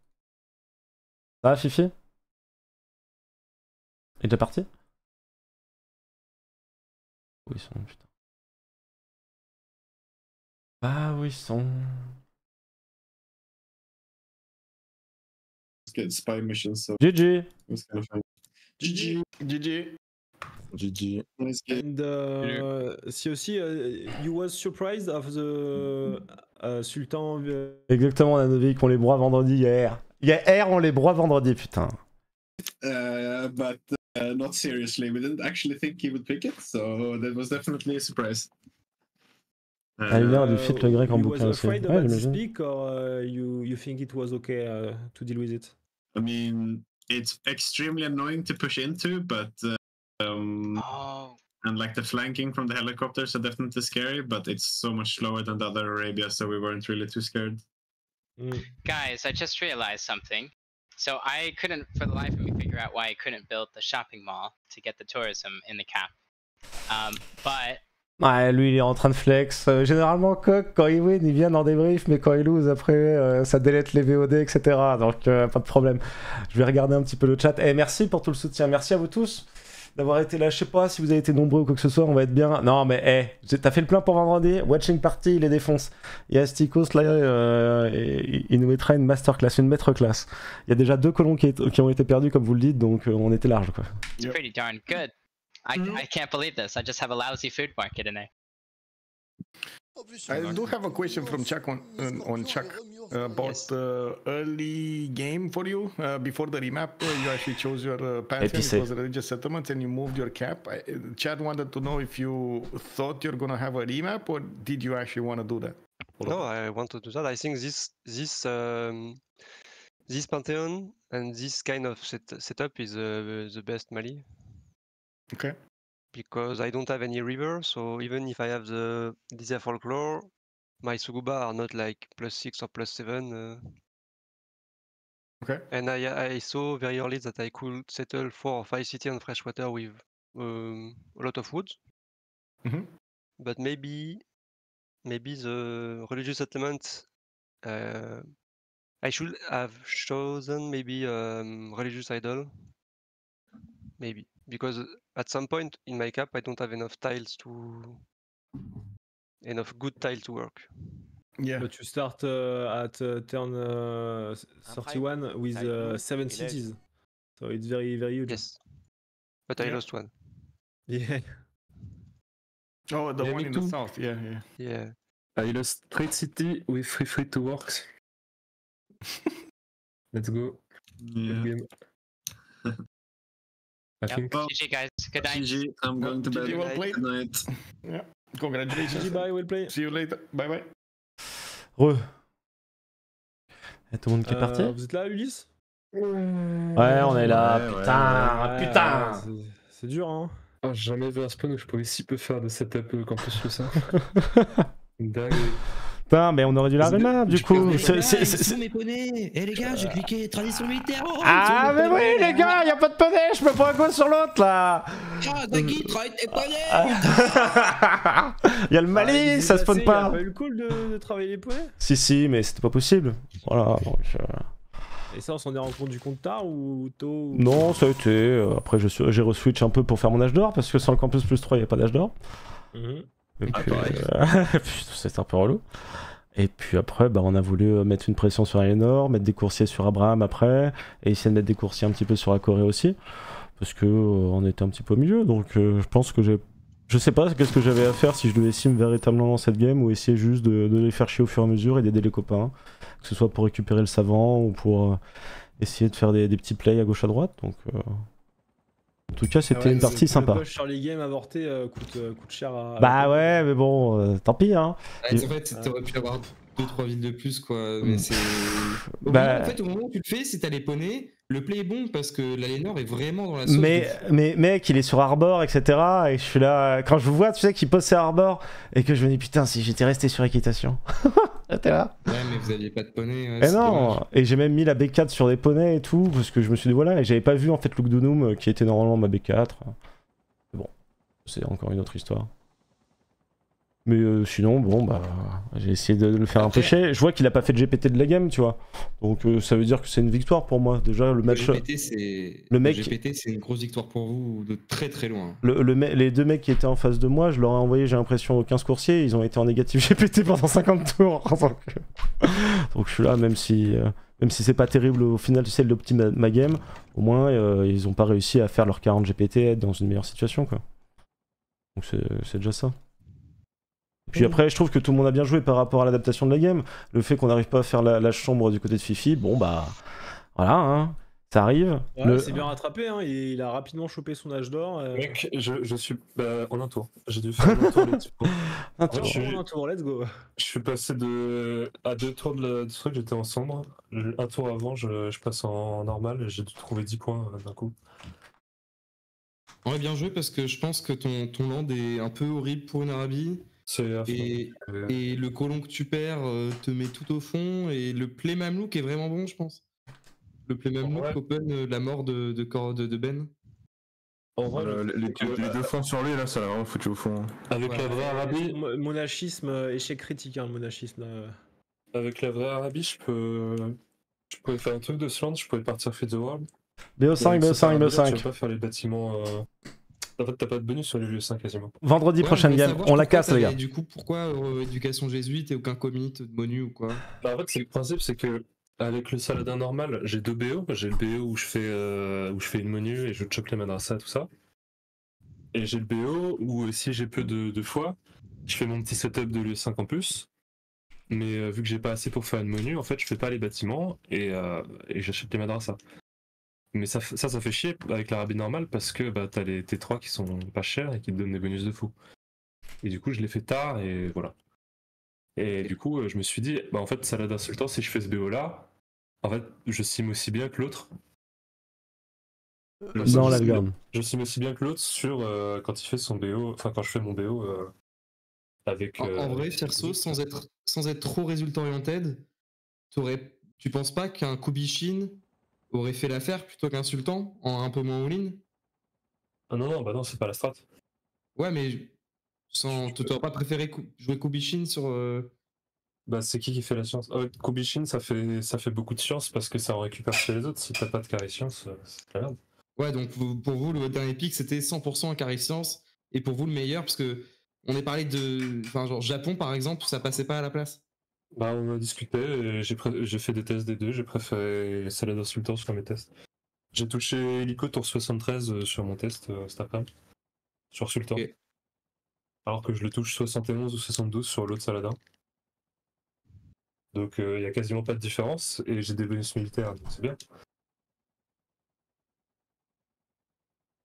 Ça va, Fifi? Il est parti? Où ils sont, putain? Ah, où ils sont get spy missions, so GG. GG, GG. GG. nice game. And uh, see aussi, uh, you was surprised of the uh, Sultan. uh, Exactement, on a Novi qu'on les broie vendredi hier. Hier, on les broie vendredi, putain. Uh, but uh, not seriously. We didn't actually think he would pick it, so that was definitely a surprise. Ah, il Uh, vient fit le grec en bouquin was aussi. afraid Ouais, about this j'imagine. pick or uh, you, you think it was okay uh, to deal with it? I mean, it's extremely annoying to push into, but uh, um, Oh, and like the flanking from the helicopters are definitely scary, but it's so much slower than the other Arabia, so we weren't really too scared. Mm. guys, I just realized something. So I couldn't, for the life of me, figure out why I couldn't build the shopping mall to get the tourism in the cap. Um, but Ouais, lui, il est en train de flex. Euh, généralement, Coq, quand il win, il vient en débrief, mais quand il lose, après, euh, ça délète les VOD, etc. Donc, euh, pas de problème. Je vais regarder un petit peu le chat. Et merci pour tout le soutien. Merci à vous tous d'avoir été là. Je sais pas si vous avez été nombreux ou quoi que ce soit, on va être bien. Non, mais, hey, j'ai- t'as fait le plein pour vendredi. Watching Party, il les défonce. Il y a Stikos, là, euh, et il nous mettra une masterclass, une maître classe. Il y a déjà deux colons qui, est- qui ont été perdus, comme vous le dites, donc euh, on était large, quoi. it's pretty darn good. I, Mhm. I can't believe this. I just have a lousy food market in there. I do have a question from Chuck on, on, on Chuck uh, about Yes. the early game for you. Uh, before the remap, uh, you actually chose your uh, pantheon. It was a religious settlement, and you moved your cap. I, uh, Chad wanted to know if you thought you're gonna have a remap, or did you actually want to do that? No, I want to do that. I think this this um, this pantheon and this kind of set, setup is uh, the best Mali Okay. because I don't have any river. So even if I have the Desire Folklore, my Suguba are not like plus six or plus seven. Uh, Okay. and I I saw very early that I could settle four or five city on freshwater with um, a lot of woods. Mhm. But maybe maybe the religious settlement uh, I should have chosen maybe um, religious idol maybe because at some point in my cap I don't have enough tiles to enough good tile to work. Yeah. But you start uh, at uh, turn uh, 31 with uh, seven cities. So it's very, very huge. Yes, but I Yeah. lost one. Yeah. Oh, the Yeah, one me in the south. Yeah, yeah. Yeah. I lost Trade City with free free to works. Let's go. Good game. I Yep. think. GG guys. Good night. GG, I'm going to GG, bed. well played. Good night. Congratulations. GG, bye, well play. See you later. Bye bye. Re. Et tout le monde qui est parti Euh, vous êtes là, Ulysse? Ouais, on est là, Ouais, ouais, putain, Ouais, putain c'est- C'est dur, hein. Oh, j'ai jamais vu un spawn où je pouvais si peu faire de setup euh, qu'en plus que ça. Dingue. Putain, mais on aurait dû la remap du coup. Mes poneys Eh les gars, j'ai cliqué tradition militaire oh, Ah, ils sont mais oui, poneys. les gars, y a pas de poney, je me prends un go sur l'autre là Ah, Dagui, travaille tes poneys Y a le Ah, Mali, il ça spawn passé, Il a pas pas eu le cool de, de travailler les points Si, si, mais c'était pas possible. Voilà, donc. euh, Et ça, on s'en est rendu compte du compte tard ou tôt ou- Non, ça a été. euh, Après, je suis- j'ai reswitch un peu pour faire mon âge d'or parce que sans le campus plus 3, il n'y a pas d'âge d'or. Et Ah, euh, c'était un peu relou. Et puis après, bah, on a voulu euh, mettre une pression sur Aliénor, mettre des coursiers sur Abraham après, et essayer de mettre des coursiers un petit peu sur la Corée aussi, parce que euh, on était un petit peu au milieu. Donc euh, je pense que j'ai. Je sais pas qu'est-ce que j'avais à faire si je devais sim véritablement dans cette game ou essayer juste de, de les faire chier au fur et à mesure et d'aider les copains, que ce soit pour récupérer le savant ou pour euh, essayer de faire des, des petits plays à gauche à droite. Donc en tout cas, c'était Ah ouais, une le- partie le sympa. push sur les games avortés euh, coûte, euh, coûte cher à. Bah ouais, mais bon, euh, tant pis hein. Ah, En fait, t'aurais pu avoir 2-3 villes de plus, quoi. Mais Mm. c'est. Au Bah- En fait, au moment où tu le fais, c'est t'as les poneys, le play est bon parce que l'Aliénor est vraiment dans la sauce. Mais, mec, il est sur Arbor, etc. Et je suis là, quand je vois, tu sais, qu'il pose sur Arbor, et que je me dis, putain, si j'étais resté sur équitation. J'étais là. Ouais, mais vous aviez pas de poney. ouais, Et c'est non, dommage. et j'ai même mis la B4 sur des poneys et tout, parce que je me suis dit, voilà, et j'avais pas vu en fait Look Dunum, euh, qui était normalement ma B4. Mais bon, c'est encore une autre histoire. Mais euh, sinon, bon, bah, j'ai essayé de le faire un peu chier. Je vois qu'il a pas fait de GPT de la game, tu vois. Donc euh, ça veut dire que c'est une victoire pour moi. Déjà, le Le match. GPT, c'est. le mec- GPT, c'est une grosse victoire pour vous de très très loin. Le, le me- les deux mecs qui étaient en face de moi, je leur ai envoyé, j'ai l'impression, 15 coursiers, ils ont été en négatif GPT pendant 50 tours. Donc, donc je suis là, même si, euh, même si c'est pas terrible au final, tu sais, l'optime ma game, au moins euh, ils ont pas réussi à faire leur 40 GPT être dans une meilleure situation, quoi. Donc c'est déjà ça. Puis après, je trouve que tout le monde a bien joué par rapport à l'adaptation de la game. Le fait qu'on n'arrive pas à faire la, la chambre du côté de Fifi, bon bah voilà, hein, ça arrive. Ouais, Le- c'est bien rattrapé, hein. Il, il a rapidement chopé son âge d'or. euh, Mec, je, je suis bah, en un tour. J'ai dû faire un tour là-dessus. Un Ouais, tour. je suis- un tour, let's go. Je suis passé de à deux tours de la- du truc, j'étais en sombre. Un tour avant, je, je passe en normal et j'ai dû trouver 10 points euh, d'un coup. On va bien joué parce que je pense que ton, ton land est un peu horrible pour une Arabie. Et, Euh, et le colon que tu perds euh, te met tout au fond. Et le play mamelouk est vraiment bon, je pense. Le play mamelouk Ouais. open euh, la mort de, de, de, de Ben. En vrai, Euh, le- les, deux, les deux fois sur lui, là, ça l'a vraiment foutu au fond. avec la vraie Arabie, Mo- Monachisme, échec critique, hein, le monachisme. avec la vraie Arabie, je peux, je pouvais faire un truc de slant, je pouvais partir Feed the World. BO5, Avec cette BO5, Arabie-là, Tu BO5. peux pas faire les bâtiments. euh, t'as pas de bonus sur les lieux 5 quasiment. Vendredi, Ouais, prochaine game. On la casse, les gars. t'avais- Du coup, pourquoi euh, éducation jésuite et aucun commit de Monu ou quoi? Bah, en fait, c'est le principe, c'est que avec le Saladin normal, j'ai deux BO. J'ai le BO où je fais euh, où je fais une menu et je chope les madrasas, tout ça. Et j'ai le BO où euh, si j'ai peu de, de fois, je fais mon petit setup de lieu 5 en plus. Mais euh, vu que j'ai pas assez pour faire une menu, en fait, je fais pas les bâtiments et, euh, et j'achète les madrasas. Mais ça, ça, ça fait chier avec l'Arabie normale parce que bah, t'as les T3 qui sont pas chers et qui te donnent des bonus de fou. Et du coup, je l'ai fait tard et voilà. Et du coup, euh, je me suis dit, bah en fait, Saladin Sultan, si je fais ce BO là, en fait, je sim aussi bien que l'autre. Je Dans sim- la gamme. Je sim aussi bien que l'autre sur euh, quand il fait son BO, enfin quand je fais mon BO euh, avec. En, euh, en vrai, Ferso, sans être, sans être trop résultat oriented, t'aurais- tu penses pas qu'un Kubishin aurait fait l'affaire plutôt qu'un Sultan en un peu moins all-in Ah non, non, bah non, c'est pas la strat. Ouais, mais sans, tu t'aurais pas préféré jouer Kubishin sur. euh, Bah, c'est qui qui fait la science? Ah ouais, Kubishin, ça fait, ça fait beaucoup de science parce que ça en récupère chez les autres. Si t'as pas de carré science, euh, c'est la merde. Ouais, donc pour vous, le dernier pic, c'était 100% carry science. Et pour vous, le meilleur, parce que on est parlé de. Enfin, genre Japon, par exemple, ça passait pas à la place. Bah, on a discuté, j'ai fait des tests des deux, j'ai préféré Salad Sultan sur mes tests. J'ai touché Helico tour 73 euh, sur mon test euh, cet après-midi, sur Sultan. Alors que je le touche 71 ou 72 sur l'autre Saladin. Donc il y a quasiment pas de différence, et j'ai des bonus militaires, donc c'est bien.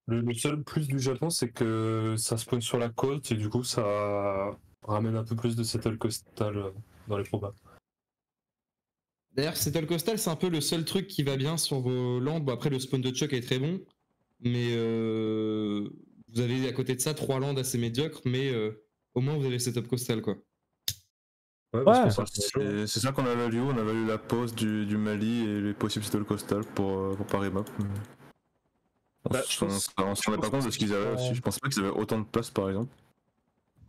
Le, le seul plus du Japon, c'est que ça spawn sur la côte, et du coup ça ramène un peu plus de settle coastal euh, dans les probas. D'ailleurs, Settle Coastal, c'est un peu le seul truc qui va bien sur vos lands. Bon, après, le spawn de Chuck est très bon, mais euh, vous avez à côté de ça trois lands assez médiocres, mais euh, au moins vous avez le setup coastal, quoi. Ouais, parce que C'est ça qu'on a valu, on a valu la pause du, du Mali et les possibles settle coastal pour, euh, pour Paris Map. On Bah, s- je on pense- s- on se rendait pas compte de ce qu'ils avaient aussi. Je pensais pas qu'ils avaient autant de place par exemple.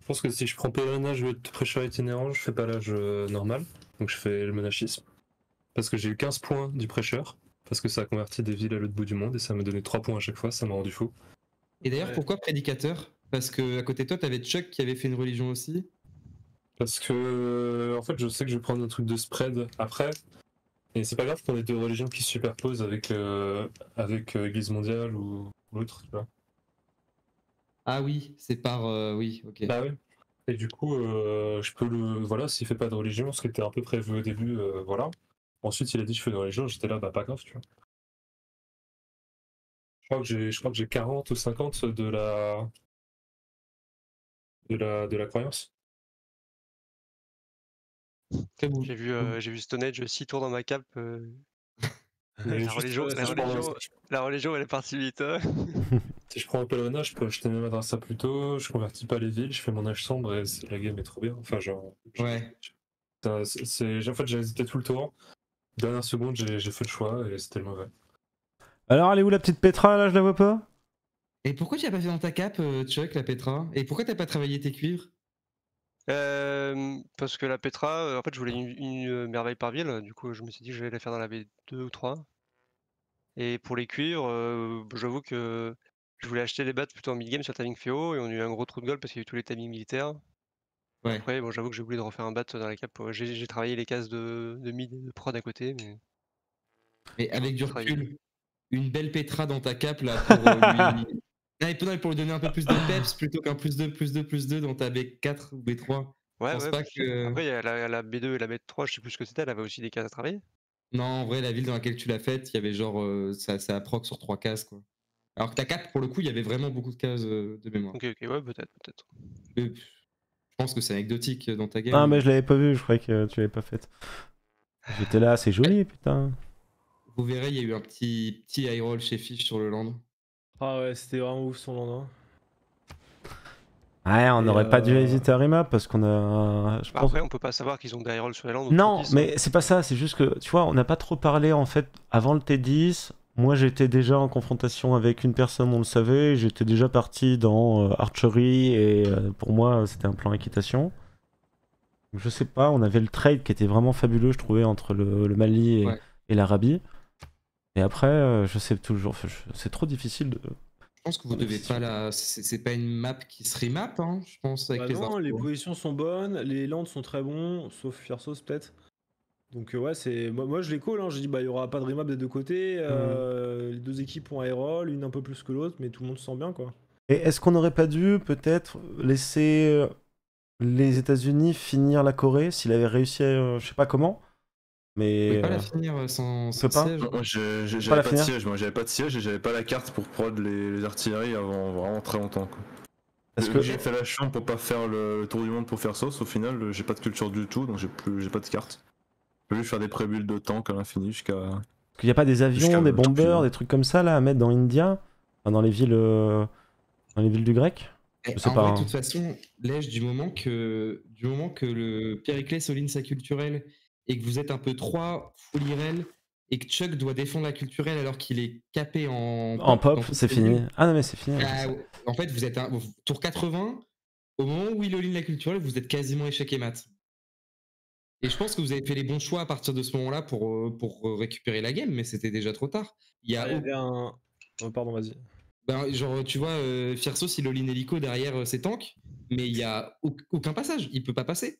Je pense que si je prends pèlerinage ou prêcheur itinérant, je fais pas l'âge euh, normal, donc je fais le monachisme. Parce que j'ai eu 15 points du prêcheur, parce que ça a converti des villes à l'autre bout du monde et ça m'a donné 3 points à chaque fois, ça m'a rendu fou. Et d'ailleurs, Ouais. pourquoi prédicateur? Parce que à côté de toi, t'avais Chuck qui avait fait une religion aussi. Parce que, en fait, je sais que je vais prendre un truc de spread après, et c'est pas grave qu'on ait deux religions qui se superposent avec, euh, avec euh, Église mondiale ou l'autre, tu vois. Ah oui, c'est par. euh, oui, ok. Bah oui. Et du coup, euh, je peux le. Voilà, s'il fait pas de religion, ce qui était un peu prévu au début, euh, voilà. Ensuite, il a dit je fais une religion, j'étais là, bah pas grave, tu vois. Je crois que j'ai, je crois que j'ai 40 ou 50 de la. de la, de la croyance. J'ai vu, euh, j'ai vu Stone Age 6 tours dans ma cape. La, juste, religion, la, si je prends- religion, la religion, elle est partie vite. hein. Si je prends un pèlerinage, je peux acheter mes madrasas plus tôt, je convertis pas les villes, je fais mon âge sombre et c'est- la game est trop bien. Enfin, genre. Ouais. c'est- En fait, j'ai hésité tout le tour. Dernière seconde, j'ai j'ai fait le choix et c'était le mauvais. Alors, elle est où la petite Petra là Je la vois pas? Et pourquoi tu l'as pas fait dans ta cape, euh, Chuck, la Petra? Et pourquoi t'as pas travaillé tes cuivres? Euh, parce que la Petra, euh, en fait, je voulais une, une, euh, merveille par ville. Du coup, je me suis dit que j'allais la faire dans la V2 ou 3. Et pour les cuivres, euh, j'avoue que je voulais acheter les battes plutôt en mid-game sur timing FEO et on a eu un gros trou de goal parce qu'il y a eu tous les timings militaires. Ouais. Après, bon, j'avoue que j'ai oublié de refaire un bat dans la cape. J'ai travaillé les cases de, de mid et de prod à côté, mais Mais avec du recul, une belle Petra dans ta cape là pour euh, lui. Non, mais pour pour lui donner un peu plus de peps plutôt qu'un plus 2, plus 2, plus 2 dans ta B4 ou B3. ouais, pense ouais. pas parce que- Après, il y a la, la B2 et la B3, je sais plus ce que c'était, elle avait aussi des cases à travailler. Non, en vrai, la ville dans laquelle tu l'as faite, il y avait genre. euh, ça, ça proc sur 3 cases quoi. Alors que ta cape, pour le coup, il y avait vraiment beaucoup de cases euh, de mémoire. Ok, ok, ouais, peut-être, peut-être. Pff, je pense que c'est anecdotique euh, dans ta game. Ah, mais je l'avais pas vu, je croyais que tu l'avais pas faite. J'étais là, c'est joli, putain. Vous verrez, il y a eu un petit, petit high roll chez Fish sur le land. Ah ouais, c'était vraiment ouf son land. hein. Ouais, on n'aurait pas dû euh, hésiter à remap parce qu'on a. Je Bah, pense... Après, on peut pas savoir qu'ils ont des rolls sur les landes. Non, mais c'est pas ça, c'est juste que, tu vois, on n'a pas trop parlé en fait avant le T10. Moi, j'étais déjà en confrontation avec une personne, on le savait. J'étais déjà parti dans euh, Archery et euh, pour moi, c'était un plan équitation. Je sais pas, on avait le trade qui était vraiment fabuleux, je trouvais, entre le, le Mali et, Ouais. et l'Arabie. Et après, euh, je sais toujours, je- c'est trop difficile de. Je pense que vous devez pas la. C'est pas une map qui se remap, hein, je pense, avec Bah les non, les positions sont bonnes, les lands sont très bons, sauf Fierceos peut-être. Donc euh, ouais, c'est moi, moi je les call, hein. j'ai dit bah il y aura pas de remap des deux côtés, euh, les deux équipes ont roll, une un peu plus que l'autre, mais tout le monde se sent bien quoi. Et est-ce qu'on n'aurait pas dû peut-être laisser les États-Unis finir la Corée s'il avait réussi, à, je sais pas comment, Mais pas euh, la finir euh, sans, peut sans pas siège. Moi, j'ai- j'ai- Pas j'avais la pas, de finir siège, moi j'avais pas de siège et j'avais pas la carte pour prod les, les artilleries avant vraiment très longtemps. Quoi. parce Euh, que J'ai fait la chambre pour pas faire le, tour du monde pour faire sauce, au final j'ai pas de culture du tout donc j'ai plus j'ai pas de carte. Je peux juste faire des pré-builds de tank à l'infini jusqu'à. qu'il n'y a pas des avions, des suivant. des trucs comme ça là à mettre dans India, enfin, dans les villes, euh, dans les villes du grec? Eh, Je sais en pas, vrai, hein. de toute façon, Lège, du moment que, du moment que le Périclès souligne sa culturelle et que vous êtes un peu trois full IRL et que Chuck doit défendre la culturelle alors qu'il est capé en En pop, c'est fini. Ah non mais c'est fini. ah, en fait, vous êtes un, tour 80. Au moment où il aligne la culturelle, vous êtes quasiment échec et mat. Et je pense que vous avez fait les bons choix à partir de ce moment-là pour, euh, pour euh, récupérer la game, mais c'était déjà trop tard. Il y a Il y avait un, Oh, pardon, vas-y. Ben, genre, tu vois, euh, Fiersos, il all-in hélico derrière euh, ses tanks, mais il y a au- aucun passage, il peut pas passer.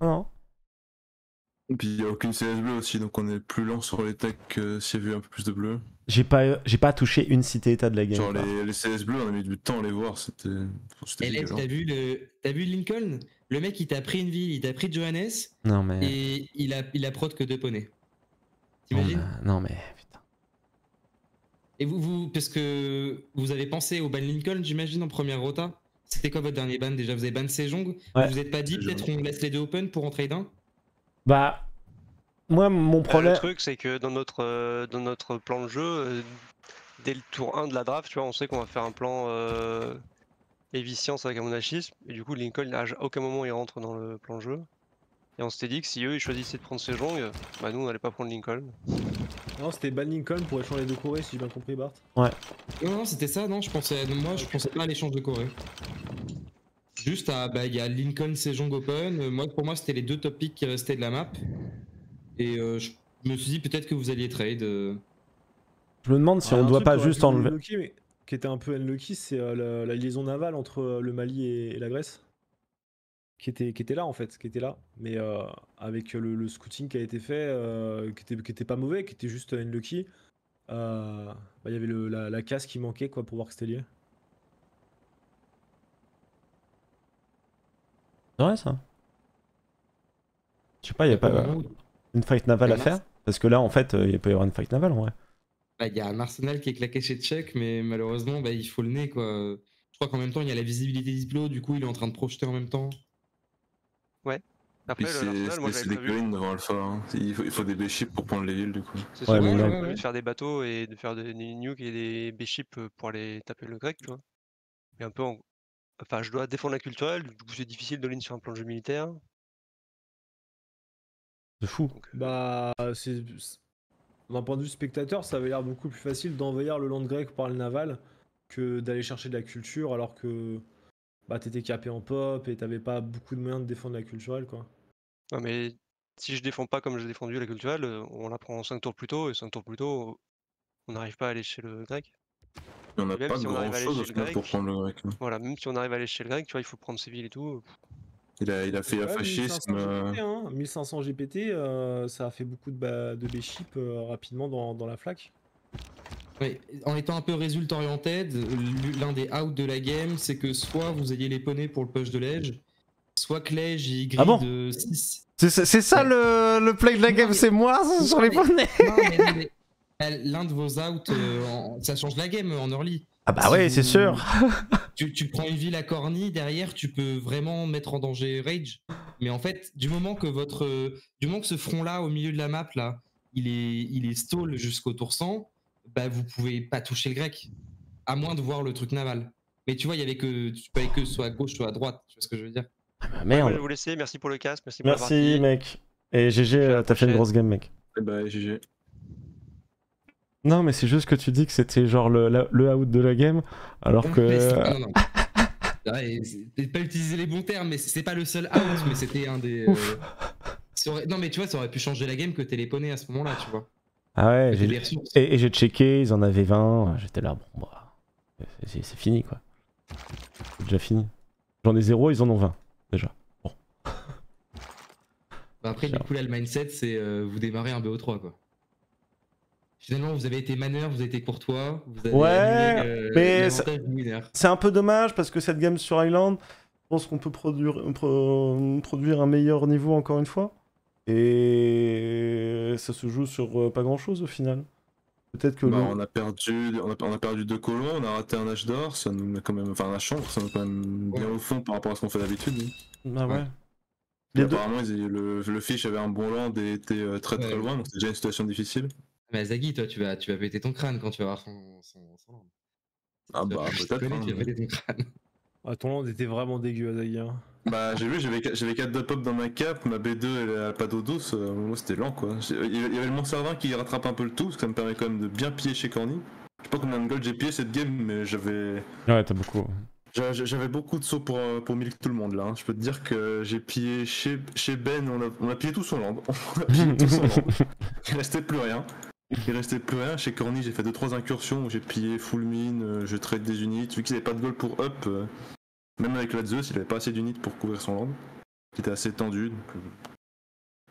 Non. Et puis il n'y a aucune CS bleue aussi, donc on est plus lent sur les techs que s'il y avait eu un peu plus de bleu. J'ai pas, j'ai pas touché une cité-état de la game. Genre les, les CS bleus, on a mis du temps à les voir, c'était Et dégueulasse. t'as vu, le... t'as vu Lincoln? Le mec, il t'a pris une ville, il t'a pris Johannes, Non mais. et il a, il a prod que deux poneys. Non, T'imagines mais- non mais. Putain. Et vous, vous, parce que vous avez pensé au ban Lincoln, j'imagine, en première rota C'était quoi votre dernier ban déjà? Vous avez ban Sejong? Ouais. Vous vous êtes pas dit, peut-être on laisse les deux open pour en trade un Bah. Moi, mon Euh, problème. Le truc, c'est que dans notre, euh, dans notre plan de jeu, euh, dès le tour 1 de la draft, tu vois, on sait qu'on va faire un plan euh, avec un monachisme. Et du coup, Lincoln, à aucun moment, il rentre dans le plan de jeu. Et on s'était dit que si eux, ils choisissaient de prendre Sejong, bah nous, on allait pas prendre Lincoln. Non, c'était ban Lincoln pour échanger les deux Corées, si j'ai bien compris, Bart. Non, non, c'était ça, non, je pensais, moi, je pensais pas à l'échange de Corée. Juste à, bah, il y a Lincoln, Sejong Open. Euh, Moi, pour moi, c'était les deux top picks qui restaient de la map. Et euh, je me suis dit peut-être que vous alliez trade. euh. Je me demande si Ah, on un doit pas juste enlever. unlucky, mais qui était un peu unlucky, c'est euh, la, la liaison navale entre euh, le Mali et, et la Grèce. Qui était, qui était là en fait, qui était là. Mais euh, avec le, le scouting qui a été fait, euh, qui, était, qui était pas mauvais, qui était juste unlucky, euh, bah, il y avait le- la, la casse qui manquait quoi pour voir que c'était lié. C'est vrai ça Je sais pas, y a pas euh, moment où- une fight navale à Ouais, faire Parce que là, en fait, euh, il peut y avoir une fight navale en vrai. Bah, il y a un Arsenal qui est claqué chez Chuck, mais malheureusement, bah, il faut le nez, quoi. Je crois qu'en même temps, il y a la visibilité d'Isplo, du coup, il est en train de projeter en même temps. Après, Puis le c'est des collines devant Alpha. hein. Il, faut, il faut des B-ships pour prendre les villes du coup. c'est Ouais, prévu de faire des bateaux et de faire des, des nukes et des B-ships pour aller taper le grec, tu vois. Mais un peu en... Enfin, je dois défendre la culturelle, du coup, c'est difficile de ligne sur un plan de jeu militaire. De fou. Donc, euh, Bah, c'est. c'est- D'un point de vue spectateur, ça avait l'air beaucoup plus facile d'envahir le land grec par le naval que d'aller chercher de la culture alors que bah, t'étais capé en pop et t'avais pas beaucoup de moyens de défendre la culturelle quoi. Non, mais si je défends pas comme j'ai défendu la culturelle, euh, on la prend 5 tours plus tôt, et 5 tours plus tôt, on n'arrive pas à aller chez le grec. On n'a pas si grand chose au final pour prendre le grec. hein. Voilà, même si on arrive à aller chez le grec, tu vois, il faut prendre ses villes et tout. Il a, il a fait Ouais, un fascisme. 1500 euh, GPT, hein, 1500 GPT, euh, ça a fait beaucoup de, de B-ship euh, rapidement dans, dans la flaque. Ouais, en étant un peu result oriented, l'un des outs de la game, c'est que soit vous ayez les poneys pour le push de l'edge, soit que l'edge il grille Ah bon de 6. C'est c'est ça Ouais. le, le play de la Non, game, mais- c'est moi sur les poneys Non, mais- non, mais, L'un de vos outs, euh, en- ça change la game en early. Ah bah Si ouais, c'est sûr Tu, tu prends une ville à Corny, derrière tu peux vraiment mettre en danger Rage. Mais en fait, du moment que votre, du moment que ce front là au milieu de la map là, il est, il est stall jusqu'au tour 100, bah vous pouvez pas toucher le grec, à moins de voir le truc naval. Mais tu vois, il y avait que, tu peux que soit à gauche soit à droite. Tu vois ce que je veux dire Ah bah Moi, je Merde. vais vous laisser, merci pour le casque, merci pour Merci mec. Et GG, euh, t'as fait une grosse game mec. Et bah GG. Non mais c'est juste que tu dis que c'était genre le, la- le out de la game, alors que... C'est- non, non. Peut-être pas utiliser les bons termes, mais c'est pas le seul out, mais c'était un des. euh, Non, mais tu vois, ça aurait pu changer la game que téléphoné à ce moment-là, tu vois. Ah ouais, j'ai- et, et j'ai checké, ils en avaient 20, j'étais là, bon bah... c'est- fini quoi. C'est déjà fini. J'en ai zéro, ils en ont 20, déjà. Bah après, du coup, là, le mindset, c'est euh, vous démarrez un BO3, quoi. Finalement, vous avez été manœuvre, vous avez été courtois, vous avez Ouais, le- mais. C'est un peu dommage parce que cette game sur Island, je pense qu'on peut produire, pro- produire un meilleur niveau encore une fois. Et ça se joue sur euh, pas grand chose au final. Peut-être que Bah, le- on, a perdu, on, a, on a perdu deux colons, on a raté un âge d'or, ça nous met quand même. Enfin, un chambre, ça nous met quand même bien Ouais. au fond par rapport à ce qu'on fait d'habitude. nous. Ah ouais. Ouais. Et Les deux- apparemment, ils- le, le fish avait un bon land et était euh, très très Ouais. loin, donc c'est déjà une situation difficile. Mais Zaggy, toi, tu vas, tu vas péter ton crâne quand tu vas voir son. son, son land. Ah bah, je te connais, hein. tu vas péter ton crâne. Ah, ton land était vraiment dégueu, Azagi. Hein. Bah, j'ai vu, j'avais qu- j'avais 4 pop dans ma cap, ma B2 elle a pas d'eau douce, euh, moi c'était lent quoi. Il y avait le Mont Servin qui rattrape un peu le tout, parce que ça me permet quand même de bien piller chez Corny. Je sais pas combien de gold j'ai pillé cette game, mais j'avais. Ouais, t'as beaucoup. J'a- J'avais beaucoup de sauts pour, euh, pour milk tout le monde là. hein. Je peux te dire que j'ai pillé chez, chez Ben, on a, on a pillé tout son land. On a pillé tout son land. Il restait plus rien. Il restait plus rien. Chez Corny, j'ai fait 2-3 incursions où j'ai pillé full mine, euh, je trade des unités. Vu qu'ils avaient pas de goal pour up, euh, même avec la Zeus, il avait pas assez d'unités pour couvrir son land. Qui était assez tendu. Donc, euh,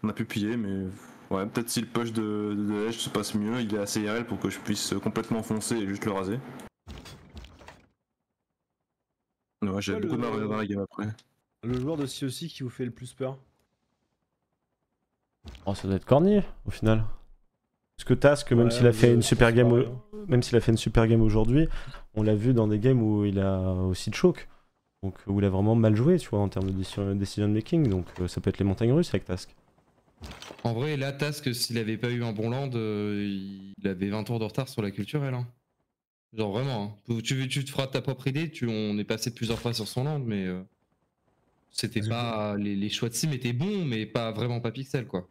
on a pu piller, mais ouais, peut-être si le push de, de, de Edge se passe mieux, il est assez IRL pour que je puisse complètement foncer et juste le raser. Ouais, j'ai beaucoup de le- mal dans la game après. Le joueur de COC qui vous fait le plus peur? Oh, ça doit être corny au final. Parce que Task, même Ouais, s'il a fait une super game, au- même s'il a fait une super game aujourd'hui, on l'a vu dans des games où il a aussi de choke. Donc où il a vraiment mal joué, tu vois, en termes de décision, decision making. Donc euh, ça peut être les montagnes russes avec Task. En vrai, là, Task, s'il avait pas eu un bon land, euh, il avait 20 tours de retard sur la culturelle. Hein. Genre vraiment. hein. Tu, tu te feras ta propre idée. Tu, on est passé plusieurs fois sur son land, mais euh, c'était pas. Les, les choix de sim étaient bons, mais pas vraiment pas pixel quoi.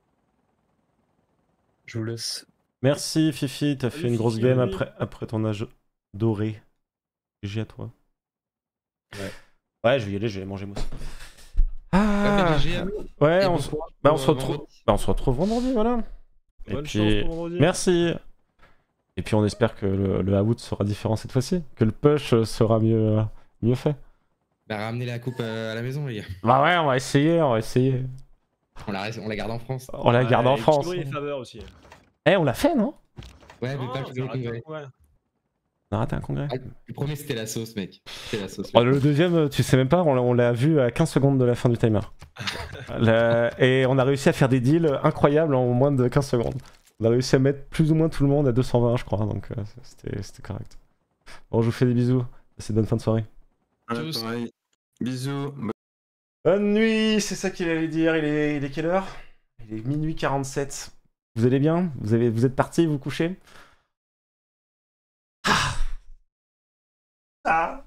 Je vous laisse. Merci Fifi, t'as fait une grosse game après, après ton âge doré. GG à toi. Ouais. Ouais, je vais y aller, je vais aller manger moi aussi. Ah, ouais, on, bon se- bah, on se retrouve, vendredi. bah, on se retrouve vendredi, voilà. Et Bonne puis, chance pour vendredi. merci. Et puis on espère que le, le out sera différent cette fois-ci, que le push sera mieux, mieux fait. Bah, ramenez la coupe euh, à la maison, les gars. Bah ouais, on va essayer, on va essayer. On la, on la garde en France. On la garde en France. Aussi. Eh, on l'a fait, non? Ouais, mais pas c'est le raté, congrès. ouais. On a raté un congrès. Ah, le premier, c'était la sauce, mec. C'était la sauce. Oh, le deuxième, tu sais même pas, on l'a- on l'a vu à 15 secondes de la fin du timer. La- Et on a réussi à faire des deals incroyables en moins de 15 secondes. On a réussi à mettre plus ou moins tout le monde à 220, je crois, donc euh, c'était c'était correct. Bon, je vous fais des bisous. Passez de bonne fin de soirée. Bisous. Bonne nuit, c'est ça qu'il allait dire. Il est, il est quelle heure? Il est minuit 47. Vous allez bien? Vous, avez, vous êtes parti vous coucher Ah. Ah.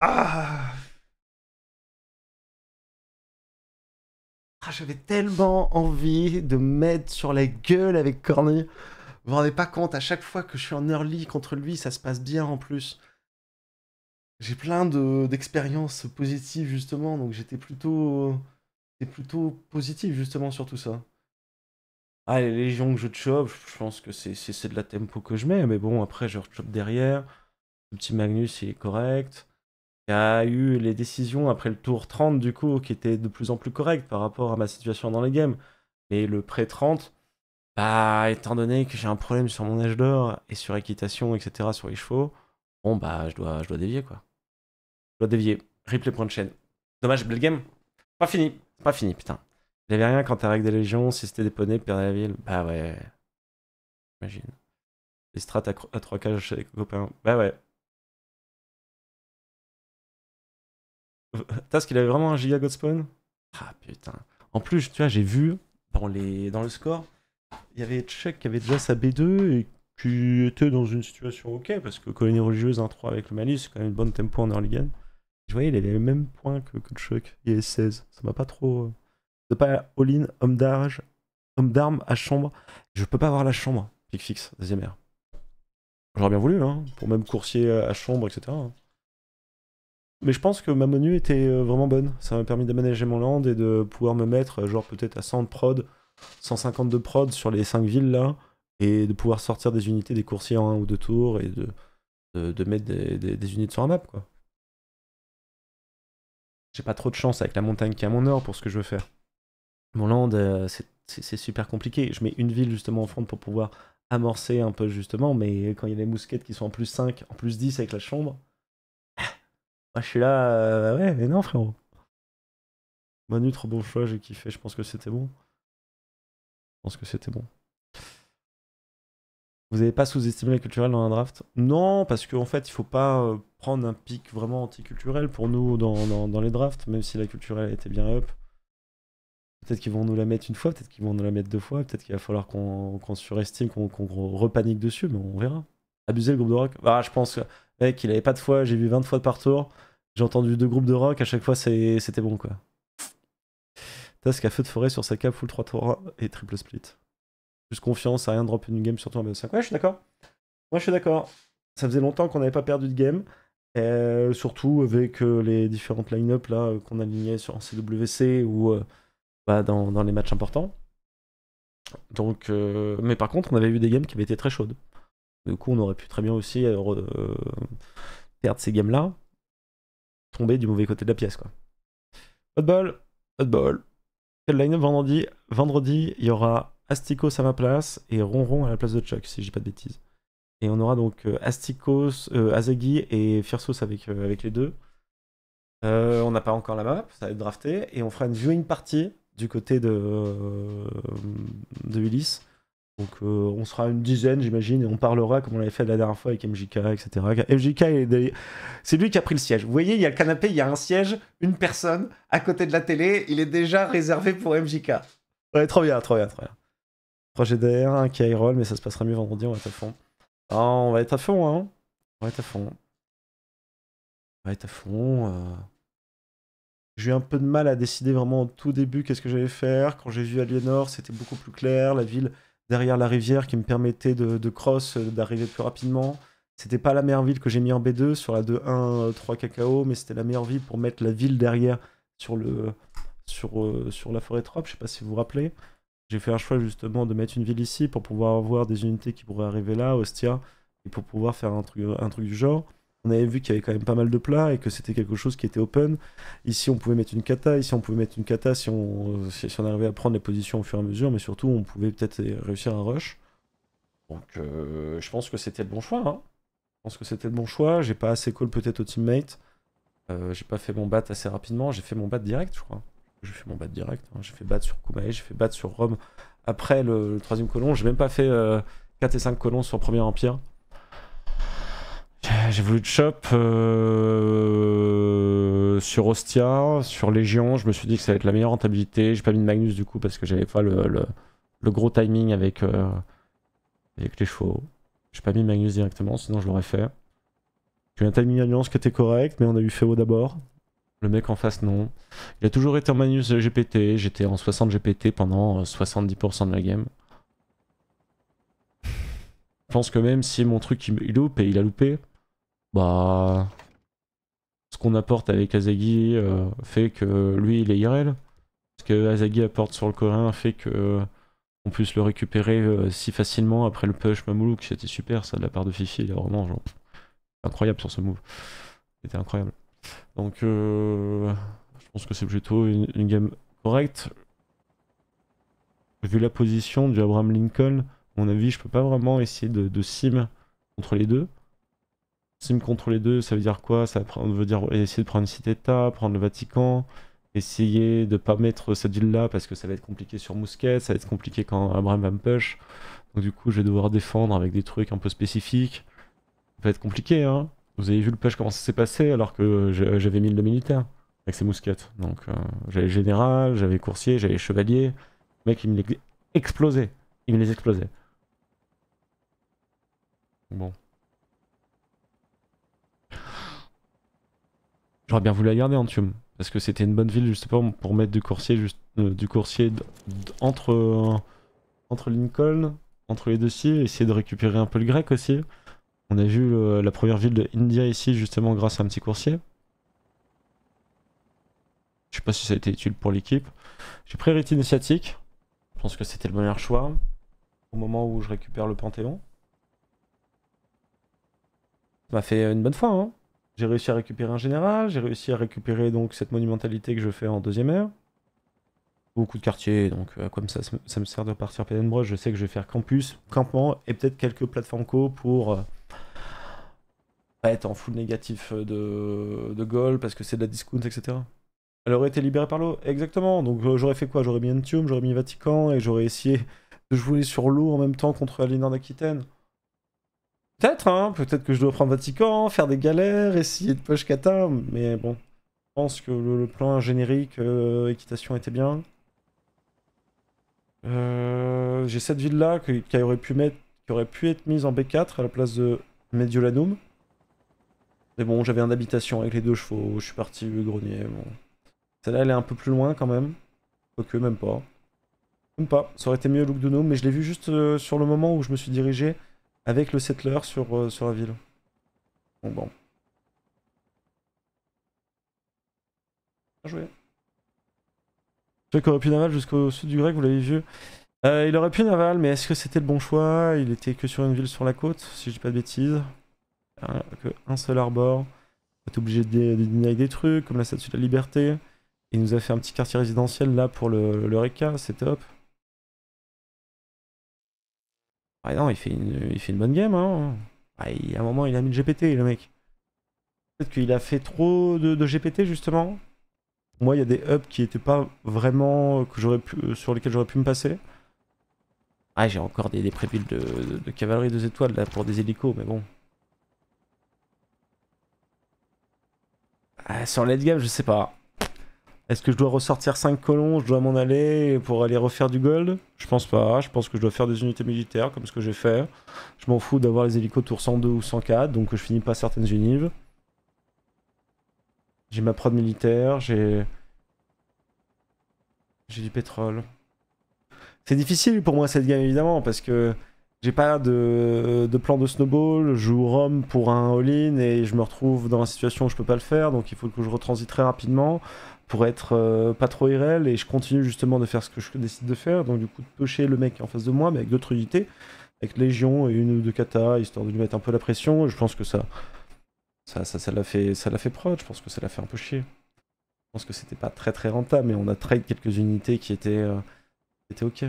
Ah. Ah, J'avais tellement envie de mettre sur la gueule avec Corny. Vous vous rendez pas compte, à chaque fois que je suis en early contre lui, ça se passe bien en plus. J'ai plein de- d'expériences positives justement, donc j'étais plutôt, j'étais plutôt positif justement sur tout ça. Ah, les légions que je chope, je pense que c'est c'est- c'est de la tempo que je mets, mais bon, après je chope derrière. Le petit Magnus, il est correct. Il y a eu les décisions après le tour 30 du coup, qui étaient de plus en plus correctes par rapport à ma situation dans les games. Mais le pré-30, bah, étant donné que j'ai un problème sur mon âge d'or et sur équitation, etc., sur les chevaux, bon, bah, je dois, je dois dévier, quoi. Je dois dévier. Replay point de chaîne. Dommage, belle game. Pas fini. Pas fini, putain. Il avait rien quand t'as avec des légions, si c'était des poneys, perdre la ville. Bah ouais. Imagine. Les strats à, à 3 cages chez les copains. Bah ouais. Task, il avait vraiment un giga god spawn? Ah putain. En plus, tu vois, j'ai vu dans, les... dans le score, il y avait Chuck qui avait déjà sa B2 et qui était dans une situation ok parce que colonie religieuse 1-3 avec le Mali, c'est quand même une bonne tempo en early game. Je voyais, il avait le même point que, Chuck. Il avait 16. Ça m'a pas trop. euh, C'est pas all-in, homme d'âge, homme d'armes à chambre. Je peux pas avoir la chambre. Pic fixe, deuxième air. J'aurais bien voulu, hein, pour même coursier à chambre, etc. hein. Mais je pense que ma menu était euh, vraiment bonne. Ça m'a permis d'aménager mon land et de pouvoir me mettre, euh, genre peut-être à 100 de prod, 150 de prod sur les 5 villes là, et de pouvoir sortir des unités des coursiers en un ou deux tours et de, de, mettre des, unités sur la map, quoi. J'ai pas trop de chance avec la montagne qui est à mon nord pour ce que je veux faire. Mon land, euh, c'est- super compliqué. Je mets une ville justement en front pour pouvoir amorcer un peu justement, mais quand il y a les mousquettes qui sont en plus 5, en plus 10 avec la chambre, moi je suis là, euh, ouais, mais non frérot. Manu, trop bon choix, j'ai kiffé, je pense que c'était bon. Je pense que c'était bon. Vous n'avez pas sous-estimé la culturelle dans un draft? Non, parce qu'en fait, il faut pas euh, prendre un pic vraiment anticulturel pour nous dans, les drafts, même si la culturelle était bien up. Peut-être qu'ils vont nous la mettre une fois, peut-être qu'ils vont nous la mettre deux fois, peut-être qu'il va falloir qu'on qu'on surestime, qu'on repanique dessus, mais on verra. Abuser le groupe de rock? Ah, je pense, mec, il pas de fois, j'ai vu 20 fois par tour, j'ai entendu deux groupes de rock, à chaque fois c'était bon quoi. Task à feu de forêt sur sa cape full 3 tours et triple split. Plus confiance, à rien drop une game, surtout en BO5. Ouais, je suis d'accord. Moi, je suis d'accord. Ça faisait longtemps qu'on n'avait pas perdu de game. Euh, surtout avec euh, les différentes line-up là euh, qu'on alignait sur CWC ou bah, dans, dans les matchs importants. Donc, mais par contre, on avait eu des games qui avaient été très chaudes. Du coup, on aurait pu très bien aussi re- perdre ces games-là, tomber du mauvais côté de la pièce, quoi. De bol, pas de bol. Quel line-up vendredi? Vendredi, il y aura Asticos à ma place et Ronron à la place de Chuck, si je dis pas de bêtises. Et on aura donc euh, Asticos, euh, Azagi et Fiersos avec, euh, avec les deux. Euh, on n'a pas encore la map, ça va être drafté. Et on fera une viewing party du côté de, euh, de Ulysse. Donc euh, on sera une dizaine, j'imagine, et on parlera comme on l'avait fait la dernière fois avec MJK, etc. MJK, c'est lui qui a pris le siège. Vous voyez, il y a le canapé, il y a un siège, une personne à côté de la télé. Il est déjà réservé pour MJK. Ouais, trop bien, trop bien, trop bien. Projet DR, un qui roll, mais ça se passera mieux vendredi, on va être à fond. Ah, on va être à fond, hein. On va être à fond. On va être à fond. euh. J'ai eu un peu de mal à décider vraiment au tout début qu'est-ce que j'allais faire. Quand j'ai vu Aliénor, c'était beaucoup plus clair. La ville derrière la rivière qui me permettait de, cross, euh, d'arriver plus rapidement. C'était pas la meilleure ville que j'ai mis en B2 sur la 2-1 3 cacao, mais c'était la meilleure ville pour mettre la ville derrière sur, le, sur, euh, la forêt trop. Je sais pas si vous vous rappelez. J'ai fait un choix justement de mettre une ville ici pour pouvoir avoir des unités qui pourraient arriver là, Ostia, et pour pouvoir faire un truc, un truc du genre. On avait vu qu'il y avait quand même pas mal de plats et que c'était quelque chose qui était open. Ici, on pouvait mettre une kata. Ici, on pouvait mettre une kata si on, si, on arrivait à prendre les positions au fur et à mesure. Mais surtout, on pouvait peut-être réussir un rush. Donc, euh, je pense que c'était le bon choix. hein. Je pense que c'était le bon choix. J'ai pas assez call peut-être au teammate. Euh, j'ai pas fait mon bat assez rapidement. J'ai fait mon bat direct, je crois. J'ai fait mon bat direct. hein. J'ai fait bat sur Kumae, j'ai fait bat sur Rome. Après le, troisième colon, j'ai même pas fait euh, 4 et 5 colons sur Premier Empire. J'ai- voulu chop euh, sur Ostia, sur Légion. Je me suis dit que ça allait être la meilleure rentabilité. J'ai pas mis de Magnus du coup parce que j'avais pas le, le- le gros timing avec, euh, avec les chevaux. J'ai pas mis Magnus directement, sinon je l'aurais fait. J'ai eu un timing alliance qui était correct, mais on a eu Féo d'abord. Le mec en face, non. Il a toujours été en Magnus GPT. J'étais en 60 GPT pendant euh, 70% de la game. Je pense que même si mon truc il, loupe et il a loupé, bah. Ce qu'on apporte avec Azagi euh, fait que lui il est IRL. Ce que Azagi apporte sur le coréen fait que euh, on puisse le récupérer euh, si facilement après le push Mamoulou, c'était super ça de la part de Fifi. Il est vraiment genre, incroyable sur ce move. C'était incroyable. Donc euh, je pense que c'est plutôt une, une game correcte. Vu la position du Abraham Lincoln, à mon avis, je peux pas vraiment essayer de, sim contre les deux. Sim contre les deux, ça veut dire quoi? Ça veut dire essayer de prendre une cité-état, prendre le Vatican, essayer de pas mettre cette ville-là parce que ça va être compliqué sur Mousquet, ça va être compliqué quand Abraham va me push. Donc du coup, je vais devoir défendre avec des trucs un peu spécifiques. Ça va être compliqué, hein. Vous avez vu le push comment ça s'est passé alors que j'avais mis le militaire avec ses mousquettes. Donc euh, j'avais général, j'avais coursier, j'avais chevalier. Le mec, il me les explosait. Il me les explosait. Bon. J'aurais bien voulu la garder en Tium. Parce que c'était une bonne ville justement pour mettre du coursier, euh, du coursier euh, entre Lincoln, entre les deux ciels, essayer de récupérer un peu le grec aussi. On a vu la première ville de India ici justement grâce à un petit coursier. Je sais pas si ça a été utile pour l'équipe. J'ai pris rite initiatique. Je pense que c'était le meilleur choix au moment où je récupère le Panthéon. Ça m'a fait une bonne fois. Hein. J'ai réussi à récupérer un général, j'ai réussi à récupérer donc cette monumentalité que je fais en deuxième ère. Beaucoup de quartiers, donc euh, comme ça, ça me- sert de partir Brush, je sais que je vais faire campus, campement et peut-être quelques plateformes co pour euh, pas être en full négatif de, de goal parce que c'est de la discount, etc. Elle aurait été libérée par l'eau, exactement. Donc euh, j'aurais fait quoi? J'aurais mis Entium, j'aurais mis Vatican et j'aurais essayé de jouer sur l'eau en même temps contre Aliénor d'Aquitaine. Peut-être, hein, peut-être que je dois prendre Vatican, faire des galères, essayer de push kata, mais bon. Je pense que le, plan générique, euh, équitation était bien. Euh, J'ai cette ville-là que- qui qui aurait pu être mise en B4 à la place de Mediolanum. Mais bon, j'avais un habitation avec les deux chevaux, je suis parti le grenier. Bon. Celle-là, elle est un peu plus loin quand même. Quoique, même pas. Même pas. Ça aurait été mieux Look de Gnome, mais je l'ai vu juste euh, sur le moment où je me suis dirigé avec le settler sur, euh, la ville. Bon, bon. Bien joué. Truc aurait pu naval jusqu'au sud du grec, vous l'avez vu. Euh, il aurait pu naval, mais est-ce que c'était le bon choix? Il était que sur une ville sur la côte, si je dis pas de bêtises. Un, que un seul arbor. On est obligé de, dîner des trucs, comme la statue de la liberté. Il nous a fait un petit quartier résidentiel là pour le, le RECA, c'est top. Ah non, il fait une, il fait une bonne game, hein. Ah, il- à un moment, il a mis le GPT, le mec. Peut-être qu'il a fait trop de, GPT, justement. Moi, il y a des hubs qui étaient pas vraiment. Que j'aurais pu, sur lesquels j'aurais pu me passer. Ah, j'ai encore des, des de, de- de cavalerie 2 étoiles là pour des hélicos, mais bon. Ah, sur late game, je sais pas. Est-ce que je dois ressortir 5 colons Je dois m'en aller pour aller refaire du gold? Je pense pas. Je pense que je dois faire des unités militaires comme ce que j'ai fait. Je m'en fous d'avoir les hélicos tour 102 ou 104, donc je finis pas certaines unives. J'ai ma prod militaire, j'ai. J'ai du pétrole. C'est difficile pour moi cette game évidemment parce que j'ai pas de, plan de snowball, je joue Rome pour un all-in et je me retrouve dans la situation où je peux pas le faire donc il faut que je retransite très rapidement pour être euh, pas trop irréel et je continue justement de faire ce que je décide de faire. Donc du coup de pêcher le mec en face de moi mais avec d'autres unités avec Légion et une ou deux kata histoire de lui mettre un peu la pression. Je pense que ça ça ça l'a fait fait prod. Je pense que ça l'a fait un peu chier. Je pense que c'était pas très très rentable mais on a trade quelques unités qui étaient euh, qui étaient ok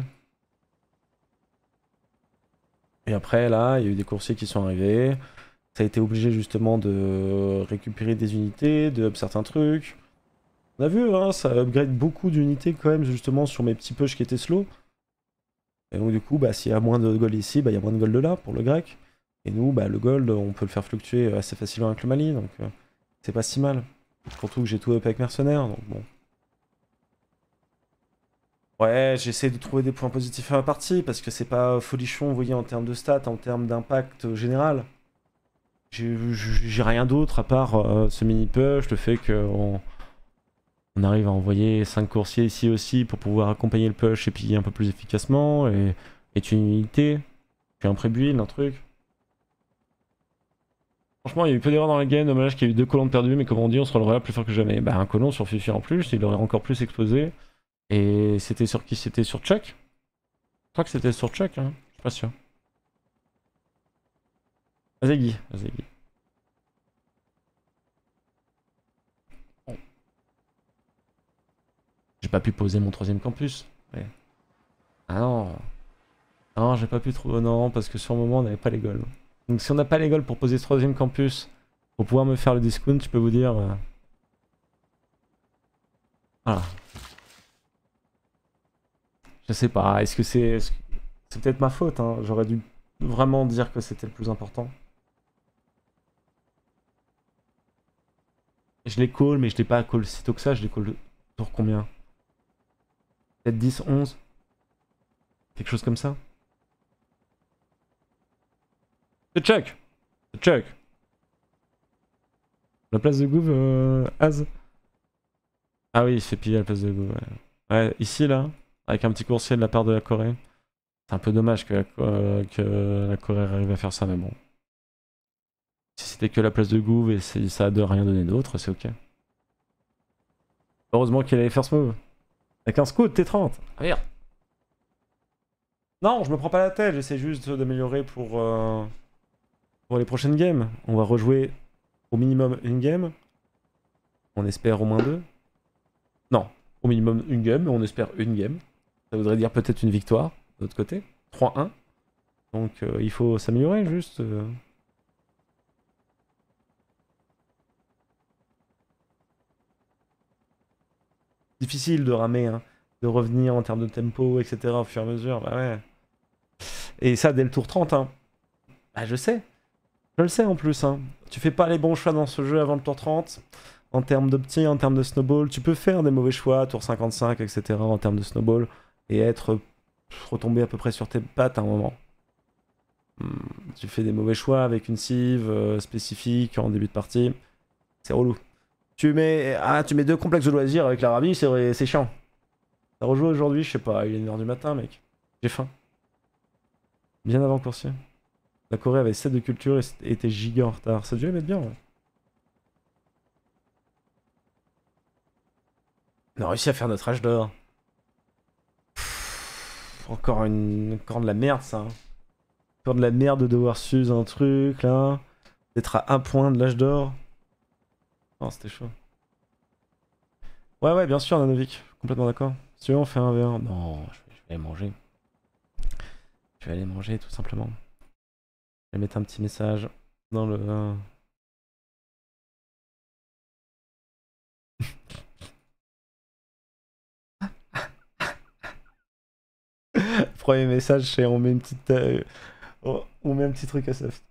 et après, là, il y a eu des coursiers qui sont arrivés. Ça a été obligé justement de récupérer des unités, de up certains trucs. On a vu, hein, ça upgrade beaucoup d'unités quand même, justement, sur mes petits push qui étaient slow. Et donc, du coup, bah, s'il y a moins de gold ici, bah, il y a moins de gold là pour le grec. Et nous, bah, le gold, on peut le faire fluctuer assez facilement avec le Mali, donc euh, c'est pas si mal. Surtout que j'ai tout up avec mercenaires, donc bon. Ouais, j'essaie de trouver des points positifs à ma partie parce que c'est pas folichon, vous voyez, en termes de stats, en termes d'impact général. J'ai rien d'autre à part euh, ce mini push, le fait qu'on on arrive à envoyer 5 coursiers ici aussi pour pouvoir accompagner le push et piller un peu plus efficacement et, et une unité, puis un pré-build, un truc. Franchement, il y a eu peu d'erreurs dans la game, dommage qu'il y ait eu deux colons perdus, mais comme on dit, on se relèvera plus fort que jamais. Bah, un colon sur Fifi en plus, il aurait encore plus explosé. Et c'était sur qui? C'était sur Chuck? Je crois que c'était sur Chuck, hein. Je suis pas sûr. Vas-y Guy, vas-y. J'ai pas pu poser mon troisième campus. Ah non. Non, j'ai pas pu trouver. Non, parce que sur le moment, on n'avait pas les goals. Donc si on n'a pas les goals pour poser ce troisième campus, pour pouvoir me faire le discount, je peux vous dire... euh, Voilà. Je sais pas, est-ce que c'est. C'est peut-être ma faute, hein. J'aurais dû vraiment dire que c'était le plus important. Je les call, mais je l'ai pas call si tôt que ça, je les call tour combien? Peut-être 10, 11 Quelque chose comme ça? C'est Chuck C'est Chuck La place de Gouv, euh, Az Ah oui, il fait piller la place de Gouv, ouais. Ouais, ici là, avec un petit coursier de la part de la Corée. C'est un peu dommage que la, Co- euh, que la Corée arrive à faire ça, mais bon. Si c'était que la place de Gouv et si ça a de rien donné d'autre, c'est ok. Heureusement qu'il allait faire ce move. Avec un scout T30. Ah merde. Non, je me prends pas la tête, j'essaie juste d'améliorer pour, euh, pour les prochaines games. On va rejouer au minimum une game. On espère au moins deux. Non, au minimum une game, mais on espère une game. Ça voudrait dire peut-être une victoire, de l'autre côté. 3-1. Donc euh, il faut s'améliorer juste. euh. Difficile de ramer, hein, de revenir en termes de tempo, etc. au fur et à mesure. Bah ouais. Et ça dès le tour 30. Hein. Bah je sais. Je le sais en plus. Hein. Tu fais pas les bons choix dans ce jeu avant le tour 30 en termes d'opti, en termes de snowball, tu peux faire des mauvais choix, tour 55, etc. en termes de snowball, et être retombé à peu près sur tes pattes à un moment. Hmm, tu fais des mauvais choix avec une cive euh, spécifique en début de partie, c'est relou. Tu mets, ah, tu mets deux complexes de loisirs avec l'Arabie, c'est c'est chiant. T'as rejoué aujourd'hui, je sais pas, il est 1h du matin, mec. J'ai faim. Bien avant coursier. La Corée avait 7 de culture et était giga en retard. Ça devait mettre bien, ouais. On a réussi à faire notre âge d'or. Encore, une... encore de la merde ça. hein. Encore de la merde de devoir s'use un truc là. D'être à un point de l'âge d'or. Oh, c'était chaud. Ouais, ouais, bien sûr, Nanovic. Complètement d'accord. Si on fait un V1. Non, je vais, je vais aller manger. Je vais aller manger tout simplement. Je vais mettre un petit message dans le. Premier message, c'est on met une petite. euh, on met un petit truc à soft.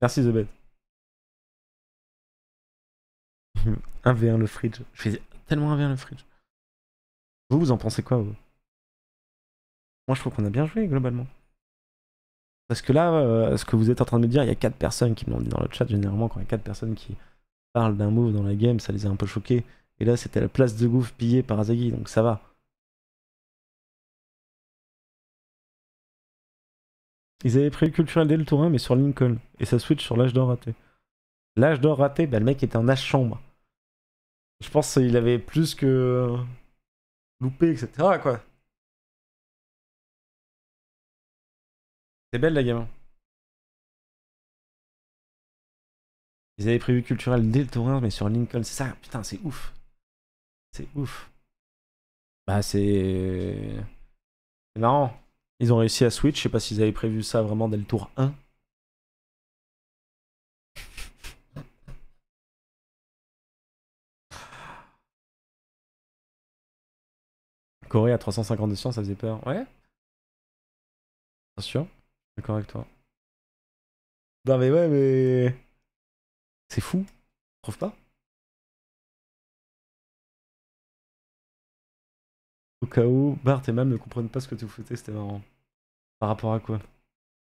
Merci The Bed. 1v1 le fridge. Je fais tellement 1v1 le fridge. Vous, vous en pensez quoi, Moi, je trouve qu'on a bien joué, globalement. Parce que là, euh, ce que vous êtes en train de me dire, il y a 4 personnes qui me l'ont dit dans le chat. Généralement, quand il y a 4 personnes qui parlent d'un move dans la game, ça les a un peu choqués. Et là, c'était la place de gouffre pillée par Azagi, donc ça va. Ils avaient prévu culturel dès le tour 1, mais sur Lincoln. Et ça switch sur l'âge d'or raté. L'âge d'or raté, bah, le mec était en âge chambre. Je pense qu'il avait plus que loupé, etc. quoi. C'est belle la gamin. Ils avaient prévu culturel dès le tour 1, mais sur Lincoln, c'est ça. Putain, c'est ouf. C'est ouf. Bah, c'est. C'est marrant. Ils ont réussi à switch. Je sais pas s'ils avaient prévu ça vraiment dès le tour 1. Corée à 350 de science, ça faisait peur. Ouais Bien sûr. D'accord avec toi. Non mais ouais, mais... C'est fou. Tu trouves pas Au cas où, Bart et Mam ne comprennent pas ce que tu foutais, c'était marrant. Par rapport à quoi?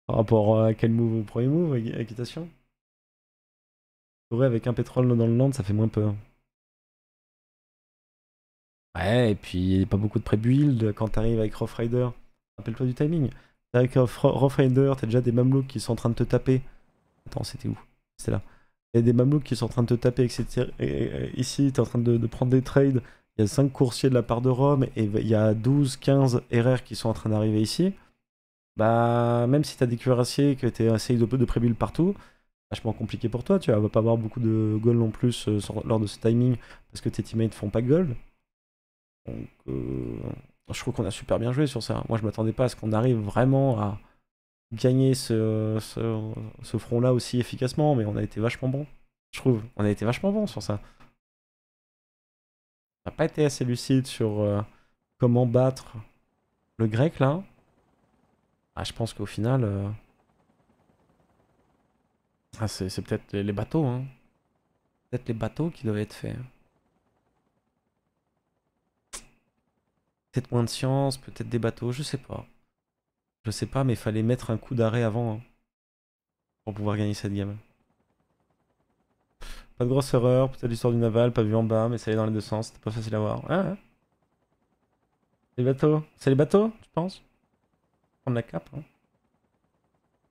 Par rapport à quel move Au premier move, équi- équitation Ouais, avec un pétrole dans le land, ça fait moins peur. Ouais, et puis pas beaucoup de pré-build quand t'arrives avec Rough Rider. Rappelle-toi du timing. Avec Rough t'as déjà des mamelouks qui sont en train de te taper. Attends, c'était où? C'était là. Il y a des mamelouks qui sont en train de te taper, etc. Et, ici, t'es en train de, de prendre des trades. Il y a 5 coursiers de la part de Rome et il y a 12, 15 RR qui sont en train d'arriver ici. Bah, même si t'as des cuirassiers, que t'es assez de, de pré-build partout, vachement compliqué pour toi. Tu vas pas avoir beaucoup de gold non plus euh, lors de ce timing parce que tes teammates font pas gold. Donc, euh, je trouve qu'on a super bien joué sur ça. Moi, je m'attendais pas à ce qu'on arrive vraiment à gagner ce, ce, ce front-là aussi efficacement, mais on a été vachement bon. Je trouve, on a été vachement bon sur ça. On n'a pas été assez lucide sur euh, comment battre le grec là. Ah, je pense qu'au final, euh, ah, c'est peut-être les, bateaux, hein. Peut-être les bateaux qui doivent être faits. Peut-être moins de science, peut-être des bateaux, je sais pas. Je sais pas, mais fallait mettre un coup d'arrêt avant hein, pour pouvoir gagner cette game. Pas de grosse erreur, peut-être l'histoire du naval, pas vu en bas, mais ça allait dans les deux sens, c'était pas facile à voir. Ah, ouais. Les bateaux, c'est les bateaux, tu penses? Prendre la cape, hein.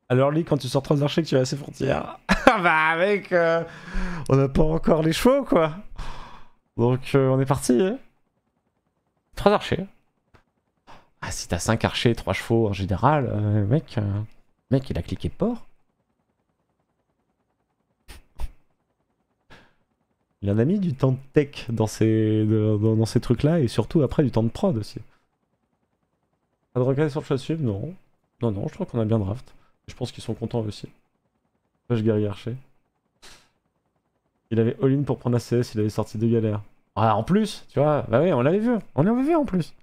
Alors lui, quand tu sors trois archers que tu as à ses frontières, bah mec, euh, on n'a pas encore les chevaux quoi. Donc euh, on est parti. Hein. Trois archers. Ah si t'as cinq archers et trois chevaux en général, euh, mec, euh, mec il a cliqué port. Il en a mis du temps de tech dans ces, de- dans, dans ces trucs-là et surtout après du temps de prod aussi. Pas de regret sur le Non. Non, non, je crois qu'on a bien draft. Je pense qu'ils sont contents eux aussi. Page guerrier archer. Il avait all-in pour prendre ACS, il avait sorti deux galères. Ah, en plus, tu vois, bah oui, on l'avait vu. On l'avait vu en plus.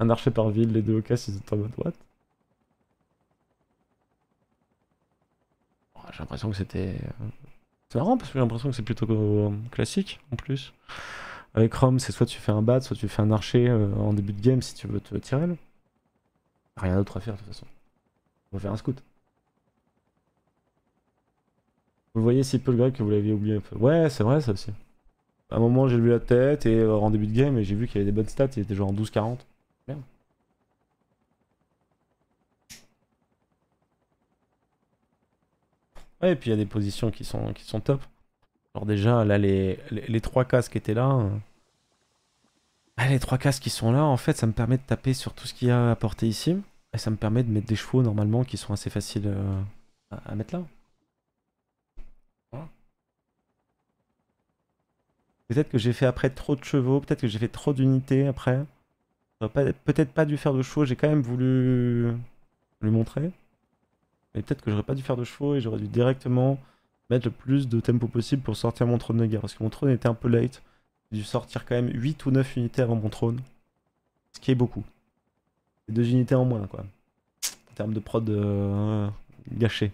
Un archer par ville, les deux au casse, ils étaient en mode what? Oh, J'ai l'impression que c'était. euh, C'est marrant parce que j'ai l'impression que c'est plutôt euh, classique en plus. Avec Rome, c'est soit tu fais un bat, soit tu fais un archer euh, en début de game si tu veux te tirer. Rien d'autre à faire de toute façon. On va faire un scout. Vous voyez si peu le grec que vous l'aviez oublié un peu. Ouais, c'est vrai ça aussi. À un moment, j'ai levé la tête et euh, en début de game, j'ai vu qu'il y avait des bonnes stats, il était genre en 12-40. Merde. Ouais, et puis il y a des positions qui sont, qui sont top. Alors déjà, là, les, les, trois cases qui étaient là... euh, ah, les trois cases qui sont là, en fait, ça me permet de taper sur tout ce qu'il y a à portée ici. Et ça me permet de mettre des chevaux, normalement, qui sont assez faciles euh, à mettre là. Peut-être que j'ai fait après trop de chevaux, peut-être que j'ai fait trop d'unités après. Peut-être pas dû faire de chevaux, j'ai quand même voulu lui montrer. Mais peut-être que j'aurais pas dû faire de chevaux et j'aurais dû directement mettre le plus de tempo possible pour sortir mon trône de guerre. Parce que mon trône était un peu late. J'ai dû sortir quand même 8 ou 9 unités avant mon trône. Ce qui est beaucoup. C'est deux unités en moins, quoi. En termes de prod euh, gâché.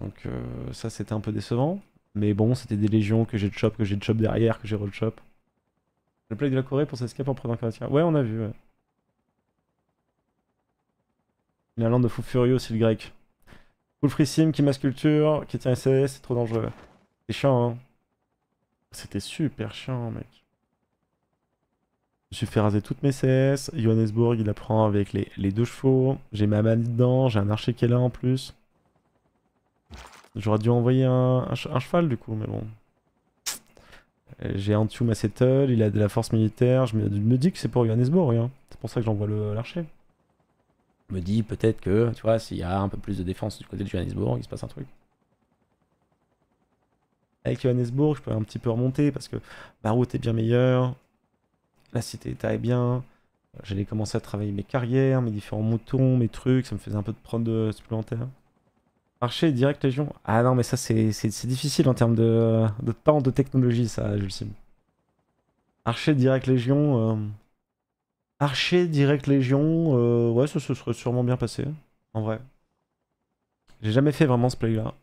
Donc euh, ça, c'était un peu décevant. Mais bon, c'était des légions que j'ai de chop, que j'ai de chop derrière, que j'ai roll chop. Le plague de la Corée pour s'escape en prenant Katia. Ouais, on a vu, ouais. La lande de fou furieux, c'est le grec. Full free sim, qui qui tient SAS, c'est trop dangereux. C'est chiant, hein. C'était super chiant, mec. Je me suis fait raser toutes mes CS. Johannesburg, il apprend avec les, les deux chevaux. J'ai ma manie dedans, j'ai un archer qui est là en plus. J'aurais dû envoyer un, un che- un cheval du coup, mais bon. Euh, J'ai en dessous ma settle, il a de la force militaire. Je me, dis que c'est pour Johannesburg, hein. c'est pour ça que j'envoie le- l'archer. Je me dis peut-être que, tu vois, s'il y a un peu plus de défense du côté de Johannesburg, il se passe un truc. Avec Johannesburg, je peux un petit peu remonter parce que ma route est bien meilleure. La cité-état est bien. J'allais commencer à travailler mes carrières, mes différents moutons, mes trucs. Ça me faisait un peu de prod de supplémentaire. Archer direct légion. Ah non, mais ça, c'est difficile en termes de, de temps, de technologie, ça, Jules Sim. Archer direct légion. euh, Archer direct légion. euh, Ouais, ça se serait sûrement bien passé. En vrai. J'ai jamais fait vraiment ce play-là.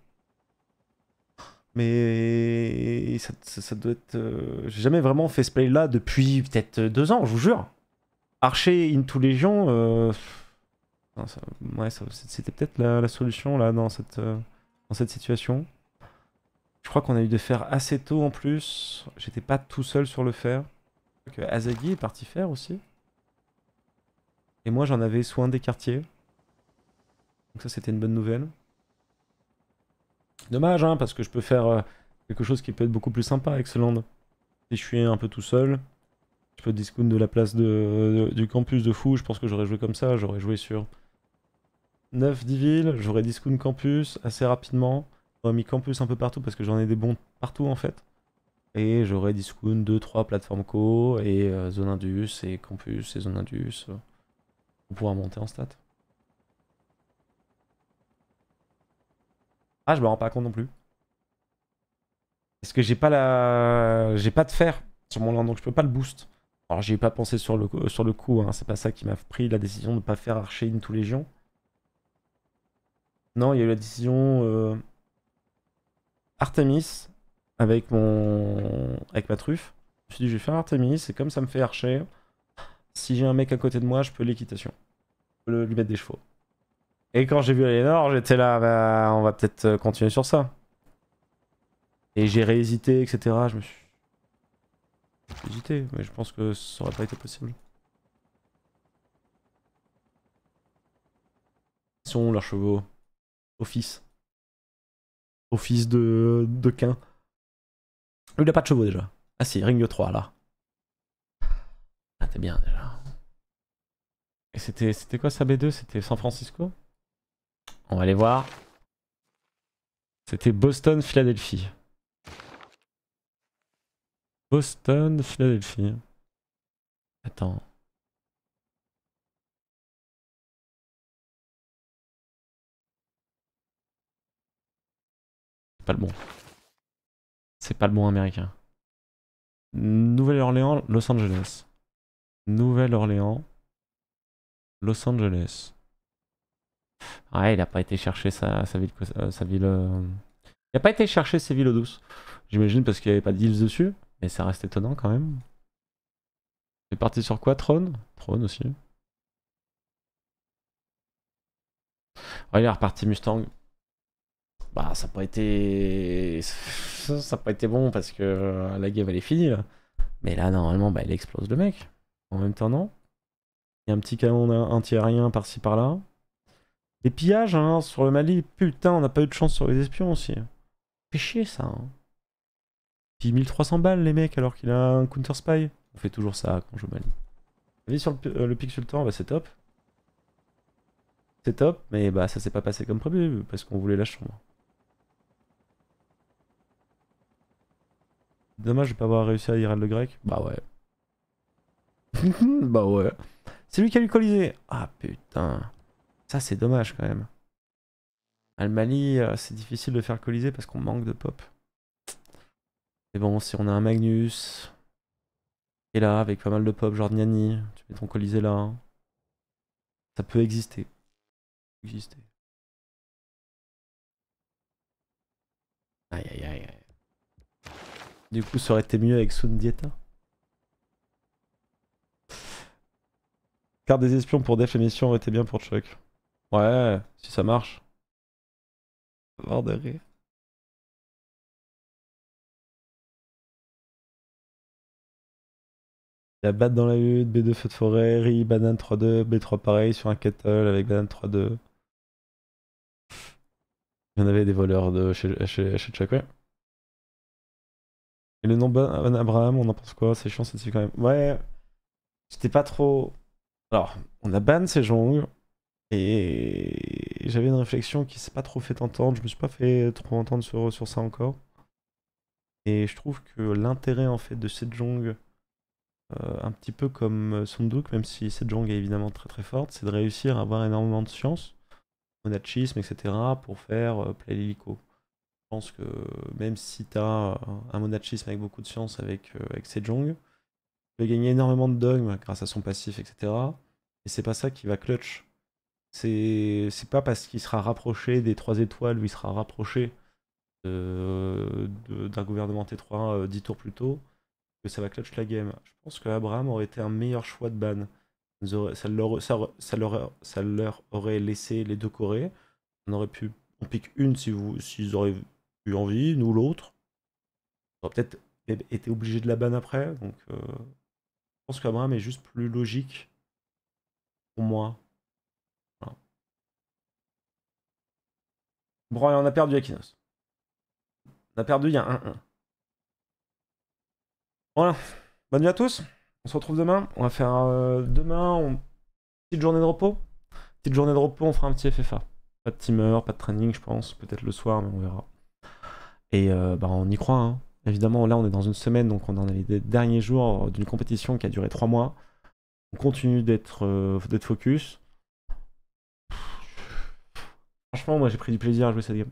Mais ça, doit être. euh, J'ai jamais vraiment fait ce play-là depuis peut-être deux ans, je vous jure. Archer into Légion, c'était peut-être la, solution là dans cette, euh, dans cette situation. Je crois qu'on a eu de faire assez tôt en plus. J'étais pas tout seul sur le fer. Que Azagi est parti faire aussi. Et moi j'en avais soin des quartiers. Donc ça c'était une bonne nouvelle. Dommage, hein, parce que je peux faire euh, quelque chose qui peut être beaucoup plus sympa avec ce land. Si je suis un peu tout seul, je peux discount de la place du campus de fou. Je pense que j'aurais joué comme ça. J'aurais joué sur 9 10 villes. J'aurais discount campus assez rapidement. J'aurais mis campus un peu partout parce que j'en ai des bons partout en fait. Et j'aurais discount 2-3 plateformes co et euh, zone indus et campus et zone indus pour pouvoir monter en stat. Ah, je me rends pas compte non plus. Parce que j'ai pas la. J'ai pas de fer sur mon land, donc je peux pas le boost. Alors j'y ai pas pensé sur le, coup, hein. c'est pas ça qui m'a pris la décision de pas faire archer into Légion. Non, il y a eu la décision euh, Artemis avec mon. avec ma truffe. Je me suis dit je vais faire Artemis, et comme ça me fait archer, si j'ai un mec à côté de moi, je peux l'équitation. Je peux lui mettre des chevaux. Et quand j'ai vu Aliénor, j'étais là, bah, on va peut-être euh, continuer sur ça. Et j'ai réhésité, etc. Je me suis. J'ai hésité, mais je pense que ça aurait pas été possible. Ils sont leurs chevaux? Office. Office de, de. Il a pas de chevaux déjà. Ah si, ring 3 là. Ah t'es bien déjà. Et c'était c'était quoi ça B2 C'était San Francisco? On va aller voir. C'était Boston, Philadelphie. Boston, Philadelphie. Attends. Pas le bon. C'est pas le bon américain. Nouvelle-Orléans, Los Angeles. Nouvelle-Orléans, Los Angeles. Ouais, il a pas été chercher sa, ville. euh, Sa ville euh, Il a pas été chercher ses villes douces. J'imagine parce qu'il n'y avait pas d'îles dessus. Mais ça reste étonnant quand même. C'est parti sur quoi? Trône? Trône aussi. Ouais, il est reparti Mustang. Bah, ça n'a pas été. Ça n'a pas été bon parce que euh, la game elle est finie là. Mais là, normalement, bah, il explose le mec. En même temps, non. Il y a un petit canon anti-aérien par-ci par-là. Les pillages hein, sur le Mali, putain, on n'a pas eu de chance sur les espions aussi. Fait chier ça. Hein. Puis 1300 balles les mecs alors qu'il a un counter spy. On fait toujours ça quand je Mali. La vie sur le, euh, le bah c'est top. C'est top, mais bah ça s'est pas passé comme prévu parce qu'on voulait la chambre. Dommage de pas avoir réussi à lire le grec. Bah ouais. bah ouais. C'est lui qui a eu colisée. Ah putain. Ça c'est dommage quand même. Al Mali, euh, c'est difficile de faire colisée parce qu'on manque de pop. Mais bon, si on a un Magnus, et là, avec pas mal de pop, genre Niani, tu mets ton colisée là, ça peut exister. exister. Aïe aïe aïe aïe. Du coup, ça aurait été mieux avec Sundieta. Carte des espions pour Def émission aurait été bien pour Chuck. Ouais, si ça marche. Mort de rire. Il y a Bat dans la hutte, B2 feu de forêt, Ri, banane 3-2, B3 pareil sur un kettle avec banane 3-2. Il y en avait des voleurs de chez, chez, chez Chuck, ouais. Et le nom Ban Abraham, on en pense quoi? C'est chiant, c'est quand même. Ouais, c'était pas trop. Alors, on a ban Sejong, et j'avais une réflexion qui s'est pas trop fait entendre. Je me suis pas fait trop entendre sur, ça encore. Et je trouve que l'intérêt en fait de Sejong, euh, un petit peu comme Sunduk, même si Sejong est évidemment très très forte, c'est de réussir à avoir énormément de science, monachisme, etc. pour faire euh, play pense que même si tu as un monachisme avec beaucoup de science avec, euh, avec Sejong, tu vas gagner énormément de dogmes grâce à son passif, etc. Et c'est pas ça qui va clutch. C'est pas parce qu'il sera rapproché des 3 étoiles ou il sera rapproché d'un gouvernement T3 euh, 10 tours plus tôt que ça va clutch la game. Je pense que Abraham aurait été un meilleur choix de ban. Ça leur, ça leur, ça leur aurait laissé les deux Corées. On aurait pu. On pique une si vous, s'ils auraient eu envie, nous l'autre. On aurait peut-être été obligé de la ban après. Donc, euh, je pense qu'Abraham est juste plus logique pour moi. Voilà. Bon, on a perdu Akinos. On a perdu, il y a 1-1. Voilà. Bonne nuit à tous. On se retrouve demain. On va faire euh, demain on- petite journée de repos. Petite journée de repos, on fera un petit FFA. Pas de teamer, pas de training, je pense. Peut-être le soir, mais on verra. Et euh, bah, on y croit. hein. Évidemment, là, on est dans une semaine, donc on en est les derniers jours d'une compétition qui a duré 3 mois. On continue d'être euh, focus. Franchement, moi, j'ai pris du plaisir à jouer cette game.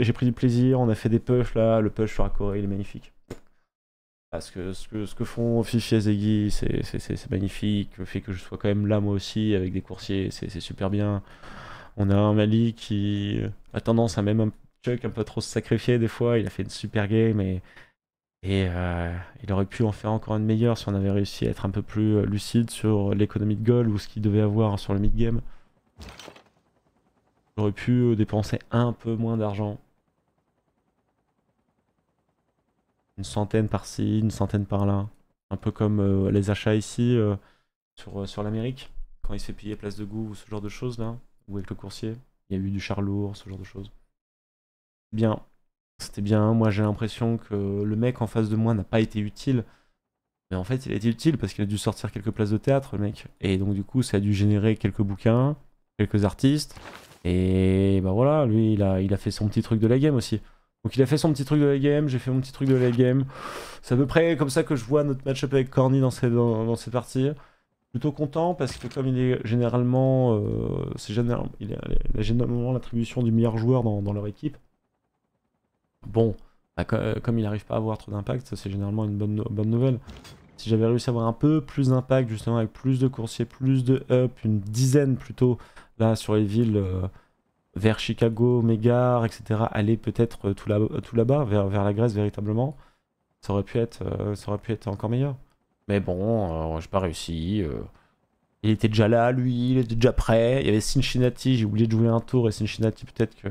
J'ai pris du plaisir, on a fait des pushs là, le push sur la Corée, il est magnifique. Parce que ce que, ce que font Fifi et Ziggy, c'est- magnifique. Le fait que je sois quand même là moi aussi avec des coursiers, c'est super bien. On a un Mali qui a tendance à même Chuck un peu trop se sacrifier des fois. Il a fait une super game et, et euh, il aurait pu en faire encore une meilleure si on avait réussi à être un peu plus euh, lucide sur l'économie de goal ou ce qu'il devait avoir sur le mid-game. J'aurais pu euh, dépenser un peu moins d'argent. Une centaine par-ci, une centaine par-là. Un peu comme les achats ici sur, sur l'Amérique. Quand il se fait payer place de goût ou ce genre de choses là. Ou avec le coursier. Il y a eu du char lourd, ce genre de choses. Bien. C'était bien. Moi j'ai l'impression que le mec en face de moi n'a pas été utile. Mais en fait il a été utile parce qu'il a dû sortir quelques places de théâtre le mec. Et donc du coup ça a dû générer quelques bouquins, quelques artistes. Et bah voilà, lui il a, il a fait son petit truc de la game aussi. Donc il a fait son petit truc de la game, j'ai fait mon petit truc de la game. C'est à peu près comme ça que je vois notre match-up avec Corny dans, ces, dans, cette partie. Plutôt content parce que comme il est généralement, euh, c'est il, il a généralement l'attribution du meilleur joueur dans, dans leur équipe. Bon, bah, euh, comme il n'arrive pas à avoir trop d'impact, c'est généralement une bonne, no- bonne nouvelle. Si j'avais réussi à avoir un peu plus d'impact, justement avec plus de coursiers, plus de up, une dizaine plutôt, là sur les villes euh, vers Chicago, Mégare, etc., aller peut-être euh, tout là- tout là-bas, vers, la Grèce véritablement, ça aurait pu être, encore meilleur. Mais bon, euh, j'ai pas réussi. Il était déjà là, lui, il était déjà prêt. Il y avait Cincinnati, j'ai oublié de jouer un tour, et Cincinnati, peut-être que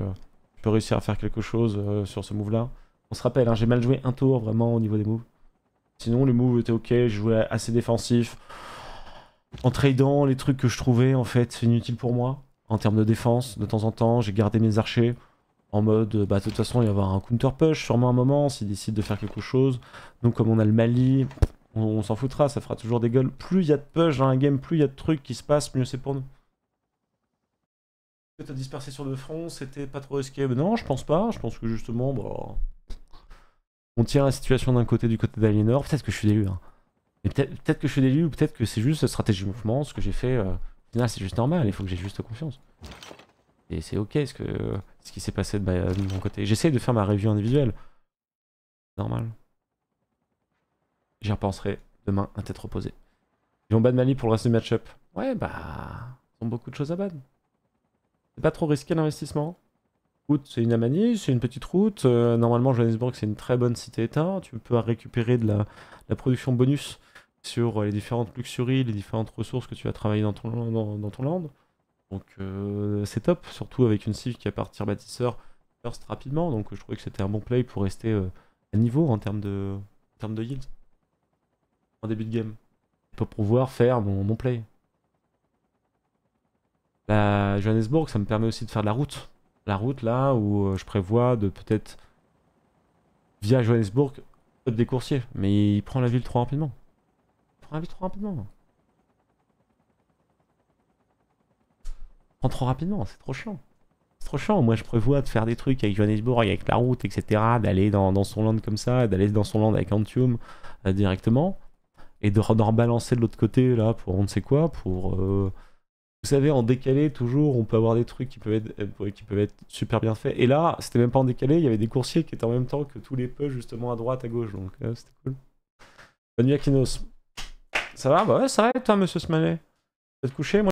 je peux réussir à faire quelque chose euh, sur ce move-là. On se rappelle, hein, j'ai mal joué un tour vraiment au niveau des moves. Sinon, les moves étaient ok, je jouais assez défensif. En tradant les trucs que je trouvais en fait inutiles pour moi. en termes de défense, de temps en temps, j'ai gardé mes archers en mode, euh, bah de toute façon, il va y avoir un counter push sûrement un moment s'ils décident de faire quelque chose. Donc comme on a le Mali, on, on s'en foutra, ça fera toujours des gueules. Plus il y a de push dans un game, plus il y a de trucs qui se passent, mieux c'est pour nous. T'as dispersé sur le front, c'était pas trop risqué. Non, je pense pas. Je pense que justement, bah, on tient la situation d'un côté du côté d'Aliénor. Peut-être que je suis d'élu. Hein. Peut-être que je suis d'élu ou peut-être que c'est juste stratégie de mouvement. Ce que j'ai fait, euh, au final, c'est juste normal. Il faut que j'ai juste confiance. Et c'est ok ce, que, ce qui s'est passé de, mon côté. J'essaie de faire ma review individuelle. Normal. J'y repenserai demain à tête reposée. Ils vont ban Mali pour le reste du match-up. Ouais, bah. Ils ont beaucoup de choses à ban. C'est pas trop risqué l'investissement? Route, c'est une amanie, c'est une petite route. Euh, normalement, Johannesburg, c'est une très bonne cité-état. Tu peux récupérer de la, production bonus sur euh, les différentes luxuries, les différentes ressources que tu as travaillées dans ton, land. Donc, euh, c'est top, surtout avec une cible qui, à partir bâtisseur, burst rapidement. Donc, je trouvais que c'était un bon play pour rester à niveau en termes de, termes yield. En début de game. Pour pouvoir faire mon play. La Johannesburg, ça me permet aussi de faire de la route. La route là où euh, je prévois de peut-être via Johannesburg des coursiers. Mais il prend la ville trop rapidement. Il prend la ville trop rapidement. Il prend trop rapidement, c'est trop chiant. C'est trop chiant. Moi je prévois de faire des trucs avec Johannesburg, avec la route, etc. D'aller dans, dans son land comme ça, d'aller dans son land avec Antium euh, directement. Et de, rebalancer de l'autre côté là pour on ne sait quoi, pour. euh, vous savez, en décalé, toujours, on peut avoir des trucs qui peuvent être, euh, qui peuvent être super bien faits. Et là, c'était même pas en décalé, il y avait des coursiers qui étaient en même temps que tous les push justement à droite, à gauche. Donc, euh, c'était cool. Bonne nuit, Akinos. Ça va? Bah ouais, ça va, toi, monsieur Smanet êtes couché Moi,